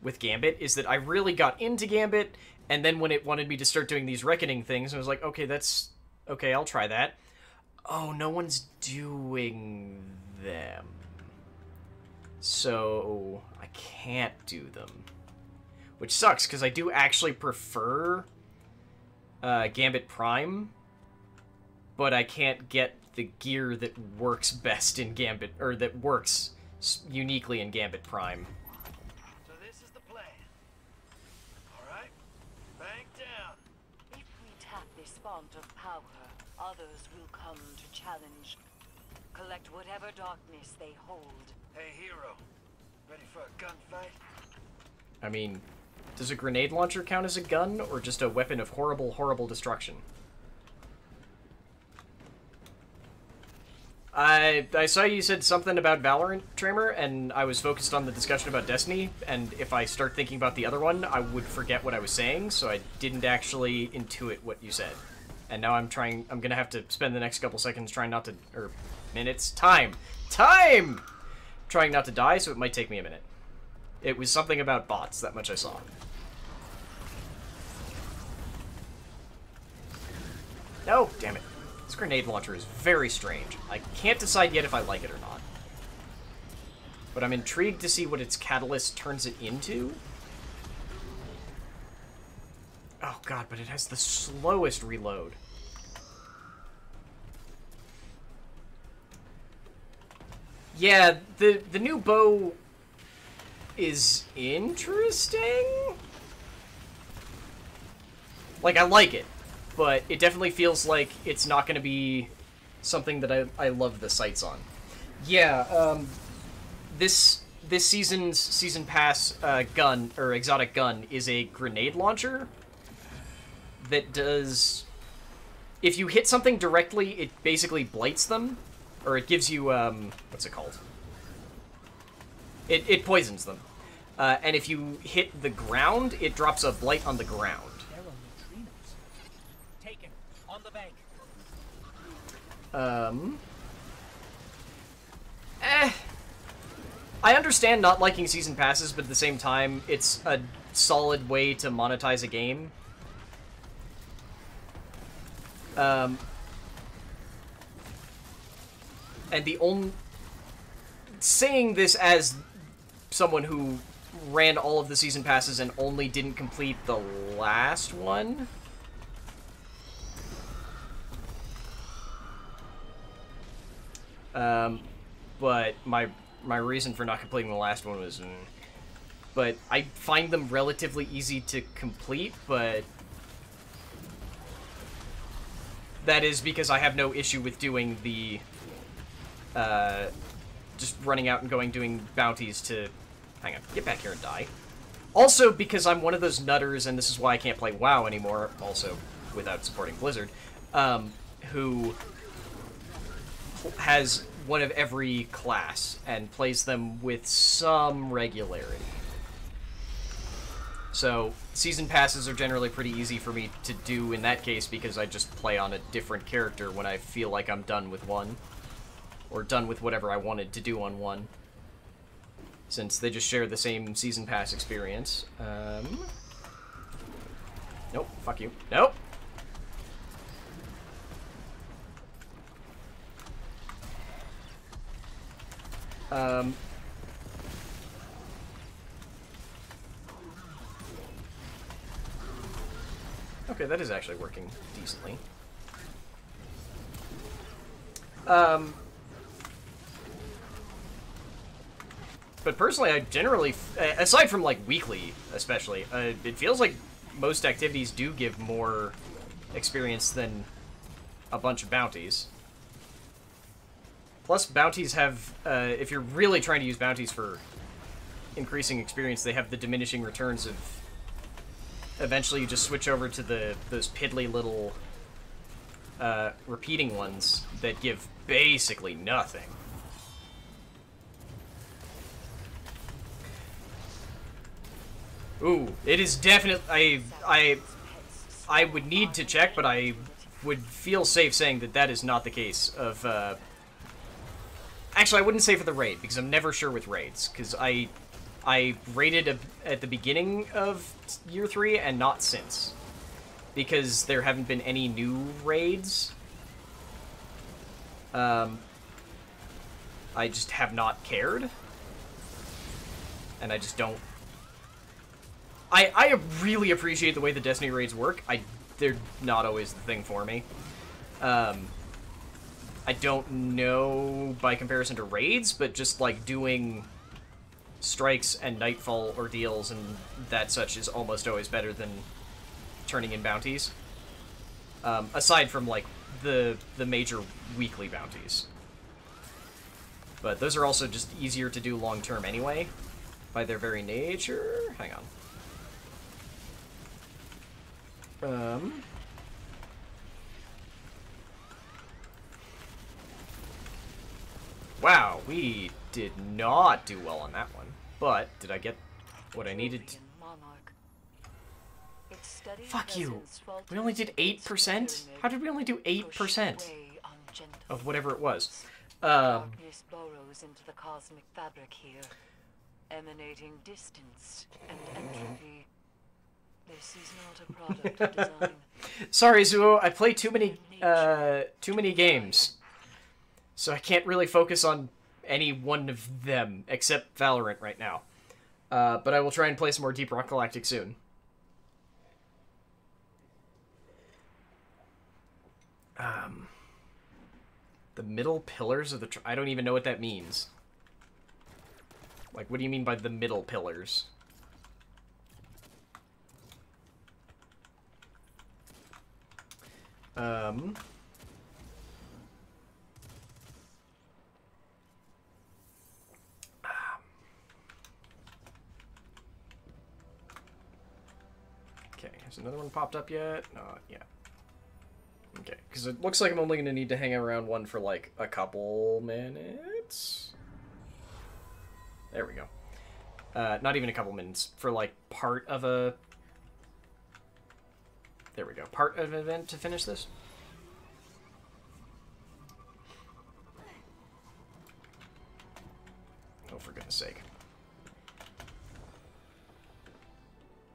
[SPEAKER 1] with Gambit is that I really got into Gambit and then when it wanted me to start doing these reckoning things, I was like, okay, that's okay, I'll try that. Oh, no one's doing them. So I can't do them which sucks because I do actually prefer uh, Gambit Prime, but I can't get the gear that works best in Gambit or that works uniquely in Gambit Prime.
[SPEAKER 10] So this is the plan. All right, bank down.
[SPEAKER 5] If we tap this font of power, others will come to challenge. Collect whatever darkness they hold.
[SPEAKER 10] Hey, hero. Ready for a gunfight?
[SPEAKER 1] I mean, does a grenade launcher count as a gun, or just a weapon of horrible, horrible destruction? I, I saw you said something about Valorant, Tramer, and I was focused on the discussion about Destiny, and if I start thinking about the other one, I would forget what I was saying, so I didn't actually intuit what you said. And now I'm trying, I'm gonna have to spend the next couple seconds trying not to, or minutes, time, time! Trying not to die, so it might take me a minute. It was something about bots, that much I saw. No, damn it. This grenade launcher is very strange. I can't decide yet if I like it or not. But I'm intrigued to see what its catalyst turns it into. Oh god, but it has the slowest reload. Yeah, the the new bow is interesting. Like I like it but it definitely feels like it's not going to be something that I, I love the sights on. Yeah, um, this this season's season pass uh, gun or exotic gun is a grenade launcher that does. If you hit something directly, it basically blights them, or it gives you um, what's it called? It it poisons them, uh, and if you hit the ground, it drops a blight on the ground. Um. Eh. I understand not liking season passes, but at the same time, it's a solid way to monetize a game. Um. And the only... Saying this as someone who ran all of the season passes and only didn't complete the last one... Um, but my my reason for not completing the last one was, mm, but I find them relatively easy to complete, but that is because I have no issue with doing the, uh, just running out and going doing bounties to, hang on, get back here and die. Also, because I'm one of those nutters, and this is why I can't play WoW anymore, also without supporting Blizzard, um, who has one of every class and plays them with some regularity. So, season passes are generally pretty easy for me to do in that case because I just play on a different character when I feel like I'm done with one. Or done with whatever I wanted to do on one. Since they just share the same season pass experience. Um... Nope, fuck you. Nope! Um, okay, that is actually working decently. Um, but personally, I generally, aside from like weekly, especially, uh, it feels like most activities do give more experience than a bunch of bounties. Plus, bounties have, uh, if you're really trying to use bounties for increasing experience, they have the diminishing returns of eventually you just switch over to the those piddly little uh, repeating ones that give basically nothing. Ooh, it is definitely. I I I would need to check, but I would feel safe saying that that is not the case of. Uh, actually, I wouldn't say for the raid because I'm never sure with raids because I I raided a, at the beginning of year three and not since because there haven't been any new raids. Um, I just have not cared, and I just don't I, I really appreciate the way the Destiny raids work. I They're not always the thing for me. Um, I don't know by comparison to raids, but just like doing strikes and nightfall ordeals and that such is almost always better than turning in bounties. Um, aside from like the the major weekly bounties. But those are also just easier to do long term anyway, by their very nature. Hang on. Um. Wow, we did not do well on that one. But, did I get what I needed to... Fuck you! We only did 8%? How did we only do 8%? Of whatever it was. Um...
[SPEAKER 5] Darkness burrows into the cosmic fabric here, emanating distance and entropy. This is not a product of design.
[SPEAKER 1] Sorry, Zuo. I play too many, uh, too many games, so I can't really focus on any one of them except Valorant right now. Uh, but I will try and play some more Deep Rock Galactic soon. Um, the middle pillars of the. I don't even know what that means. Like, what do you mean by the middle pillars? Um... Okay, another one popped up yet? Not yet. Okay, because it looks like I'm only going to need to hang around one for like a couple minutes. There we go. Uh, not even a couple minutes, for like part of a there we go. Part of an event to finish this. Oh, for goodness sake.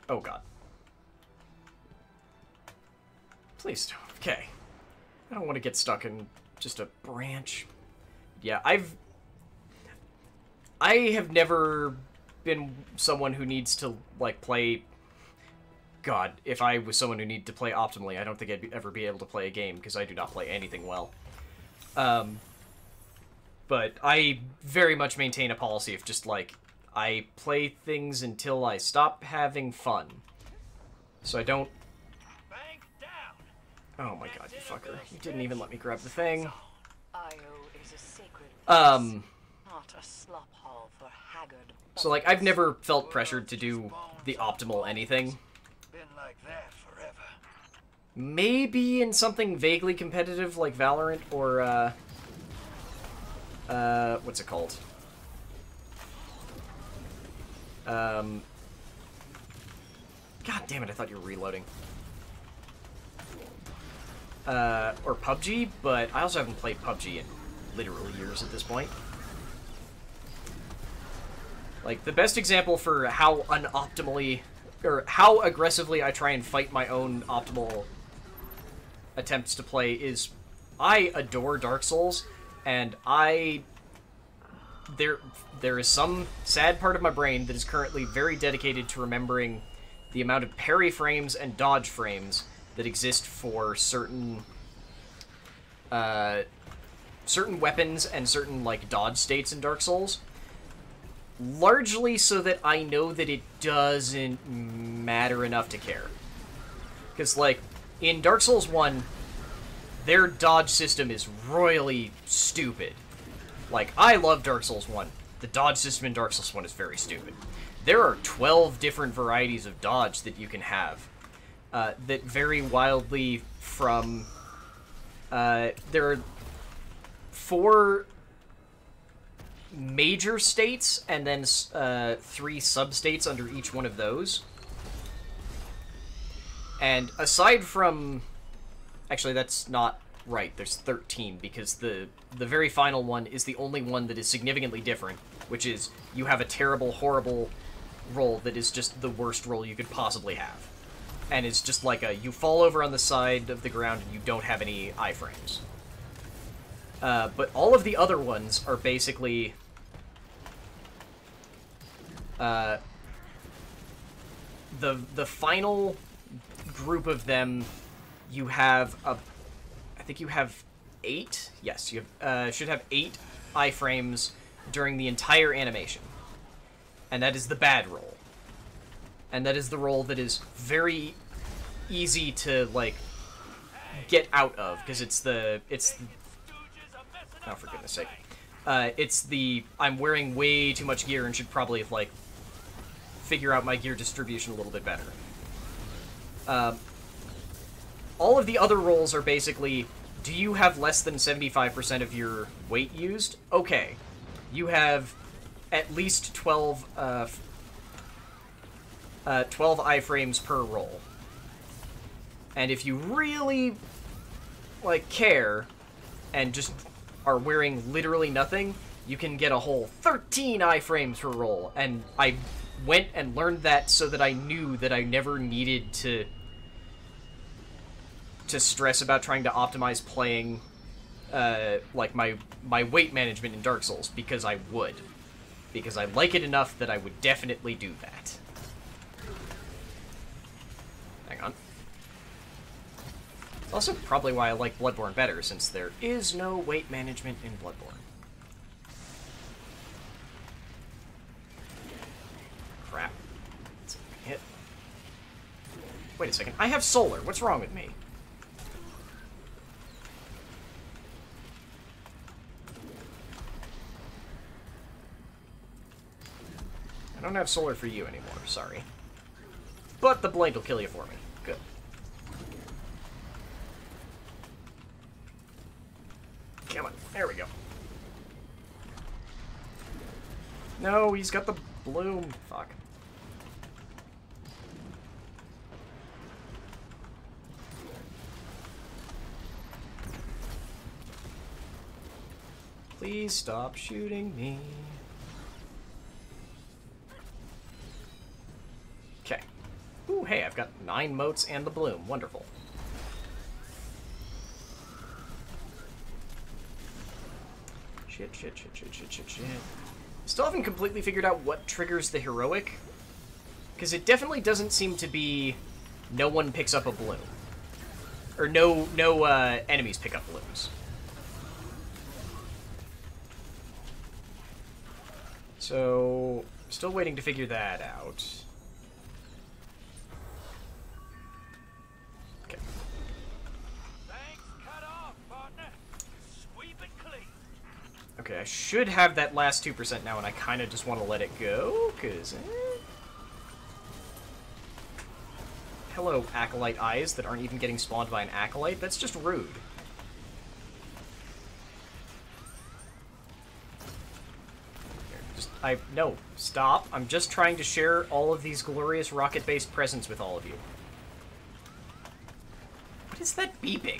[SPEAKER 1] Oh, God. Please don't. Okay. I don't want to get stuck in just a branch. Yeah, I've... I have never been someone who needs to, like, play God, if I was someone who needed to play optimally, I don't think I'd ever be able to play a game, because I do not play anything well. Um, but I very much maintain a policy of just, like, I play things until I stop having fun. So I don't... Oh my god, you fucker. You didn't even let me grab the thing. Um... Not a slop hall for Haggard. So, like, I've never felt pressured to do the optimal anything like that forever. Maybe in something vaguely competitive like Valorant or, uh... Uh, what's it called? Um... God damn it, I thought you were reloading. Uh, or PUBG, but I also haven't played PUBG in literally years at this point. Like, the best example for how unoptimally or how aggressively I try and fight my own optimal attempts to play is I adore Dark Souls, and I there there is some sad part of my brain that is currently very dedicated to remembering the amount of parry frames and dodge frames that exist for certain uh, certain weapons and certain like dodge states in Dark Souls. Largely so that I know that it doesn't matter enough to care. Because like in Dark Souls 1, their dodge system is royally stupid. Like, I love Dark Souls 1. The dodge system in Dark Souls 1 is very stupid. There are 12 different varieties of dodge that you can have uh, that vary wildly from. Uh, there are four major states and then uh, three sub-states under each one of those. And aside from... Actually, that's not right. There's 13, because the, the very final one is the only one that is significantly different, which is you have a terrible, horrible roll that is just the worst roll you could possibly have. And it's just like a, you fall over on the side of the ground and you don't have any iframes. Uh, but all of the other ones are basically... Uh, the the final group of them, you have a, I think you have eight. Yes, you have, uh, should have eight iframes during the entire animation, and that is the bad roll. And that is the roll that is very easy to like get out of because it's the it's. The, oh, for goodness sake! Uh, it's the I'm wearing way too much gear and should probably like figure out my gear distribution a little bit better. Um, all of the other rolls are basically, do you have less than 75% of your weight used? Okay. You have at least 12, uh, uh, 12 iframes per roll. And if you really, like, care, and just are wearing literally nothing, you can get a whole 13 iframes per roll. And I went and learned that so that I knew that I never needed to to stress about trying to optimize playing uh, like my my weight management in Dark Souls because I would because I like it enough that I would definitely do that. Hang on. Also probably why I like Bloodborne better since there is no weight management in Bloodborne. Crap. Hit. Wait a second. I have solar. What's wrong with me? I don't have solar for you anymore, sorry. But the blade will kill you for me. Good. Come on, there we go. No, he's got the bloom. Fuck. Please stop shooting me. Okay. Ooh, hey, I've got nine motes and the bloom. Wonderful. Shit, shit, shit, shit, shit, shit, shit. Still haven't completely figured out what triggers the heroic. Because it definitely doesn't seem to be no one picks up a bloom. Or no, no uh, enemies pick up blooms. So, still waiting to figure that out. Okay, I should have that last 2% now, and I kind of just want to let it go, because... Eh. Hello, Acolyte eyes that aren't even getting spawned by an Acolyte. That's just rude. Just, I, no, stop. I'm just trying to share all of these glorious rocket-based presents with all of you. What is that beeping?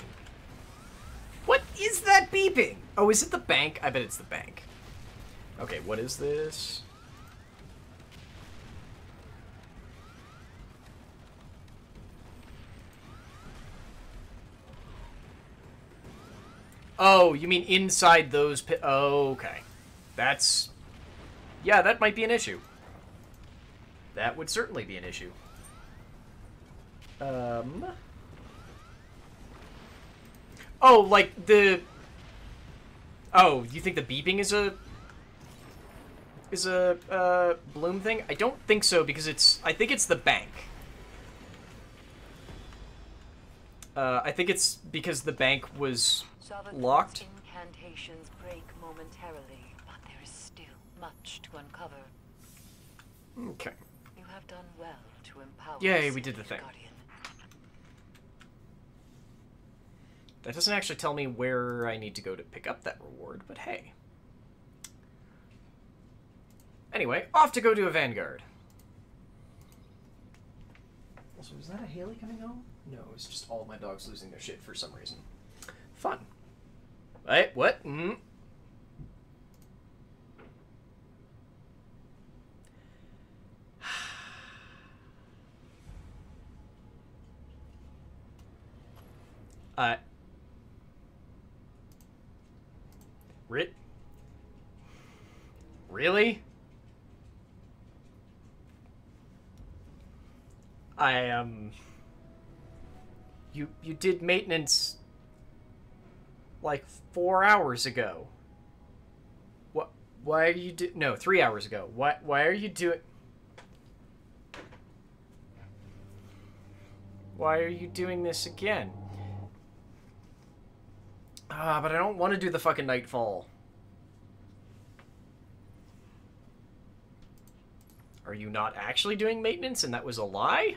[SPEAKER 1] What is that beeping? Oh, is it the bank? I bet it's the bank. Okay, what is this? Oh, you mean inside those pi- Oh, okay. That's Yeah, that might be an issue. That would certainly be an issue. Um... Oh, like the... Oh, you think the beeping is a... is a, uh, Bloom thing? I don't think so, because it's... I think it's the bank. Uh, I think it's because the bank was locked.
[SPEAKER 5] incantations break momentarily, but there is still much to uncover.
[SPEAKER 1] Okay.
[SPEAKER 5] You have done well to empower
[SPEAKER 1] Yay, we did the thing.
[SPEAKER 5] Guardian.
[SPEAKER 1] That doesn't actually tell me where I need to go to pick up that reward, but hey. Anyway, off to go to a Vanguard. Also, is that a Haley coming home? No, it's just all of my dogs losing their shit for some reason. Fun. Wait, what? Mm. Uh. Rit? Really? I, um... You, you did maintenance... like four hours ago. What, why are you do- no, three hours ago. Why, why are you doing... Why are you doing this again? Ah, but I don't want to do the fucking Nightfall. Are you not actually doing maintenance and that was a lie?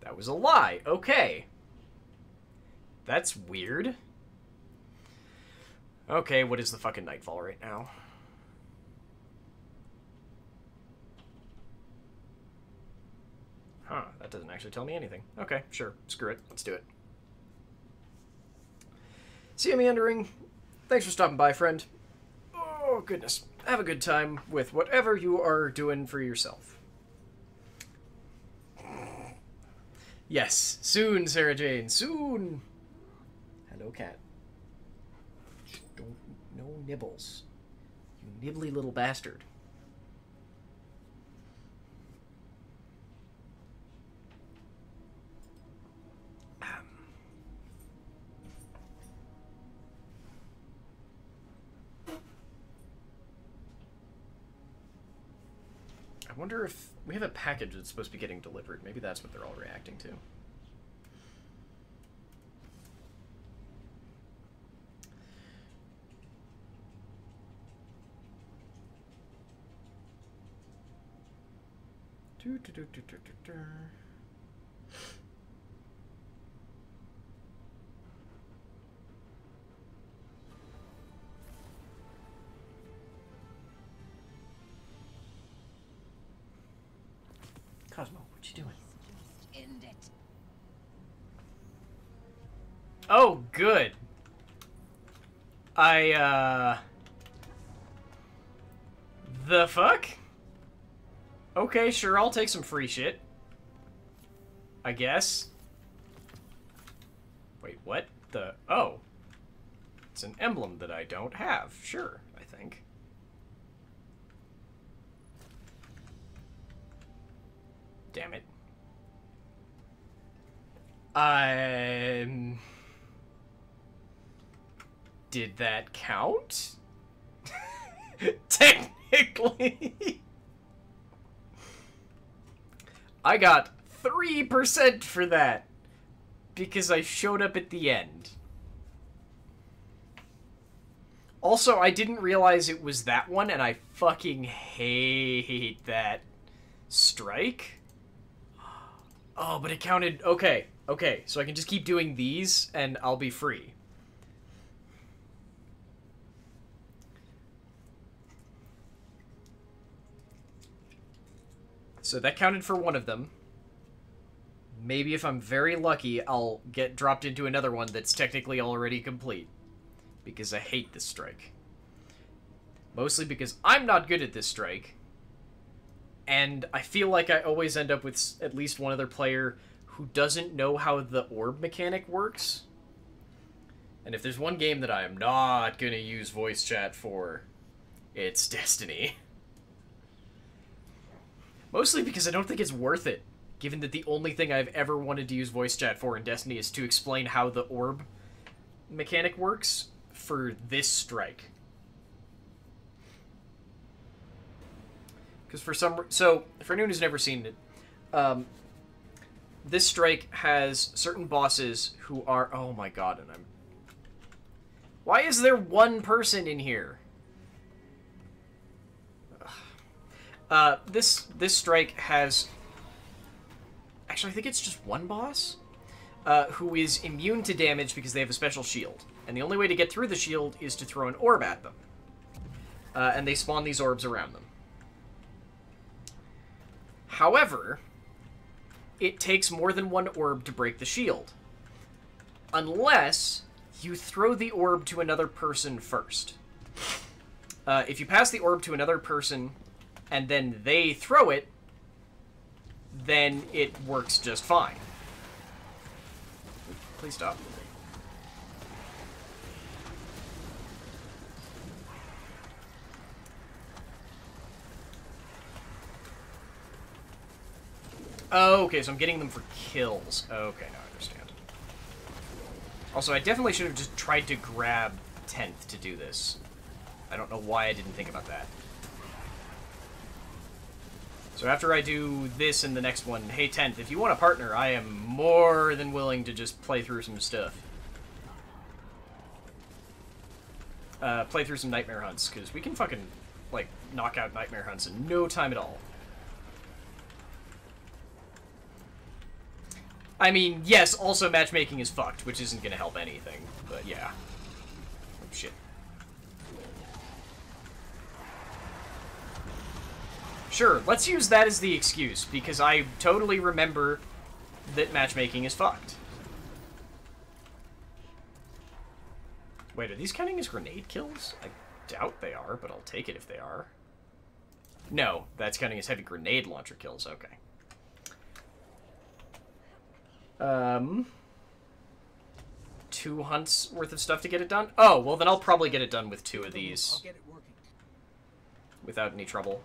[SPEAKER 1] That was a lie. Okay. That's weird. Okay, what is the fucking Nightfall right now? Huh, that doesn't actually tell me anything. Okay, sure. Screw it. Let's do it. See you, Meandering. Thanks for stopping by, friend. Oh, goodness. Have a good time with whatever you are doing for yourself. Yes, soon, Sarah Jane, soon. Hello, cat. Don't, no nibbles. You nibbly little bastard. I wonder if we have a package that's supposed to be getting delivered. Maybe that's what they're all reacting to. Do, do, do, Cosmo, what you doing?
[SPEAKER 8] End it.
[SPEAKER 1] Oh, good. I, uh... The fuck? Okay, sure, I'll take some free shit. I guess. Wait, what? The... Oh. It's an emblem that I don't have. Sure, I think. Damn it. Um... Did that count? Technically. I got 3% for that. Because I showed up at the end. Also, I didn't realize it was that one, and I fucking hate that strike. Oh, but it counted... Okay, okay, so I can just keep doing these, and I'll be free. So that counted for one of them. Maybe if I'm very lucky, I'll get dropped into another one that's technically already complete. Because I hate this strike. Mostly because I'm not good at this strike. And I feel like I always end up with at least one other player who doesn't know how the orb mechanic works. And if there's one game that I am not going to use voice chat for, it's Destiny. Mostly because I don't think it's worth it, given that the only thing I've ever wanted to use voice chat for in Destiny is to explain how the orb mechanic works for this strike. Because for some... So, for anyone who's never seen it, um, this strike has certain bosses who are... Oh my god, and I'm... Why is there one person in here? Uh, this this strike has actually I think it's just one boss uh, who is immune to damage because they have a special shield, and the only way to get through the shield is to throw an orb at them, uh, and they spawn these orbs around them. However, it takes more than one orb to break the shield, unless you throw the orb to another person first. Uh, if you pass the orb to another person and then they throw it, then it works just fine. Please stop. Oh, okay, so I'm getting them for kills. Okay, now I understand. Also, I definitely should have just tried to grab 10th to do this. I don't know why I didn't think about that. So after I do this and the next one, hey 10th, if you want a partner, I am more than willing to just play through some stuff. Uh, play through some Nightmare Hunts, because we can fucking, like, knock out Nightmare Hunts in no time at all. I mean, yes, also matchmaking is fucked, which isn't gonna help anything, but yeah. Oh, shit. Sure, let's use that as the excuse, because I totally remember that matchmaking is fucked. Wait, are these counting as grenade kills? I doubt they are, but I'll take it if they are. No, that's counting as heavy grenade launcher kills, okay. Um, two hunts worth of stuff to get it done? Oh, well then I'll probably get it done with two of these. Without any trouble.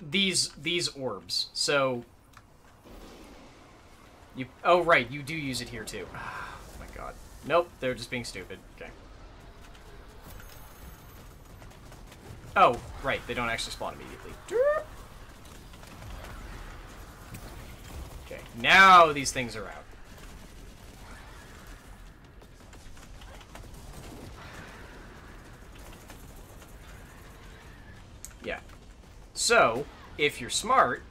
[SPEAKER 1] These, these orbs. So, you, oh right, you do use it here too. Oh my god. Nope, they're just being stupid. Okay. Oh, right, they don't actually spawn immediately. Okay, now these things are out. Yeah. So, if you're smart,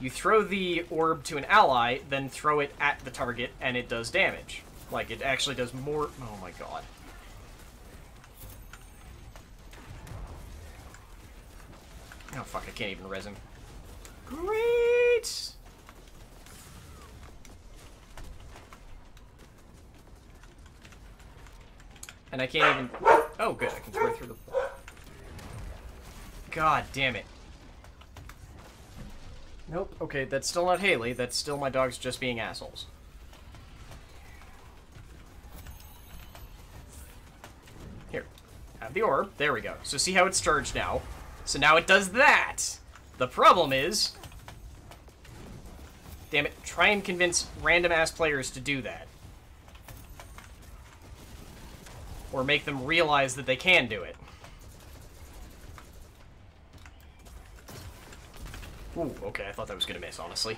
[SPEAKER 1] you throw the orb to an ally, then throw it at the target, and it does damage. Like, it actually does more... Oh my god. Oh fuck, I can't even res him. Great! And I can't even... Oh, good, I can throw through the... God damn it. Nope, okay, that's still not Haley. That's still my dogs just being assholes. Here, have the orb. There we go. So see how it's charged now? So now it does that! The problem is... Damn it, try and convince random-ass players to do that. Or make them realize that they can do it. Ooh, okay, I thought that was gonna miss, honestly.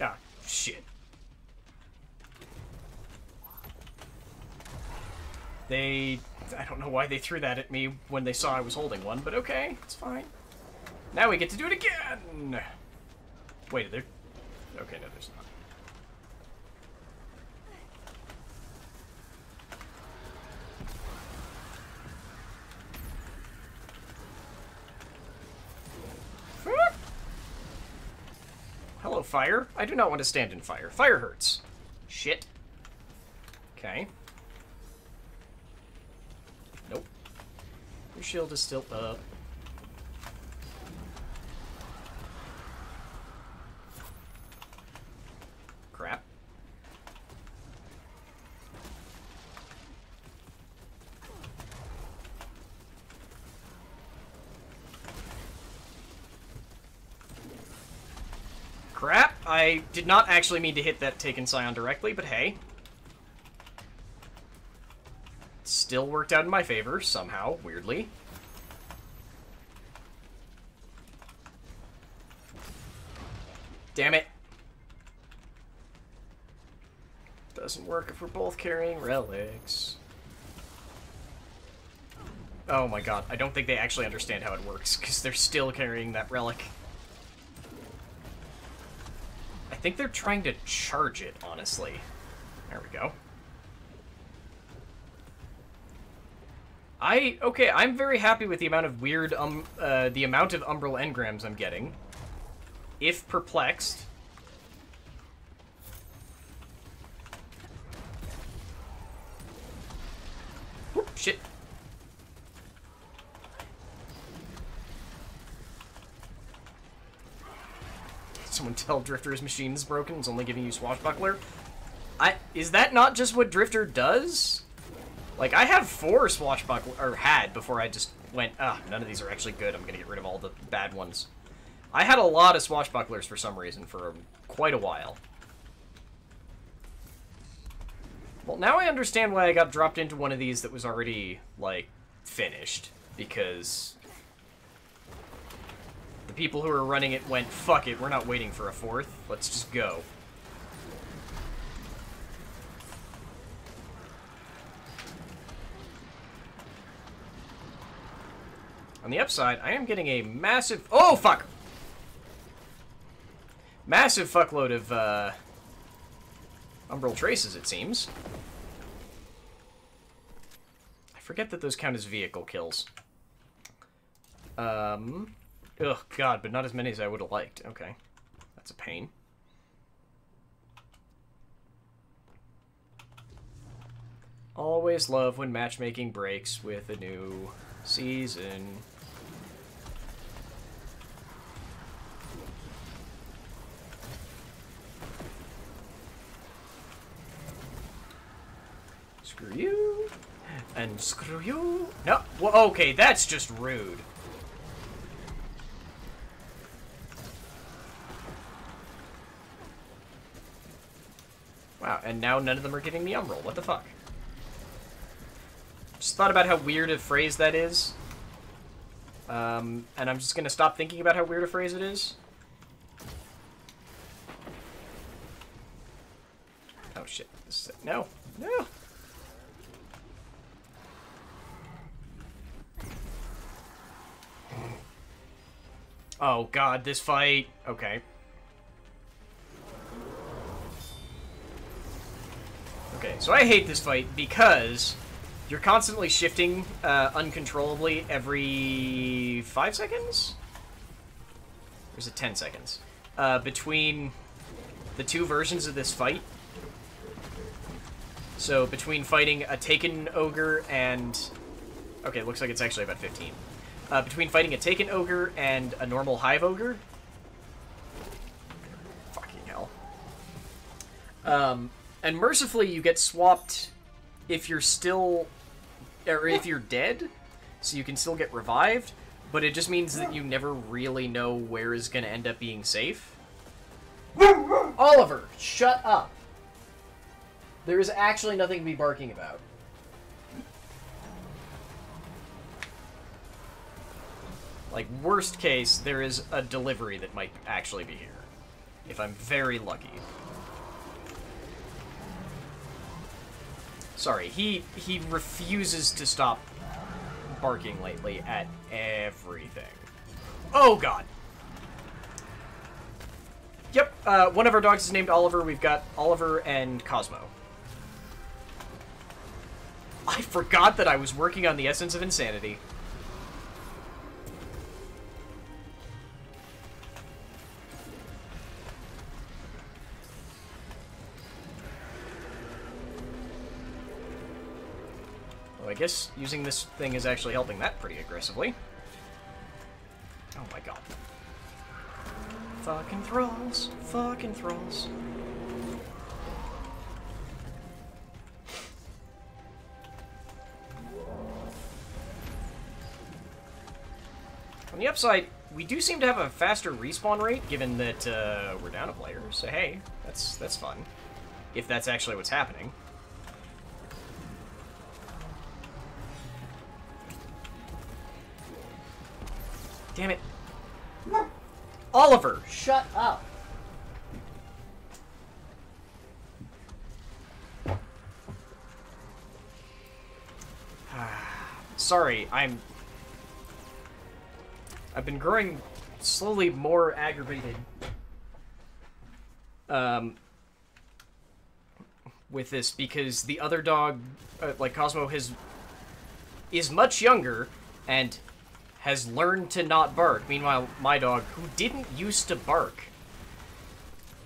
[SPEAKER 1] Ah, shit. They... I don't know why they threw that at me when they saw I was holding one, but okay, it's fine. Now we get to do it again! Wait, there... Okay, no, there's not. Hello, fire. I do not want to stand in fire. Fire hurts. Shit. Okay. Your shield is still up. Crap. Crap! I did not actually mean to hit that Taken Scion directly, but hey. Still worked out in my favor, somehow, weirdly. Damn it. Doesn't work if we're both carrying relics. Oh my god, I don't think they actually understand how it works, because they're still carrying that relic. I think they're trying to charge it, honestly. There we go. I, okay, I'm very happy with the amount of weird, um, uh, the amount of Umbral engrams I'm getting. If perplexed. Whoop, shit. Someone tell Drifter his machine is broken, it's only giving you Swashbuckler. I is that not just what Drifter does? Like, I have four Swashbuckler, or had, before I just went, ah, none of these are actually good, I'm gonna get rid of all the bad ones. I had a lot of Swashbucklers for some reason for quite a while. Well, now I understand why I got dropped into one of these that was already, like, finished. Because the people who were running it went, fuck it, we're not waiting for a fourth. Let's just go. On the upside, I am getting a massive... Oh, fuck! Massive fuckload of, uh... Umbral Traces, it seems. I forget that those count as vehicle kills. Um... Ugh, god, but not as many as I would have liked. Okay. That's a pain. Always love when matchmaking breaks with a new season. Screw you. And screw you. No. Well, okay, that's just rude. Wow, and now none of them are giving me Umbral. What the fuck? Just thought about how weird a phrase that is. Um, and I'm just gonna stop thinking about how weird a phrase it is. Oh shit. No. No. Oh god, this fight. Okay. Okay, so I hate this fight because you're constantly shifting uh, uncontrollably every five seconds? Or is it 10 seconds? Uh, between the two versions of this fight. So between fighting a Taken Ogre and... Okay, looks like it's actually about 15 uh, between fighting a Taken Ogre and a normal Hive Ogre. Fucking hell. Um, and mercifully, you get swapped if you're still... Or if you're dead, so you can still get revived, but it just means that you never really know where is going to end up being safe. Oliver, shut up. There is actually nothing to be barking about. Like, worst case, there is a delivery that might actually be here. If I'm very lucky. Sorry, he he refuses to stop barking lately at everything. Oh god! Yep, uh, one of our dogs is named Oliver. We've got Oliver and Cosmo. I forgot that I was working on the Essence of Insanity. I guess using this thing is actually helping that pretty aggressively. Oh my god. Fucking thralls. Fucking thralls. On the upside, we do seem to have a faster respawn rate, given that uh, we're down a player. So hey, that's that's fun. If that's actually what's happening. Damn it. Oliver, shut up. Sorry, I'm... I've been growing slowly more aggravated. Um, with this because the other dog, uh, like Cosmo, has is much younger and has learned to not bark. Meanwhile, my dog, who didn't used to bark,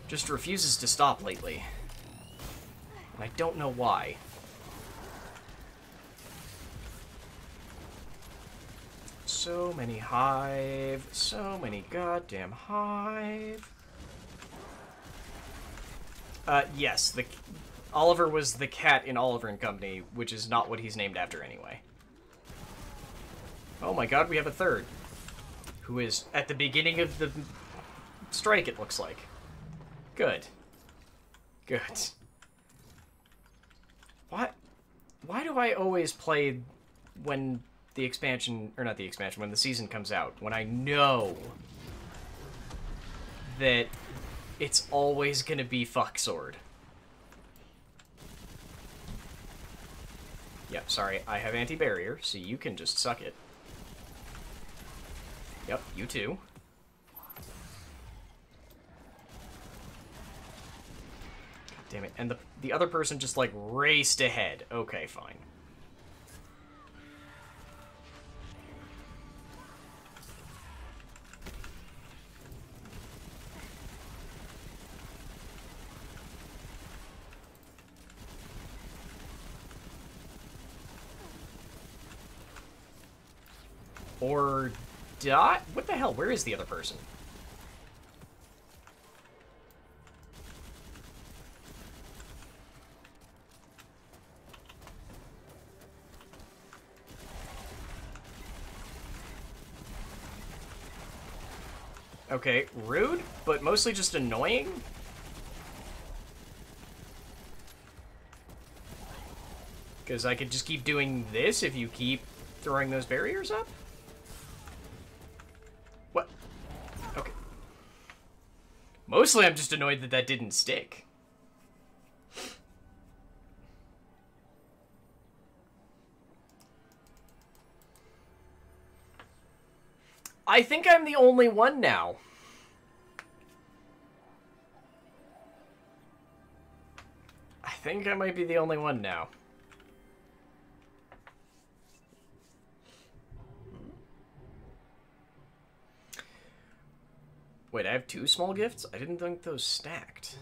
[SPEAKER 1] just refuses to stop lately. And I don't know why. So many hive, so many goddamn hive. Uh, yes, the Oliver was the cat in Oliver and Company, which is not what he's named after anyway. Oh my god, we have a third. Who is at the beginning of the strike, it looks like. Good. Good. What? Why do I always play when the expansion, or not the expansion, when the season comes out, when I know that it's always gonna be fuck sword? Yep, sorry, I have anti-barrier, so you can just suck it. Yep, you too. Damn it, and the, the other person just, like, raced ahead. Okay, fine. Or dot? What the hell? Where is the other person? Okay, rude, but mostly just annoying? Because I could just keep doing this if you keep throwing those barriers up? Mostly I'm just annoyed that that didn't stick. I think I'm the only one now. I think I might be the only one now. Wait, I have two small gifts? I didn't think those stacked.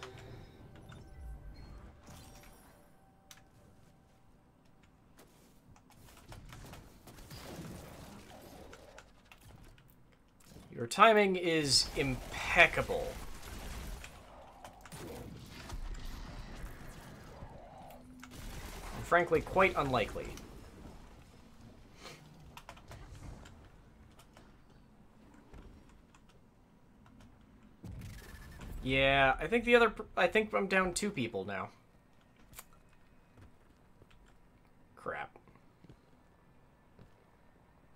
[SPEAKER 1] Your timing is impeccable. And frankly, quite unlikely. Yeah, I think the other... I think I'm down two people now. Crap.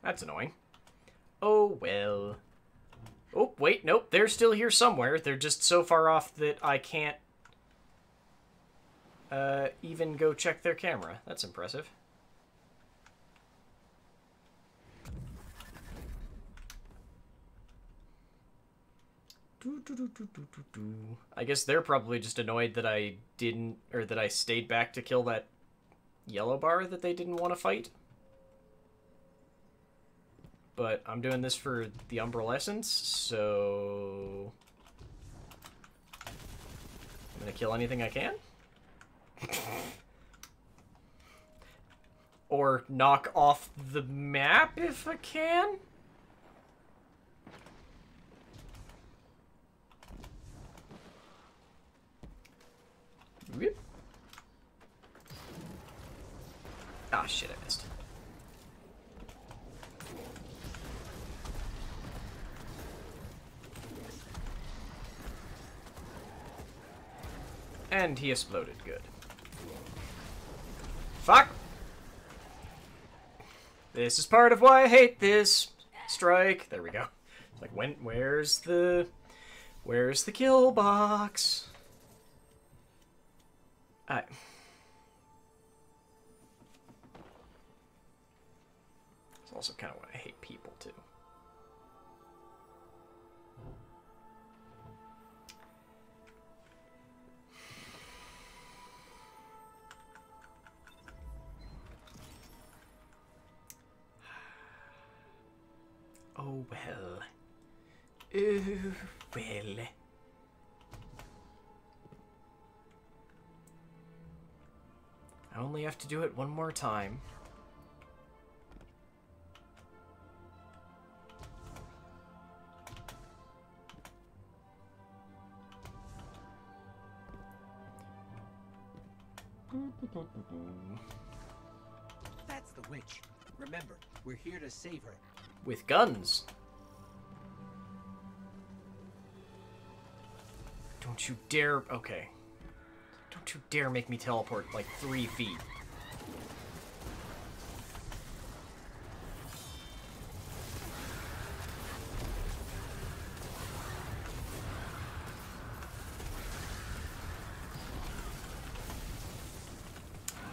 [SPEAKER 1] That's annoying. Oh, well. Oh, wait, nope, they're still here somewhere. They're just so far off that I can't uh, even go check their camera. That's impressive. I guess they're probably just annoyed that I didn't, or that I stayed back to kill that yellow bar that they didn't want to fight. But I'm doing this for the Umbral Essence, so... I'm gonna kill anything I can? or knock off the map if I can? Whoop. Ah, shit, I missed. And he exploded. Good. Fuck! This is part of why I hate this. Strike. There we go. Like, when? Where's the... Where's the kill box? I... It's also kind of why I hate people, too. Oh well. Oh well. I only have to do it one more time.
[SPEAKER 4] That's the witch. Remember, we're here to save her.
[SPEAKER 1] With guns. Don't you dare... Okay. Don't you dare make me teleport like three feet.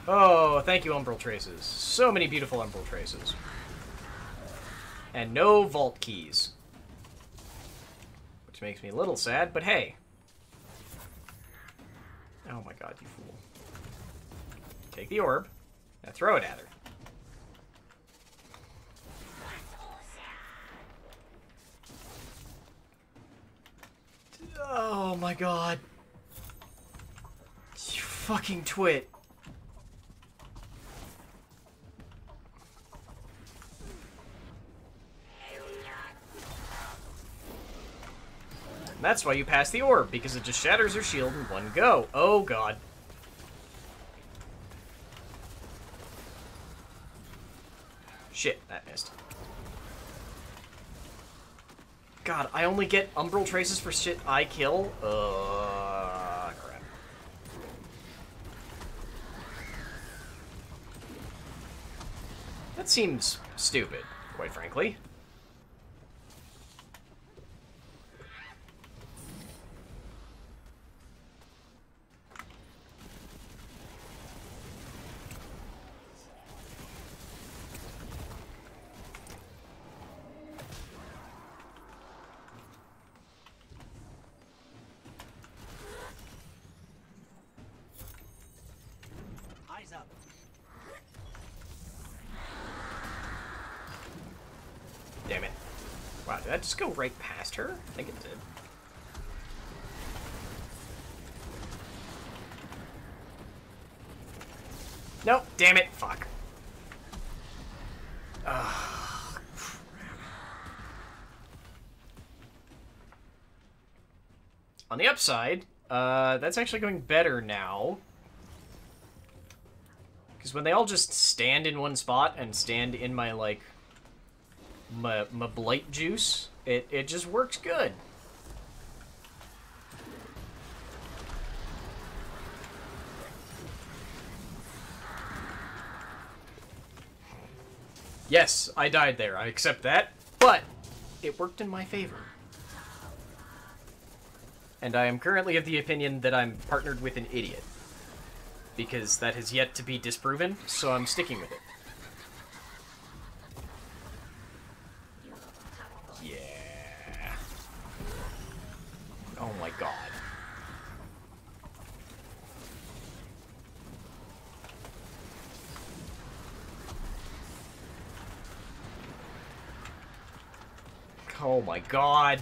[SPEAKER 1] Oh, thank you, Umbral Traces. So many beautiful Umbral Traces. And no vault keys. Which makes me a little sad, but hey. Oh my god, you fool. Take the orb, and throw it at her. Oh my god. You fucking twit. That's why you pass the orb, because it just shatters her shield in one go. Oh god. Shit, that missed. God, I only get Umbral Traces for shit I kill? Uh, crap. That seems stupid, quite frankly. Go right past her? I think it did. Nope, damn it. Fuck. On the upside, uh, that's actually going better now. Because when they all just stand in one spot and stand in my, like, my, my blight juice, it, it just works good. Yes, I died there. I accept that. But it worked in my favor. And I am currently of the opinion that I'm partnered with an idiot. Because that has yet to be disproven, so I'm sticking with it. Yeah. Oh my god. Oh my god.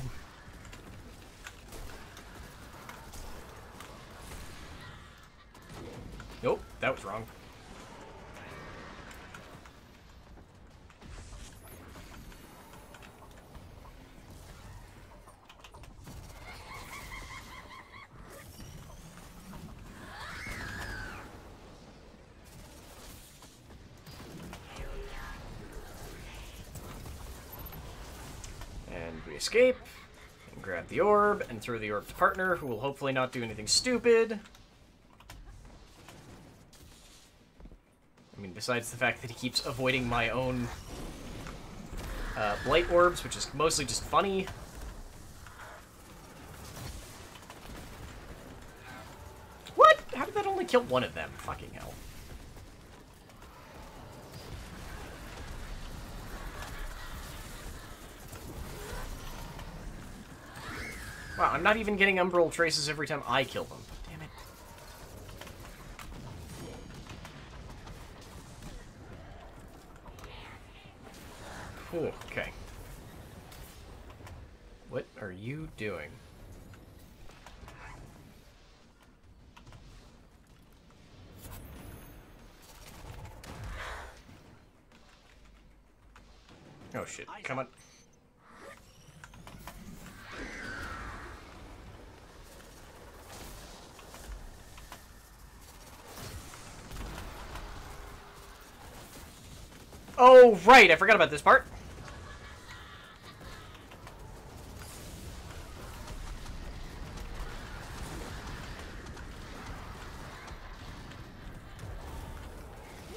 [SPEAKER 1] Nope, that was wrong. escape. And grab the orb and throw the orb to partner, who will hopefully not do anything stupid. I mean, besides the fact that he keeps avoiding my own uh, blight orbs, which is mostly just funny. What? How did that only kill one of them? Fucking hell. Wow, I'm not even getting umbral traces every time I kill them. Damn it. Whew, okay. What are you doing? Oh shit, come on. Right, I forgot about this part.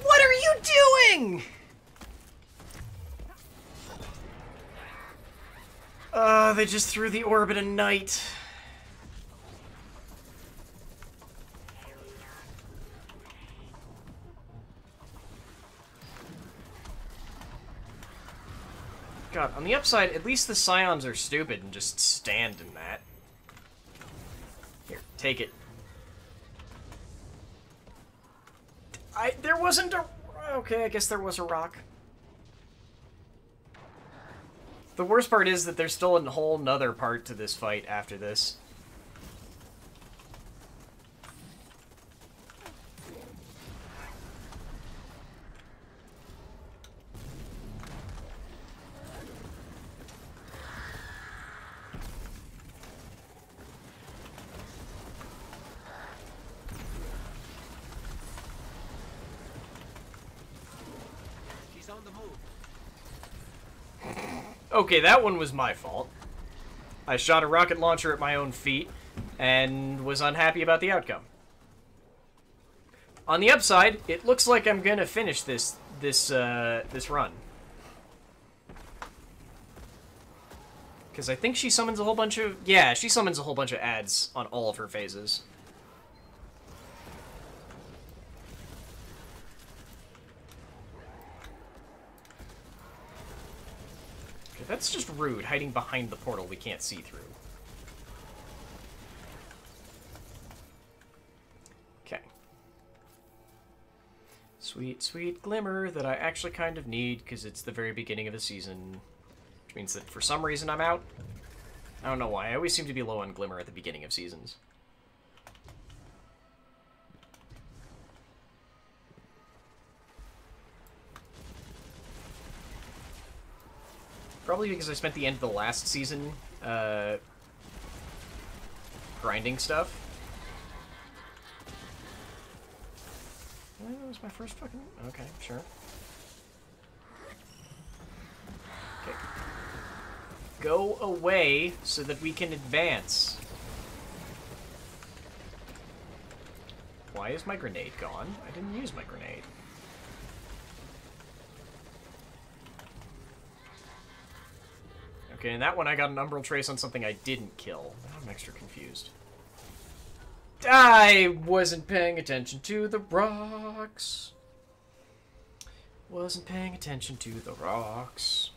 [SPEAKER 1] What are you doing? Uh, they just threw the orb at a knight. On the upside, at least the Scions are stupid and just stand in that. Here, take it. I- there wasn't a- okay, I guess there was a rock. The worst part is that there's still a whole nother part to this fight after this.
[SPEAKER 4] She's on the move.
[SPEAKER 1] Okay, that one was my fault. I shot a rocket launcher at my own feet and was unhappy about the outcome. On the upside, it looks like I'm gonna finish this this uh, this run. Because I think she summons a whole bunch of... Yeah, she summons a whole bunch of ads on all of her phases. Okay, that's just rude, hiding behind the portal we can't see through. Okay. Sweet, sweet glimmer that I actually kind of need, because it's the very beginning of the season. Which means that for some reason I'm out. I don't know why, I always seem to be low on glimmer at the beginning of seasons. Probably because I spent the end of the last season uh, grinding stuff. That was my first fucking... Okay, sure. Okay. Go away so that we can advance. Why is my grenade gone? I didn't use my grenade. Okay, and that one I got an umbral trace on something I didn't kill. I'm extra confused. I wasn't paying attention to the rocks. Wasn't paying attention to the rocks.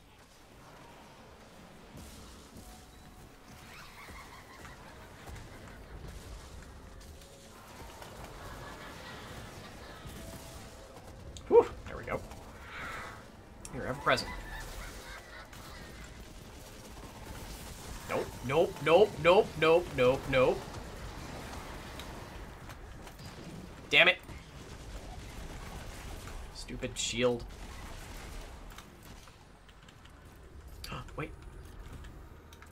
[SPEAKER 1] Whew, there we go. Here, have a present. Nope, nope, nope, nope, nope, nope. Damn it. Stupid shield. Wait.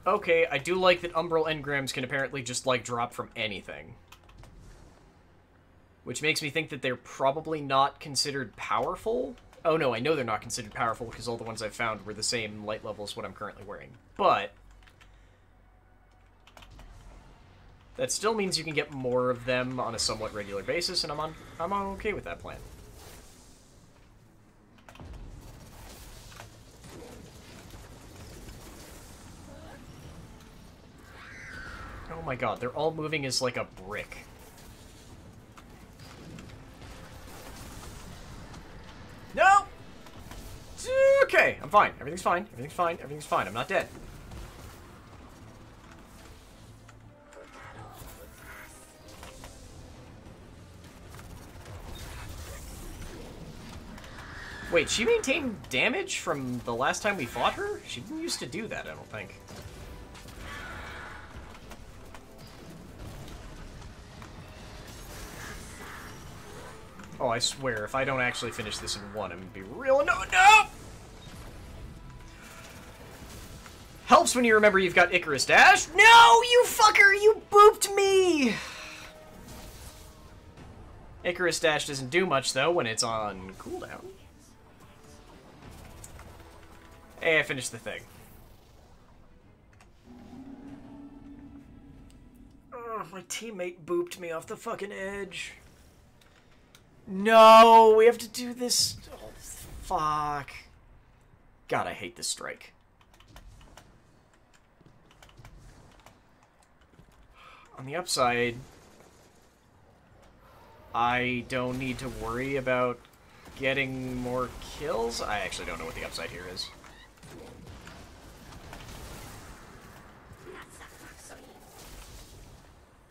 [SPEAKER 1] Okay, I do like that Umbral engrams can apparently just, like, drop from anything. Which makes me think that they're probably not considered powerful. Oh no, I know they're not considered powerful because all the ones I've found were the same light level as what I'm currently wearing. But... That still means you can get more of them on a somewhat regular basis, and I'm on I'm on okay with that plan. Oh my god, they're all moving as like a brick. No! Okay, I'm fine. Everything's fine. Everything's fine. Everything's fine. I'm not dead. Wait, she maintained damage from the last time we fought her? She didn't used to do that, I don't think. Oh, I swear, if I don't actually finish this in one, I'm gonna be real no no! Helps when you remember you've got Icarus Dash. No, you fucker! You booped me! Icarus Dash doesn't do much, though, when it's on cooldown. I finished the thing. Oh, my teammate booped me off the fucking edge. No, we have to do this. Oh, fuck. God, I hate this strike. On the upside, I don't need to worry about getting more kills. I actually don't know what the upside here is.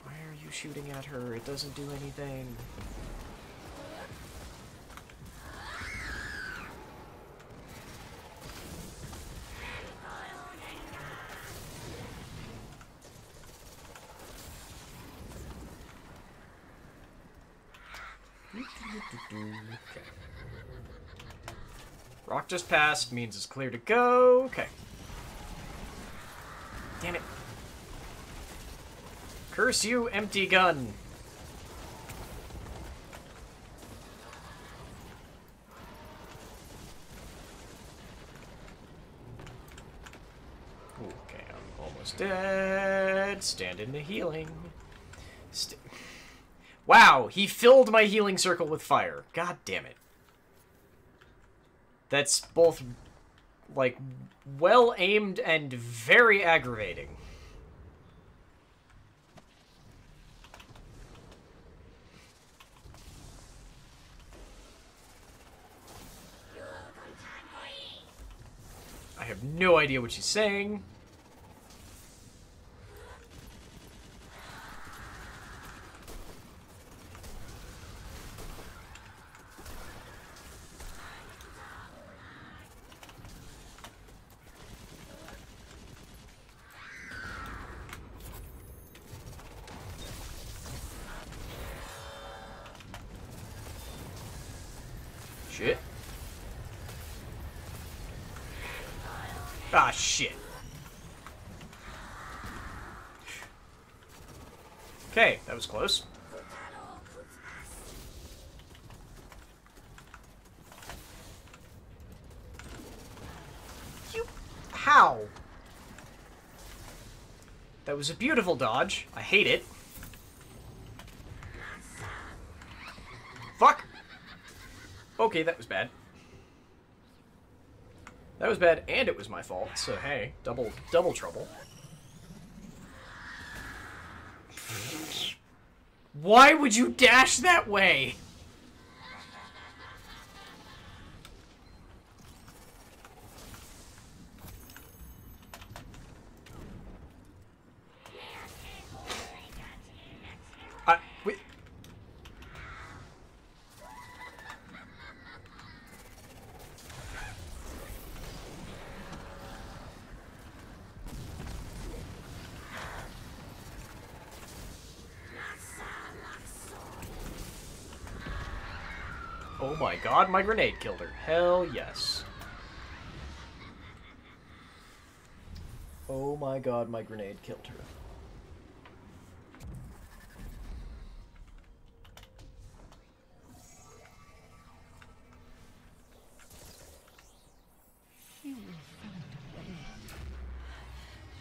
[SPEAKER 1] Why are shooting at her? It doesn't do anything. Rock just passed, means it's clear to go. Okay. Damn it. Curse you, empty gun. Okay, I'm almost dead. Stand into healing. St wow, he filled my healing circle with fire. God damn it. That's both, like, well aimed and very aggravating. Have no idea what she's saying. Shit. Ah, shit. Okay, that was close. You... How? That was a beautiful dodge. I hate it. Fuck! Okay, that was bad. That was bad, and it was my fault, so hey, double, double trouble. Why would you dash that way? God, my grenade killed her. Hell yes. Oh my god, my grenade killed her.
[SPEAKER 2] She will find a way.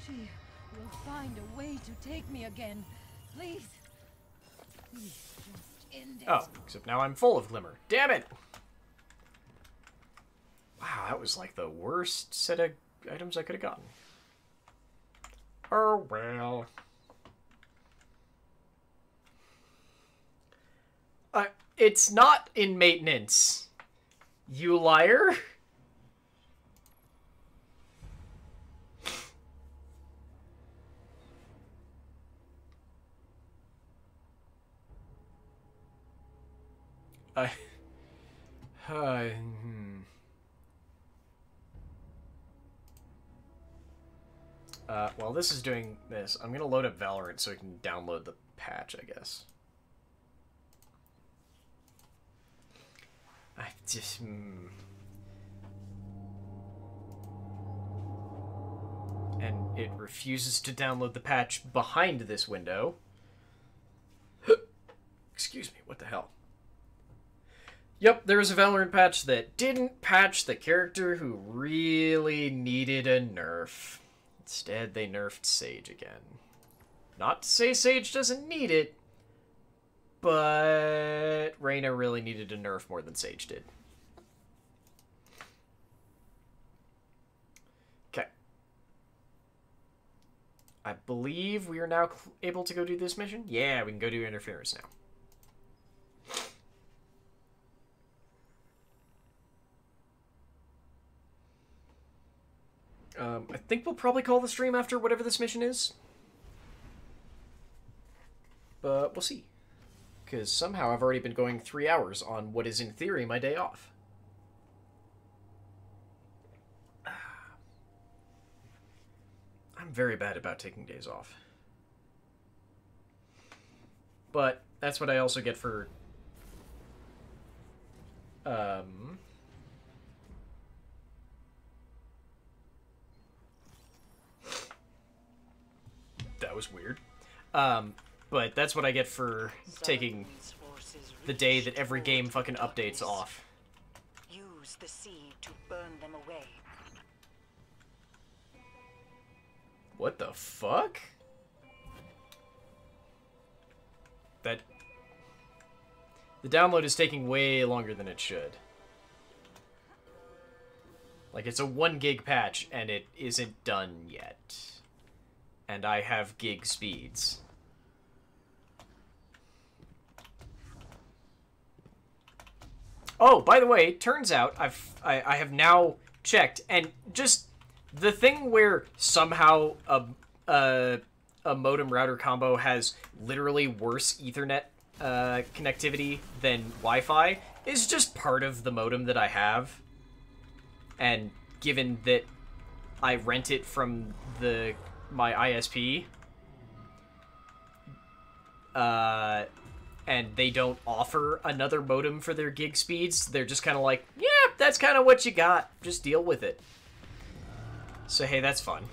[SPEAKER 2] She will find a way to take me again. Please. Please, just end it.
[SPEAKER 1] Oh, except now I'm full of glimmer. Damn it! was like the worst set of items I could have gotten. Oh well. Uh, it's not in maintenance. You liar. I... Uh, Uh, while this is doing this, I'm gonna load up Valorant so we can download the patch, I guess. I just. Hmm. And it refuses to download the patch behind this window. Excuse me, what the hell? Yep, there was a Valorant patch that didn't patch the character who really needed a nerf. Instead, they nerfed Sage again. Not to say Sage doesn't need it, but Reyna really needed a nerf more than Sage did. Okay. I believe we are now able to go do this mission. Yeah, we can go do interference now. Um, I think we'll probably call the stream after whatever this mission is. But we'll see. Because somehow I've already been going three hours on what is in theory my day off. I'm very bad about taking days off. But that's what I also get for um was weird. Um, but that's what I get for taking the day that every game fucking updates off.
[SPEAKER 5] Use the seed to burn them away.
[SPEAKER 1] What the fuck? That... The download is taking way longer than it should. Like, it's a 1 gig patch, and it isn't done yet and I have gig speeds. Oh, by the way, turns out I've I, I have now checked, and just the thing where somehow a, a, a modem router combo has literally worse Ethernet uh, connectivity than Wi-Fi is just part of the modem that I have. And given that I rent it from the my ISP. Uh, and they don't offer another modem for their gig speeds. They're just kind of like, yeah, that's kind of what you got. Just deal with it. So, hey, that's fun.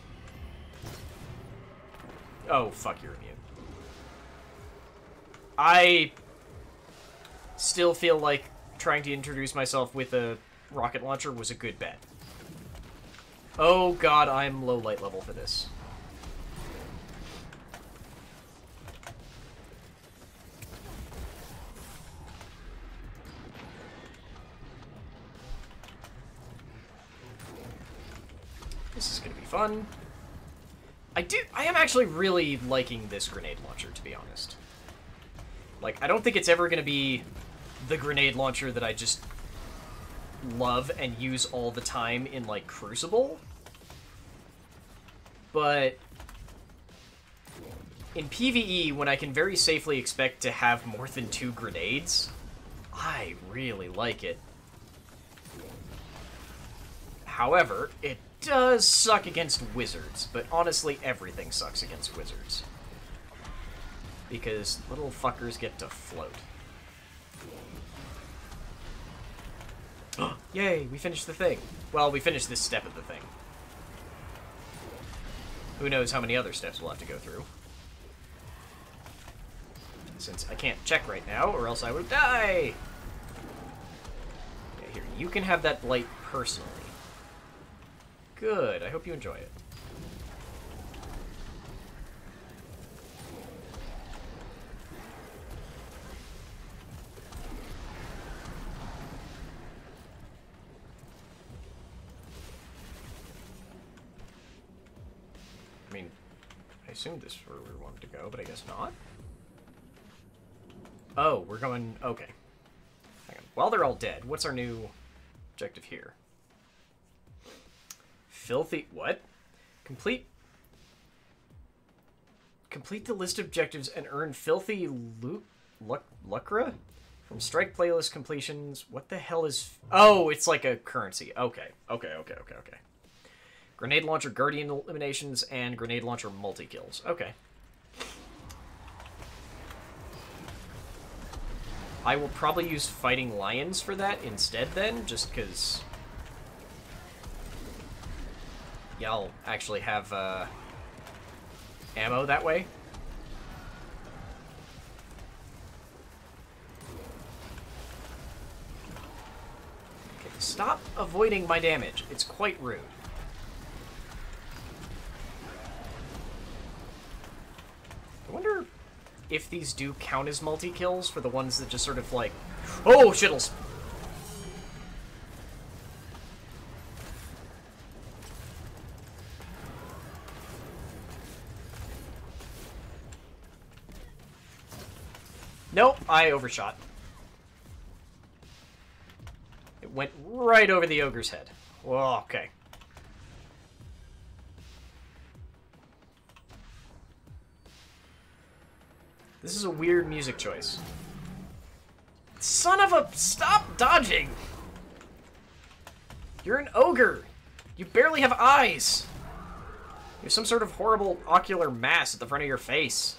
[SPEAKER 1] Oh, fuck, you're immune. I still feel like trying to introduce myself with a rocket launcher was a good bet. Oh god, I'm low light level for this. This is gonna be fun. I do- I am actually really liking this grenade launcher, to be honest. Like, I don't think it's ever gonna be the grenade launcher that I just love and use all the time in, like, Crucible. But... In PvE, when I can very safely expect to have more than two grenades, I really like it. However, it does suck against wizards, but honestly, everything sucks against wizards. Because little fuckers get to float. Yay, we finished the thing. Well, we finished this step of the thing. Who knows how many other steps we'll have to go through. Since I can't check right now, or else I would die! Okay, here, you can have that blight personally. Good. I hope you enjoy it. I mean, I assumed this is where we wanted to go, but I guess not. Oh, we're going... Okay. while they're all dead, what's our new objective here? Filthy... What? Complete... Complete the list objectives and earn filthy loot... Luck... Lucra? From strike playlist completions. What the hell is... Oh, it's like a currency. Okay. Okay, okay, okay, okay. Grenade launcher guardian eliminations and grenade launcher multi-kills. Okay. I will probably use fighting lions for that instead then, just because... Yeah, I'll actually have uh, ammo that way. Okay, stop avoiding my damage. It's quite rude. I wonder if these do count as multi-kills for the ones that just sort of like... Oh, shittles! Nope, I overshot. It went right over the ogre's head. Well, okay. This is a weird music choice. Son of a... Stop dodging! You're an ogre! You barely have eyes! You have some sort of horrible ocular mass at the front of your face.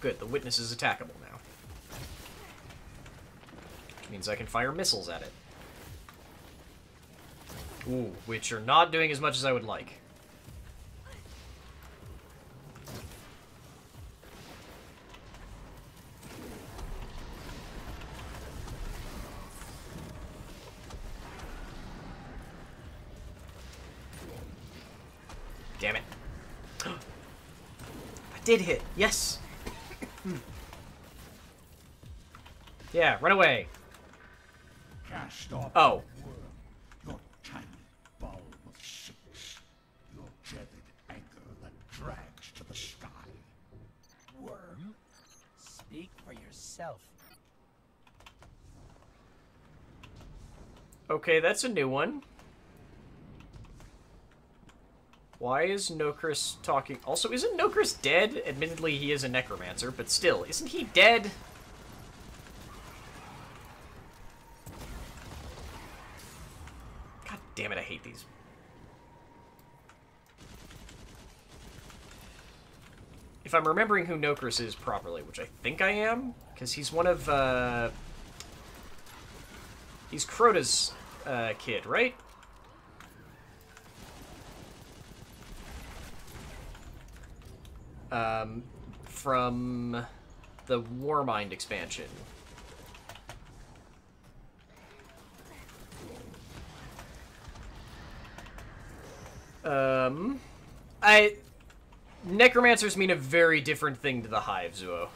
[SPEAKER 1] Good, the witness is attackable now. Which means I can fire missiles at it. Ooh, which are not doing as much as I would like. Damn it. I did hit. Yes. yeah, run away.
[SPEAKER 13] Cast off
[SPEAKER 1] Oh.
[SPEAKER 13] your tiny ball of six, your jetted anchor that drags to the sky.
[SPEAKER 4] Worm, speak for yourself.
[SPEAKER 1] Okay, that's a new one. Why is Nokris talking? Also, isn't Nokris dead? Admittedly, he is a necromancer, but still, isn't he dead? God damn it, I hate these. If I'm remembering who Nokris is properly, which I think I am, because he's one of, uh... He's Crota's uh, kid, right? Um, from the Warmind expansion. Um, I necromancers mean a very different thing to the hive, Zuo.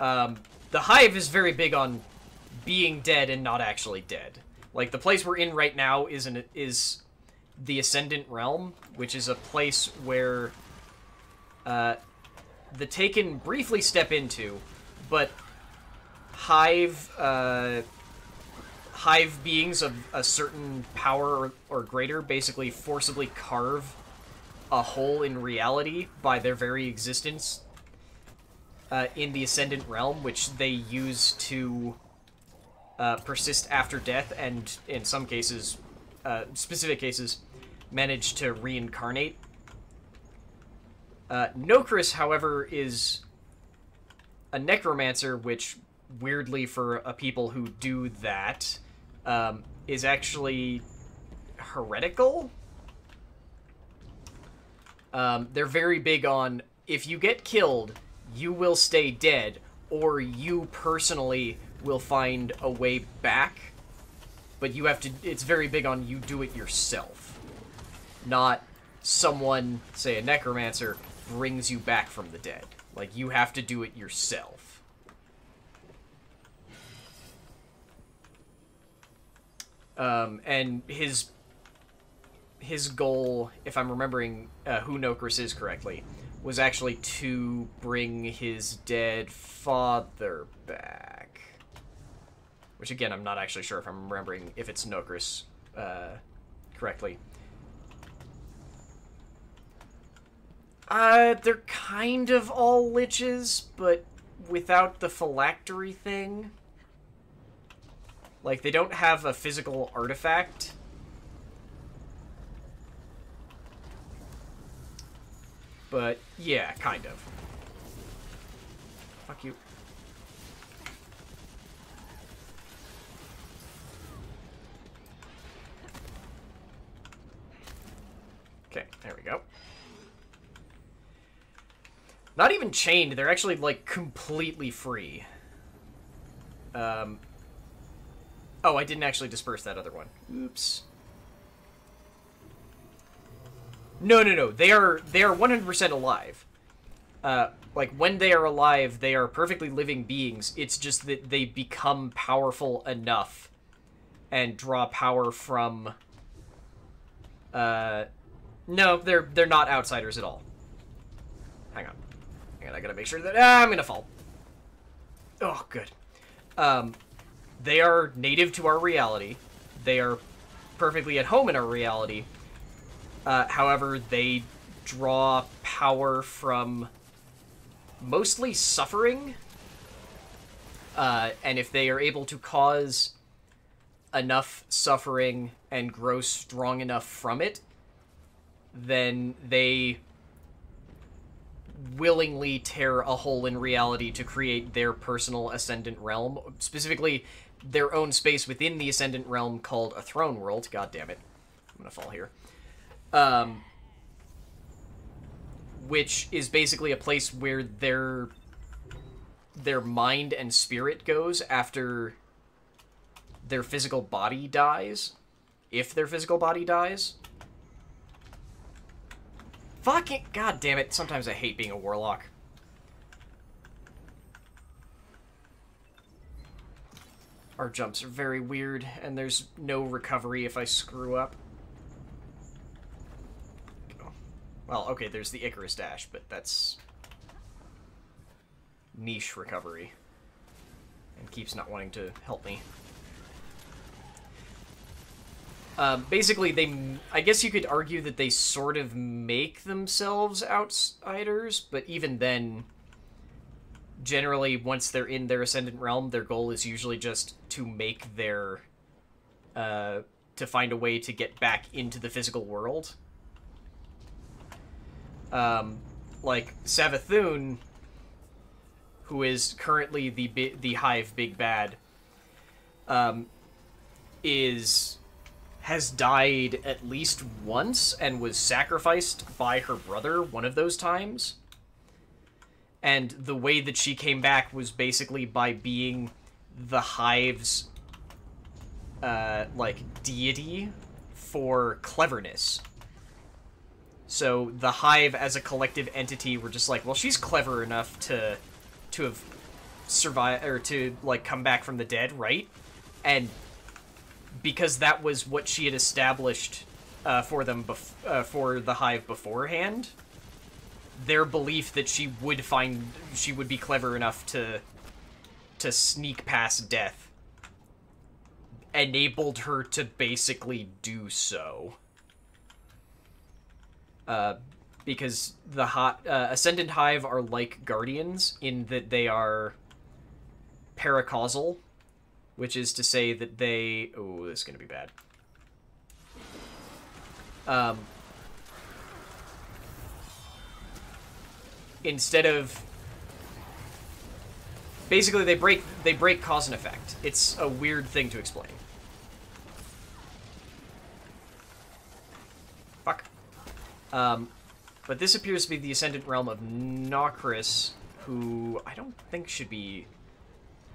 [SPEAKER 1] Um, the hive is very big on being dead and not actually dead. Like the place we're in right now is an is the Ascendant Realm, which is a place where uh, the Taken briefly step into, but hive uh, hive beings of a certain power or, greater basically forcibly carve a hole in reality by their very existence uh, in the Ascendant Realm, which they use to uh, persist after death, and in some cases, uh, specific cases, manage to reincarnate. Uh, Nokris, however, is a necromancer, which, weirdly for a people who do that, um, is actually heretical. Um, they're very big on if you get killed, you will stay dead, or you personally will find a way back. But you have to, it's very big on you do it yourself. Not someone, say a necromancer, brings you back from the dead. Like, you have to do it yourself. Um, and his his goal, if I'm remembering uh, who Nokris is correctly, was actually to bring his dead father back. Which, again, I'm not actually sure if I'm remembering if it's Nokris uh, correctly. Uh, they're kind of all liches, but without the phylactery thing. Like, they don't have a physical artifact. But, yeah, kind of. Fuck you. Okay, there we go. Not even chained, they're actually, like, completely free. Um... Oh, I didn't actually disperse that other one. Oops. No, no, no. They are they are 100% alive. Uh, like when they are alive, they are perfectly living beings. It's just that they become powerful enough and draw power from uh no, they're they're not outsiders at all. Hang on. Hang on, I gotta make sure that ah, I'm gonna fall. Oh, good. Um, they are native to our reality. They are perfectly at home in our reality. Uh, however, they draw power from mostly suffering. Uh, and if they are able to cause enough suffering and grow strong enough from it, then they willingly tear a hole in reality to create their personal ascendant realm, specifically their own space within the ascendant realm called a throne world. God damn it. I'm gonna fall here. Um, which is basically a place where their their mind and spirit goes after their physical body dies. If their physical body dies. Fucking god damn it, sometimes I hate being a warlock. Our jumps are very weird, and there's no recovery if I screw up. Well, okay, there's the Icarus Dash, but that's... niche recovery. And keeps not wanting to help me. Um, basically, they... I guess you could argue that they sort of make themselves outsiders, but even then... Generally, once they're in their Ascendant Realm, their goal is usually just to make their... Uh, to find a way to get back into the physical world. Um, like, Savathun, who is currently the the Hive Big Bad, um, is has died at least once and was sacrificed by her brother one of those times. And the way that she came back was basically by being the Hive's, uh, like, deity for cleverness. So the Hive as a collective entity were just like, well, she's clever enough to to have survived or to like come back from the dead, right? And because that was what she had established uh, for them bef- uh, for the Hive beforehand, their belief that she would find she would be clever enough to to sneak past death enabled her to basically do so. Uh, because the hot uh, ascendant hive are like guardians in that they are paracausal, which is to say that they oh this is gonna be bad. Um, instead of basically they break they break cause and effect. It's a weird thing to explain. Fuck. Um, but this appears to be the Ascendant Realm of Nokris, who I don't think should be...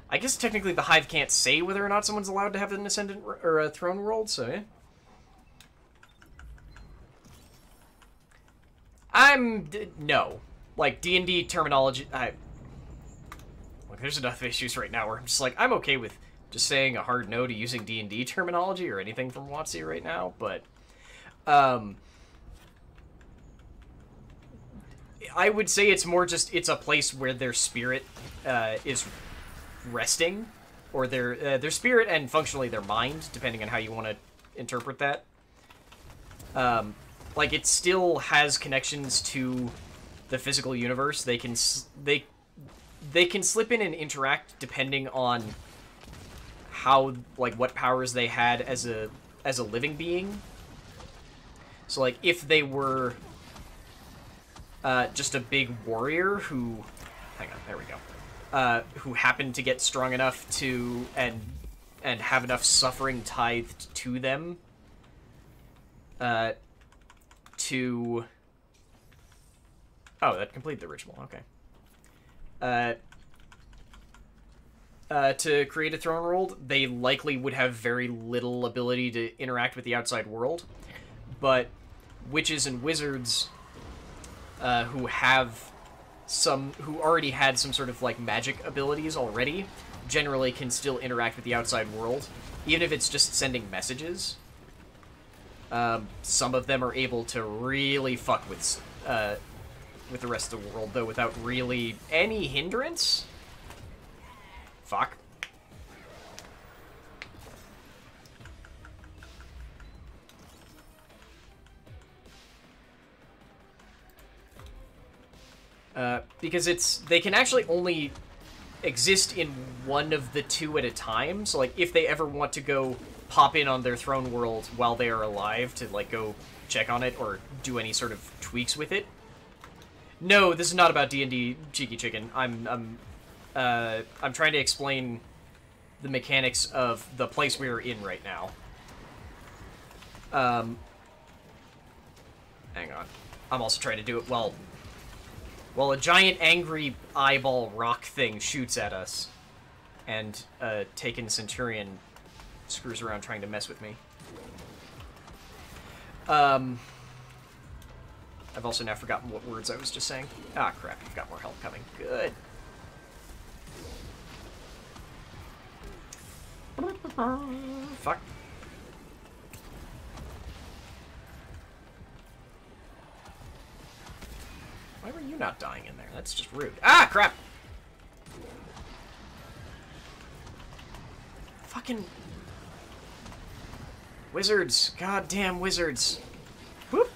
[SPEAKER 1] I guess technically the Hive can't say whether or not someone's allowed to have an Ascendant or a Throne World, so yeah. I'm... no. Like, D&D terminology... I... Like, there's enough issues right now where I'm just like, I'm okay with just saying a hard no to using D&D terminology or anything from WotC right now, but... Um I would say it's more just it's a place where their spirit uh, is resting, or their uh, their spirit and functionally their mind, depending on how you want to interpret that. Um, like it still has connections to the physical universe. They can they they can slip in and interact depending on how like what powers they had as a as a living being. So like if they were uh, just a big warrior who, hang on, there we go, uh, who happened to get strong enough to and and have enough suffering tithed to them uh, to. Oh, that completed the ritual. Okay. Uh, uh, to create a throne world, they likely would have very little ability to interact with the outside world. But witches and wizards uh, who have some, who already had some sort of like magic abilities already, generally can still interact with the outside world, even if it's just sending messages. Um, some of them are able to really fuck with uh, with the rest of the world, though, without really any hindrance. Fuck. Uh, because it's they can actually only exist in one of the two at a time. So like if they ever want to go pop in on their throne world while they are alive to like go check on it or do any sort of tweaks with it. No, this is not about D&D Cheeky Chicken. I'm I'm uh, I'm trying to explain the mechanics of the place we're in right now. Um, hang on. I'm also trying to do it while while a giant angry eyeball rock thing shoots at us, and a taken centurion screws around trying to mess with me. Um, I've also now forgotten what words I was just saying. Ah, crap, I've got more help coming. Good. Fuck. Why were you not dying in there? That's just rude. Ah, crap! Fucking... Wizards. Goddamn wizards. Whoop.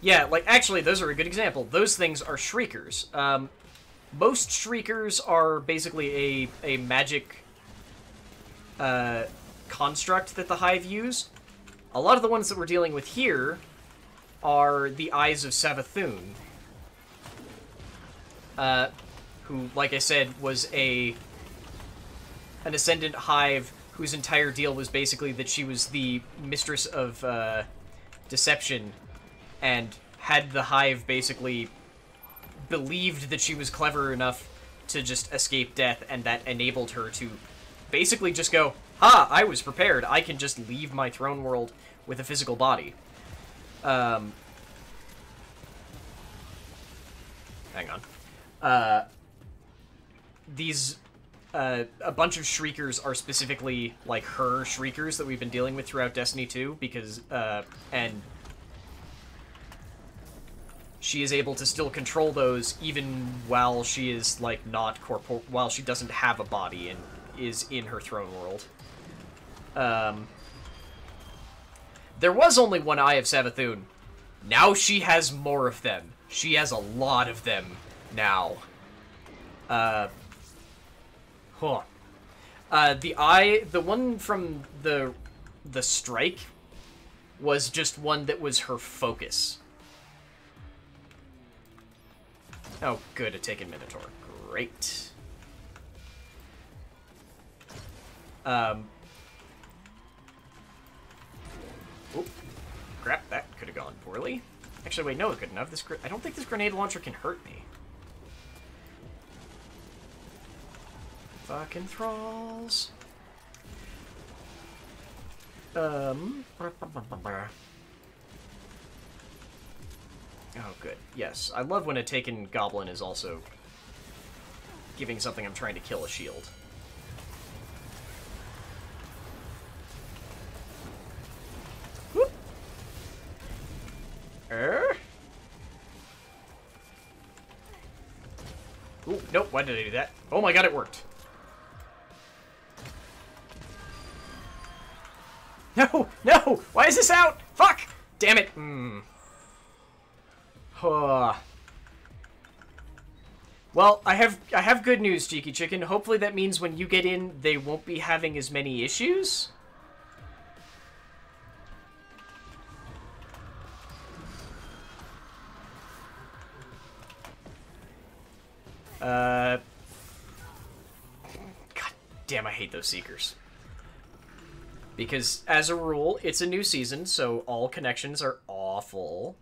[SPEAKER 1] Yeah, like, actually, those are a good example. Those things are Shriekers. Um, most Shriekers are basically a, a magic uh, construct that the Hive use. A lot of the ones that we're dealing with here are the Eyes of Savathun, uh, who, like I said, was a an Ascendant Hive whose entire deal was basically that she was the mistress of uh, deception and had the Hive basically believed that she was clever enough to just escape death, and that enabled her to basically just go, Ha! I was prepared. I can just leave my throne world with a physical body. Um, hang on. Uh, these, uh, a bunch of Shriekers are specifically, like, her Shriekers that we've been dealing with throughout Destiny 2, because, uh, and she is able to still control those even while she is like not corpor while she doesn't have a body and is in her throne world. Um, there was only one Eye of Savathun. Now she has more of them. She has a lot of them now. Uh, huh. Uh, the eye, the one from the the strike, was just one that was her focus. Oh, good, a taken Minotaur. Great. Um. Oop. Crap, that could have gone poorly. Actually, wait, no, it have. This I don't think this grenade launcher can hurt me. Fucking thralls. Um. Oh, good. Yes, I love when a taken goblin is also giving something I'm trying to kill a shield. Whoop. Er. Ooh, nope, why did I do that? Oh my god, it worked. No, no, why is this out? Fuck! Damn it. Hmm. Well, I have I have good news, Cheeky Chicken. Hopefully that means when you get in, they won't be having as many issues. Uh... God damn, I hate those Seekers. Because, as a rule, it's a new season, so all connections are awful.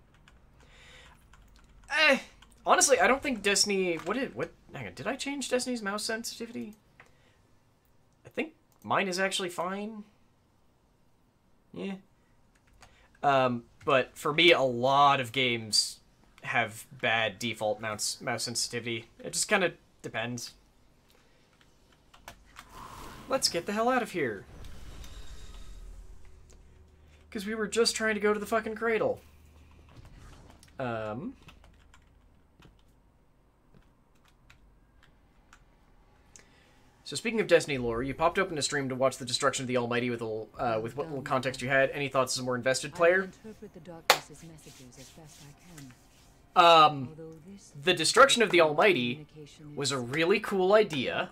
[SPEAKER 1] Eh, honestly, I don't think Destiny... What did... What... Hang on, did I change Destiny's mouse sensitivity? I think mine is actually fine. Yeah. Um, but for me, a lot of games have bad default mouse, mouse sensitivity. It just kind of depends. Let's get the hell out of here. Because we were just trying to go to the fucking cradle. Um... So speaking of Destiny lore, you popped open a stream to watch the destruction of the Almighty with a, little, uh, with what little context you had. Any thoughts as a more invested player? Um, the destruction of the Almighty was a really cool idea.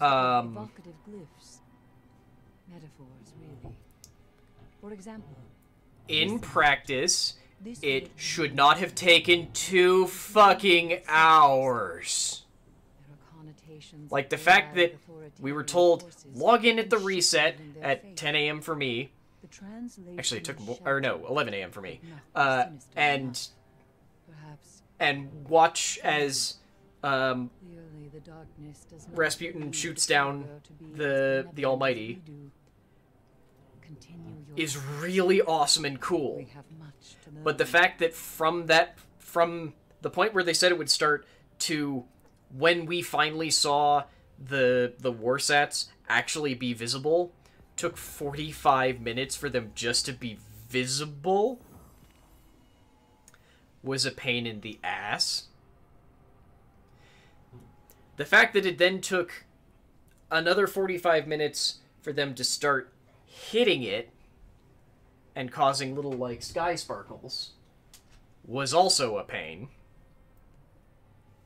[SPEAKER 1] Um,
[SPEAKER 2] evocative glyphs. Metaphors, really. For example,
[SPEAKER 1] In practice, it should not have taken two fucking hours. Like the fact that we were told log in at the reset at 10 a.m. for me. Actually, it took mo- or no, 11 a.m. for me. Uh, and
[SPEAKER 2] perhaps
[SPEAKER 1] and watch as um,
[SPEAKER 2] the darkness does not
[SPEAKER 1] Rasputin shoots down
[SPEAKER 2] power to be as
[SPEAKER 1] the the Almighty
[SPEAKER 2] we do. Continue your
[SPEAKER 1] is really awesome and cool.
[SPEAKER 2] have much to learn.
[SPEAKER 1] But the fact that from that from the point where they said it would start to when we finally saw the the warsats actually be visible took 45 minutes for them just to be visible was a pain in the ass. The fact that it then took another 45 minutes for them to start hitting it and causing little like sky sparkles was also a pain.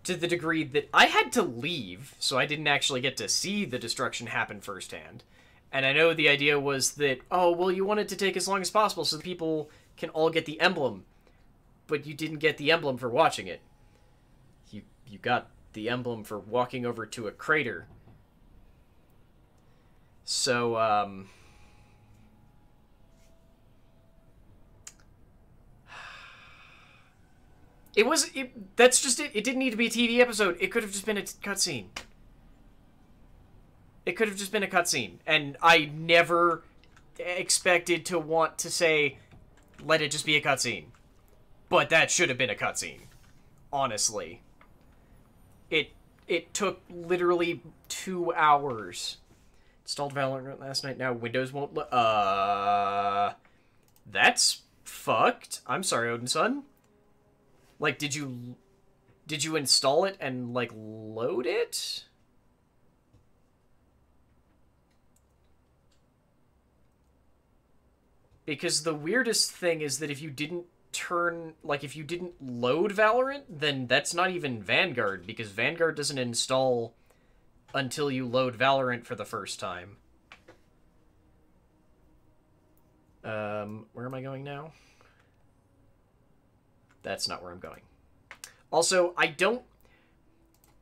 [SPEAKER 1] To the degree that I had to leave, so I didn't actually get to see the destruction happen firsthand. And I know the idea was that, oh, well, you want it to take as long as possible so people can all get the emblem. But you didn't get the emblem for watching it. You, you got the emblem for walking over to a crater. So, um... It was. It, that's just it. It didn't need to be a TV episode. It could have just been a cutscene. It could have just been a cutscene, and I never expected to want to say, "Let it just be a cutscene," but that should have been a cutscene. Honestly, it it took literally two hours. Installed Valorant last night. Now Windows won't. Lo- uh, that's fucked. I'm sorry, Odinson. Like, did you did you install it and like load it? Because the weirdest thing is that if you didn't turn like if you didn't load Valorant, then that's not even Vanguard because Vanguard doesn't install until you load Valorant for the first time. Um, where am I going now? That's not where I'm going. Also, I don't.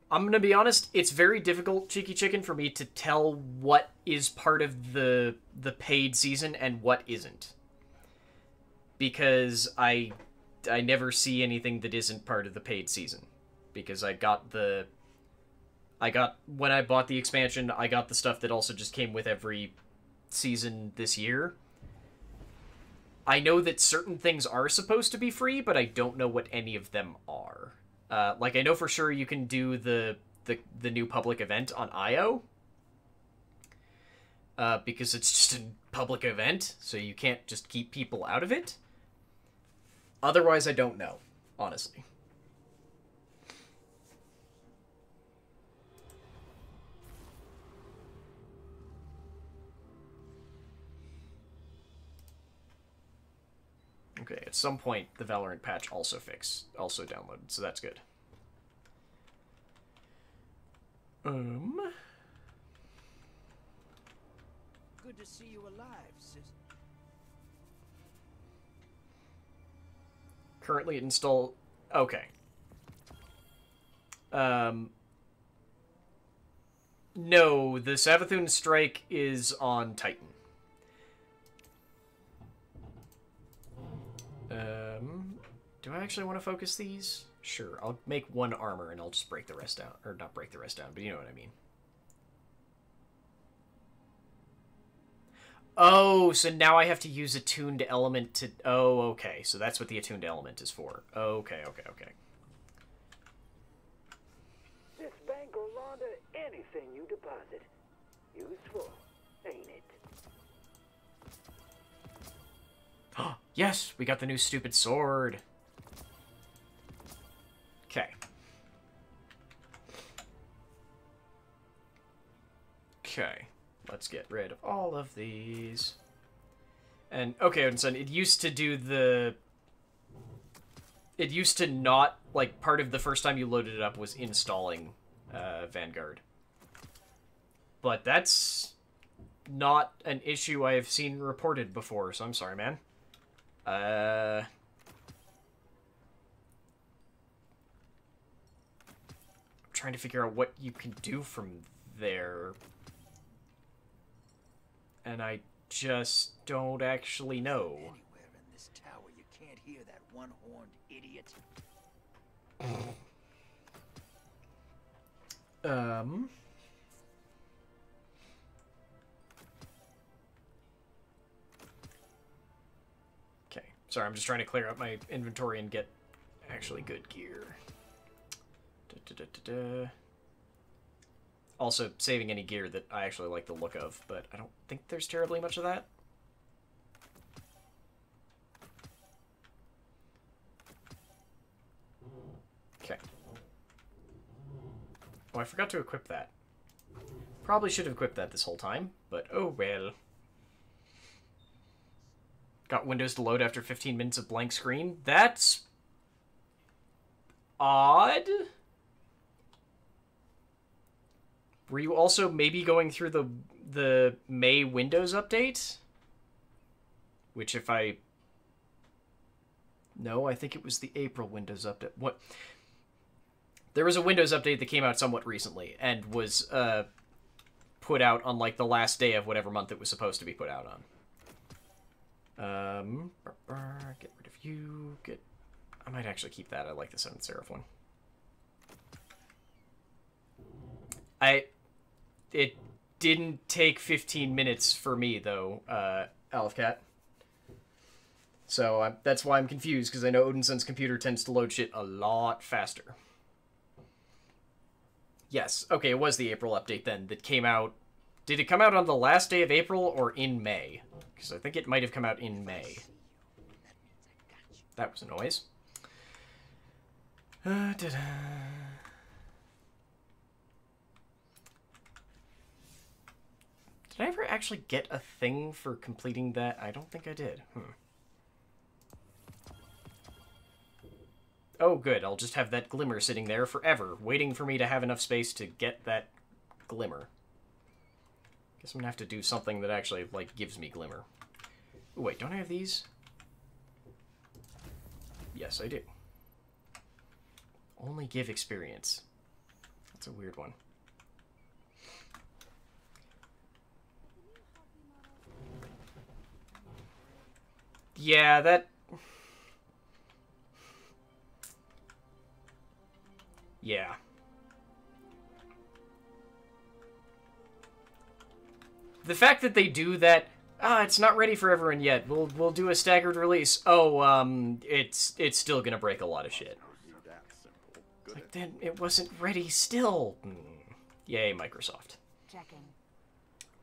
[SPEAKER 1] I'm gonna be honest. It's very difficult, Cheeky Chicken, for me to tell what is part of the the paid season and what isn't, because I I never see anything that isn't part of the paid season, because I got the. I got when I bought the expansion, I got the stuff that also just came with every season this year. I know that certain things are supposed to be free, but I don't know what any of them are. Uh, like I know for sure you can do the the the new public event on IO. Uh, because it's just a public event, so you can't just keep people out of it. Otherwise, I don't know, honestly. Okay, at some point the Valorant patch also fixed, also downloaded, so that's good. Um.
[SPEAKER 9] Good to see you alive, sis.
[SPEAKER 1] Currently install. Okay. Um. No, the Savathun strike is on Titan. Um, do I actually want to focus these? Sure, I'll make one armor and I'll just break the rest down. Or not break the rest down, but you know what I mean. Oh, so now I have to use attuned element to... Oh, okay. So that's what the attuned element is for. Okay, okay, okay. Yes, we got the new stupid sword. Okay. Okay. Let's get rid of all of these. And, okay, Odinson, it used to do the... It used to not, like, part of the first time you loaded it up was installing uh, Vanguard. But that's not an issue I have seen reported before, so I'm sorry, man. Uh... I'm trying to figure out what you can do from there and I just don't actually know.
[SPEAKER 9] Anywhere in this tower, you can't hear that one-horned idiot.
[SPEAKER 1] Um. Sorry, I'm just trying to clear out my inventory and get actually good gear. Da, da, da, also, saving any gear that I actually like the look of, but I don't think there's terribly much of that. Okay. Oh, I forgot to equip that. Probably should have equipped that this whole time, but oh well. Got Windows to load after 15 minutes of blank screen? That's... odd? Were you also maybe going through the the May Windows update? Which if I No, I think it was the April Windows update. What There was a Windows update that came out somewhat recently and was uh put out on like the last day of whatever month it was supposed to be put out on. Um get rid of you. Get I might actually keep that. I like the Seventh Seraph one. I it didn't take 15 minutes for me though, uh, Alfcat. So I'm, that's why I'm confused because I know Odinson's computer tends to load shit a lot faster. Yes, okay, it was the April update then that came out. Did it come out on the last day of April or in May? Because I think it might have come out in May. That was a noise. Uh. Did I ever actually get a thing for completing that? I don't think I did. Hmm. Oh, good. I'll just have that glimmer sitting there forever, waiting for me to have enough space to get that glimmer. Guess I'm gonna have to do something that actually, like, gives me glimmer. Ooh, wait, don't I have these? Yes, I do. Only give experience. That's a weird one. Yeah, that... Yeah. The fact that they do that, ah, it's not ready for everyone yet. We'll we'll do a staggered release. Oh, um, it's it's still gonna break a lot of shit. Like then it wasn't ready still. Mm. Yay, Microsoft.
[SPEAKER 2] Checking.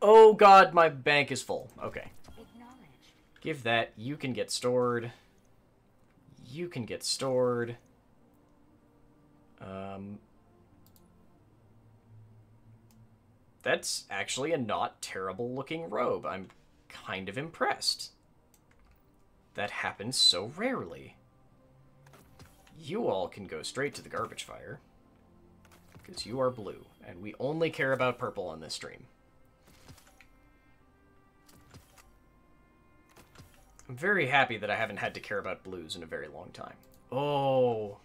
[SPEAKER 1] Oh god, my bank is full. Okay. Give that. You can get stored. You can get stored. Um, that's actually a not terrible looking robe. I'm kind of impressed. That happens so rarely. You all can go straight to the garbage fire. Because you are blue, and we only care about purple on this stream. I'm very happy that I haven't had to care about blues in a very long time. Oh.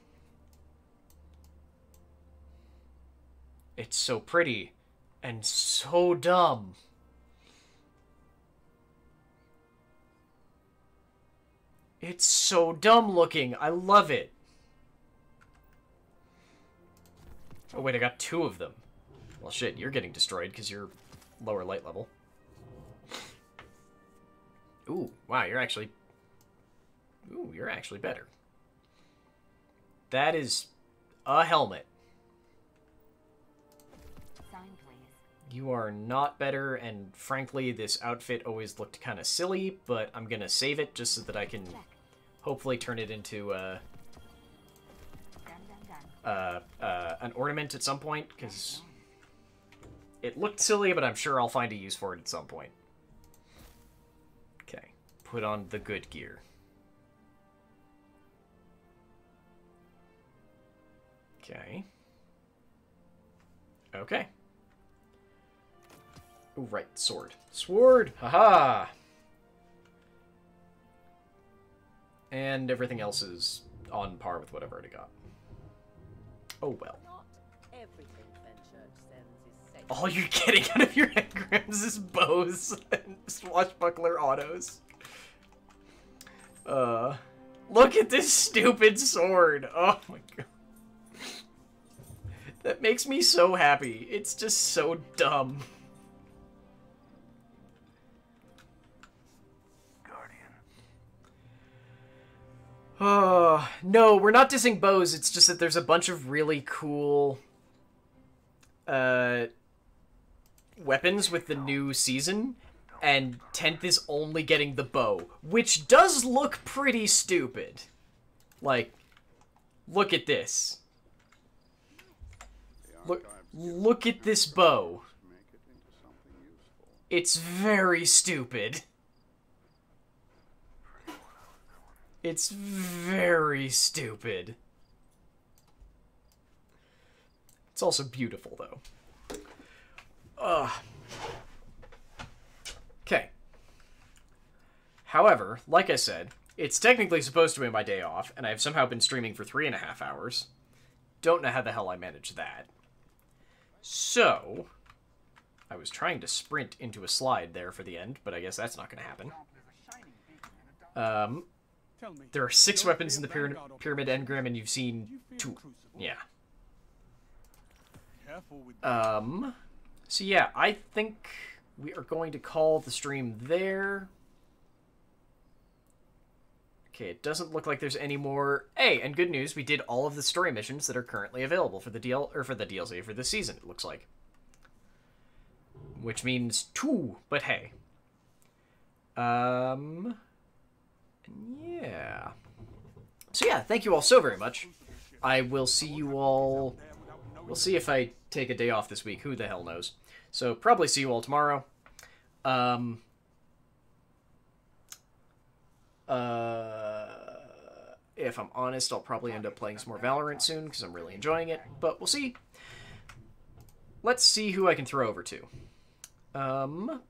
[SPEAKER 1] It's so pretty and so dumb. It's so dumb looking. I love it. Oh wait, I got two of them. Well shit, you're getting destroyed because you're lower light level. Ooh, wow, you're actually... Ooh, you're actually better. That is a helmet. You are not better, and frankly, this outfit always looked kind of silly, but I'm gonna save it just so that I can hopefully turn it into uh, uh, uh, an ornament at some point, because it looked silly, but I'm sure I'll find a use for it at some point. Okay, put on the good gear. Okay. Okay. Oh, right, sword. Sword! Haha! And everything else is on par with whatever I've already got. Oh well. All you're getting out of your engrams is bows and swashbuckler autos. Uh, look at this stupid sword. Oh my god. That makes me so happy. It's just so dumb. Oh, no, we're not dissing bows. It's just that there's a bunch of really cool uh, weapons with the new season, and 10th is only getting the bow, which does look pretty stupid. Like, look at this. Look, look at this bow. It's very stupid. It's very stupid. It's also beautiful, though. Ugh. Okay. However, like I said, it's technically supposed to be my day off, and I've somehow been streaming for three and a half hours. Don't know how the hell I managed that. So, I was trying to sprint into a slide there for the end, but I guess that's not going to happen. Um, there are six weapons in the pyramid, pyramid engram, and you've seen two. Yeah. Um. So yeah, I think we are going to call the stream there. Okay, it doesn't look like there's any more. Hey, and good news, we did all of the story missions that are currently available for the DL or for the DLC for this season. It looks like, which means two. But hey. Um. Yeah. So yeah, thank you all so very much. I will see you all... We'll see if I take a day off this week. Who the hell knows? So probably see you all tomorrow. Um... Uh... If I'm honest, I'll probably end up playing some more Valorant soon, because I'm really enjoying it. But we'll see. Let's see who I can throw over to. Um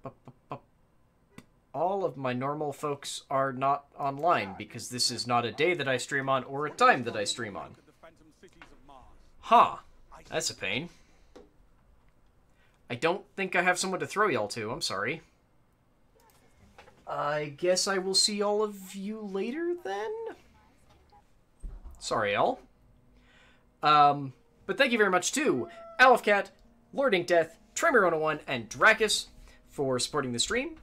[SPEAKER 1] all of my normal folks are not online because this is not a day that I stream on or a time that I stream on. Huh. That's a pain. I don't think I have someone to throw y'all to. I'm sorry. I guess I will see all of you later then? Sorry, all. Um, but thank you very much to Alfcat, Lord Inkdeath, Tremor101, and Dracus for supporting the stream.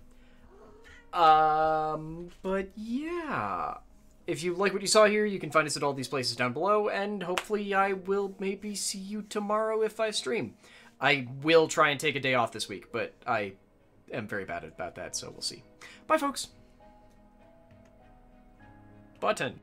[SPEAKER 1] Um, but yeah. If you like what you saw here, you can find us at all these places down below, and hopefully I will maybe see you tomorrow if I stream. I will try and take a day off this week, but I am very bad about that, so we'll see. Bye, folks. Button.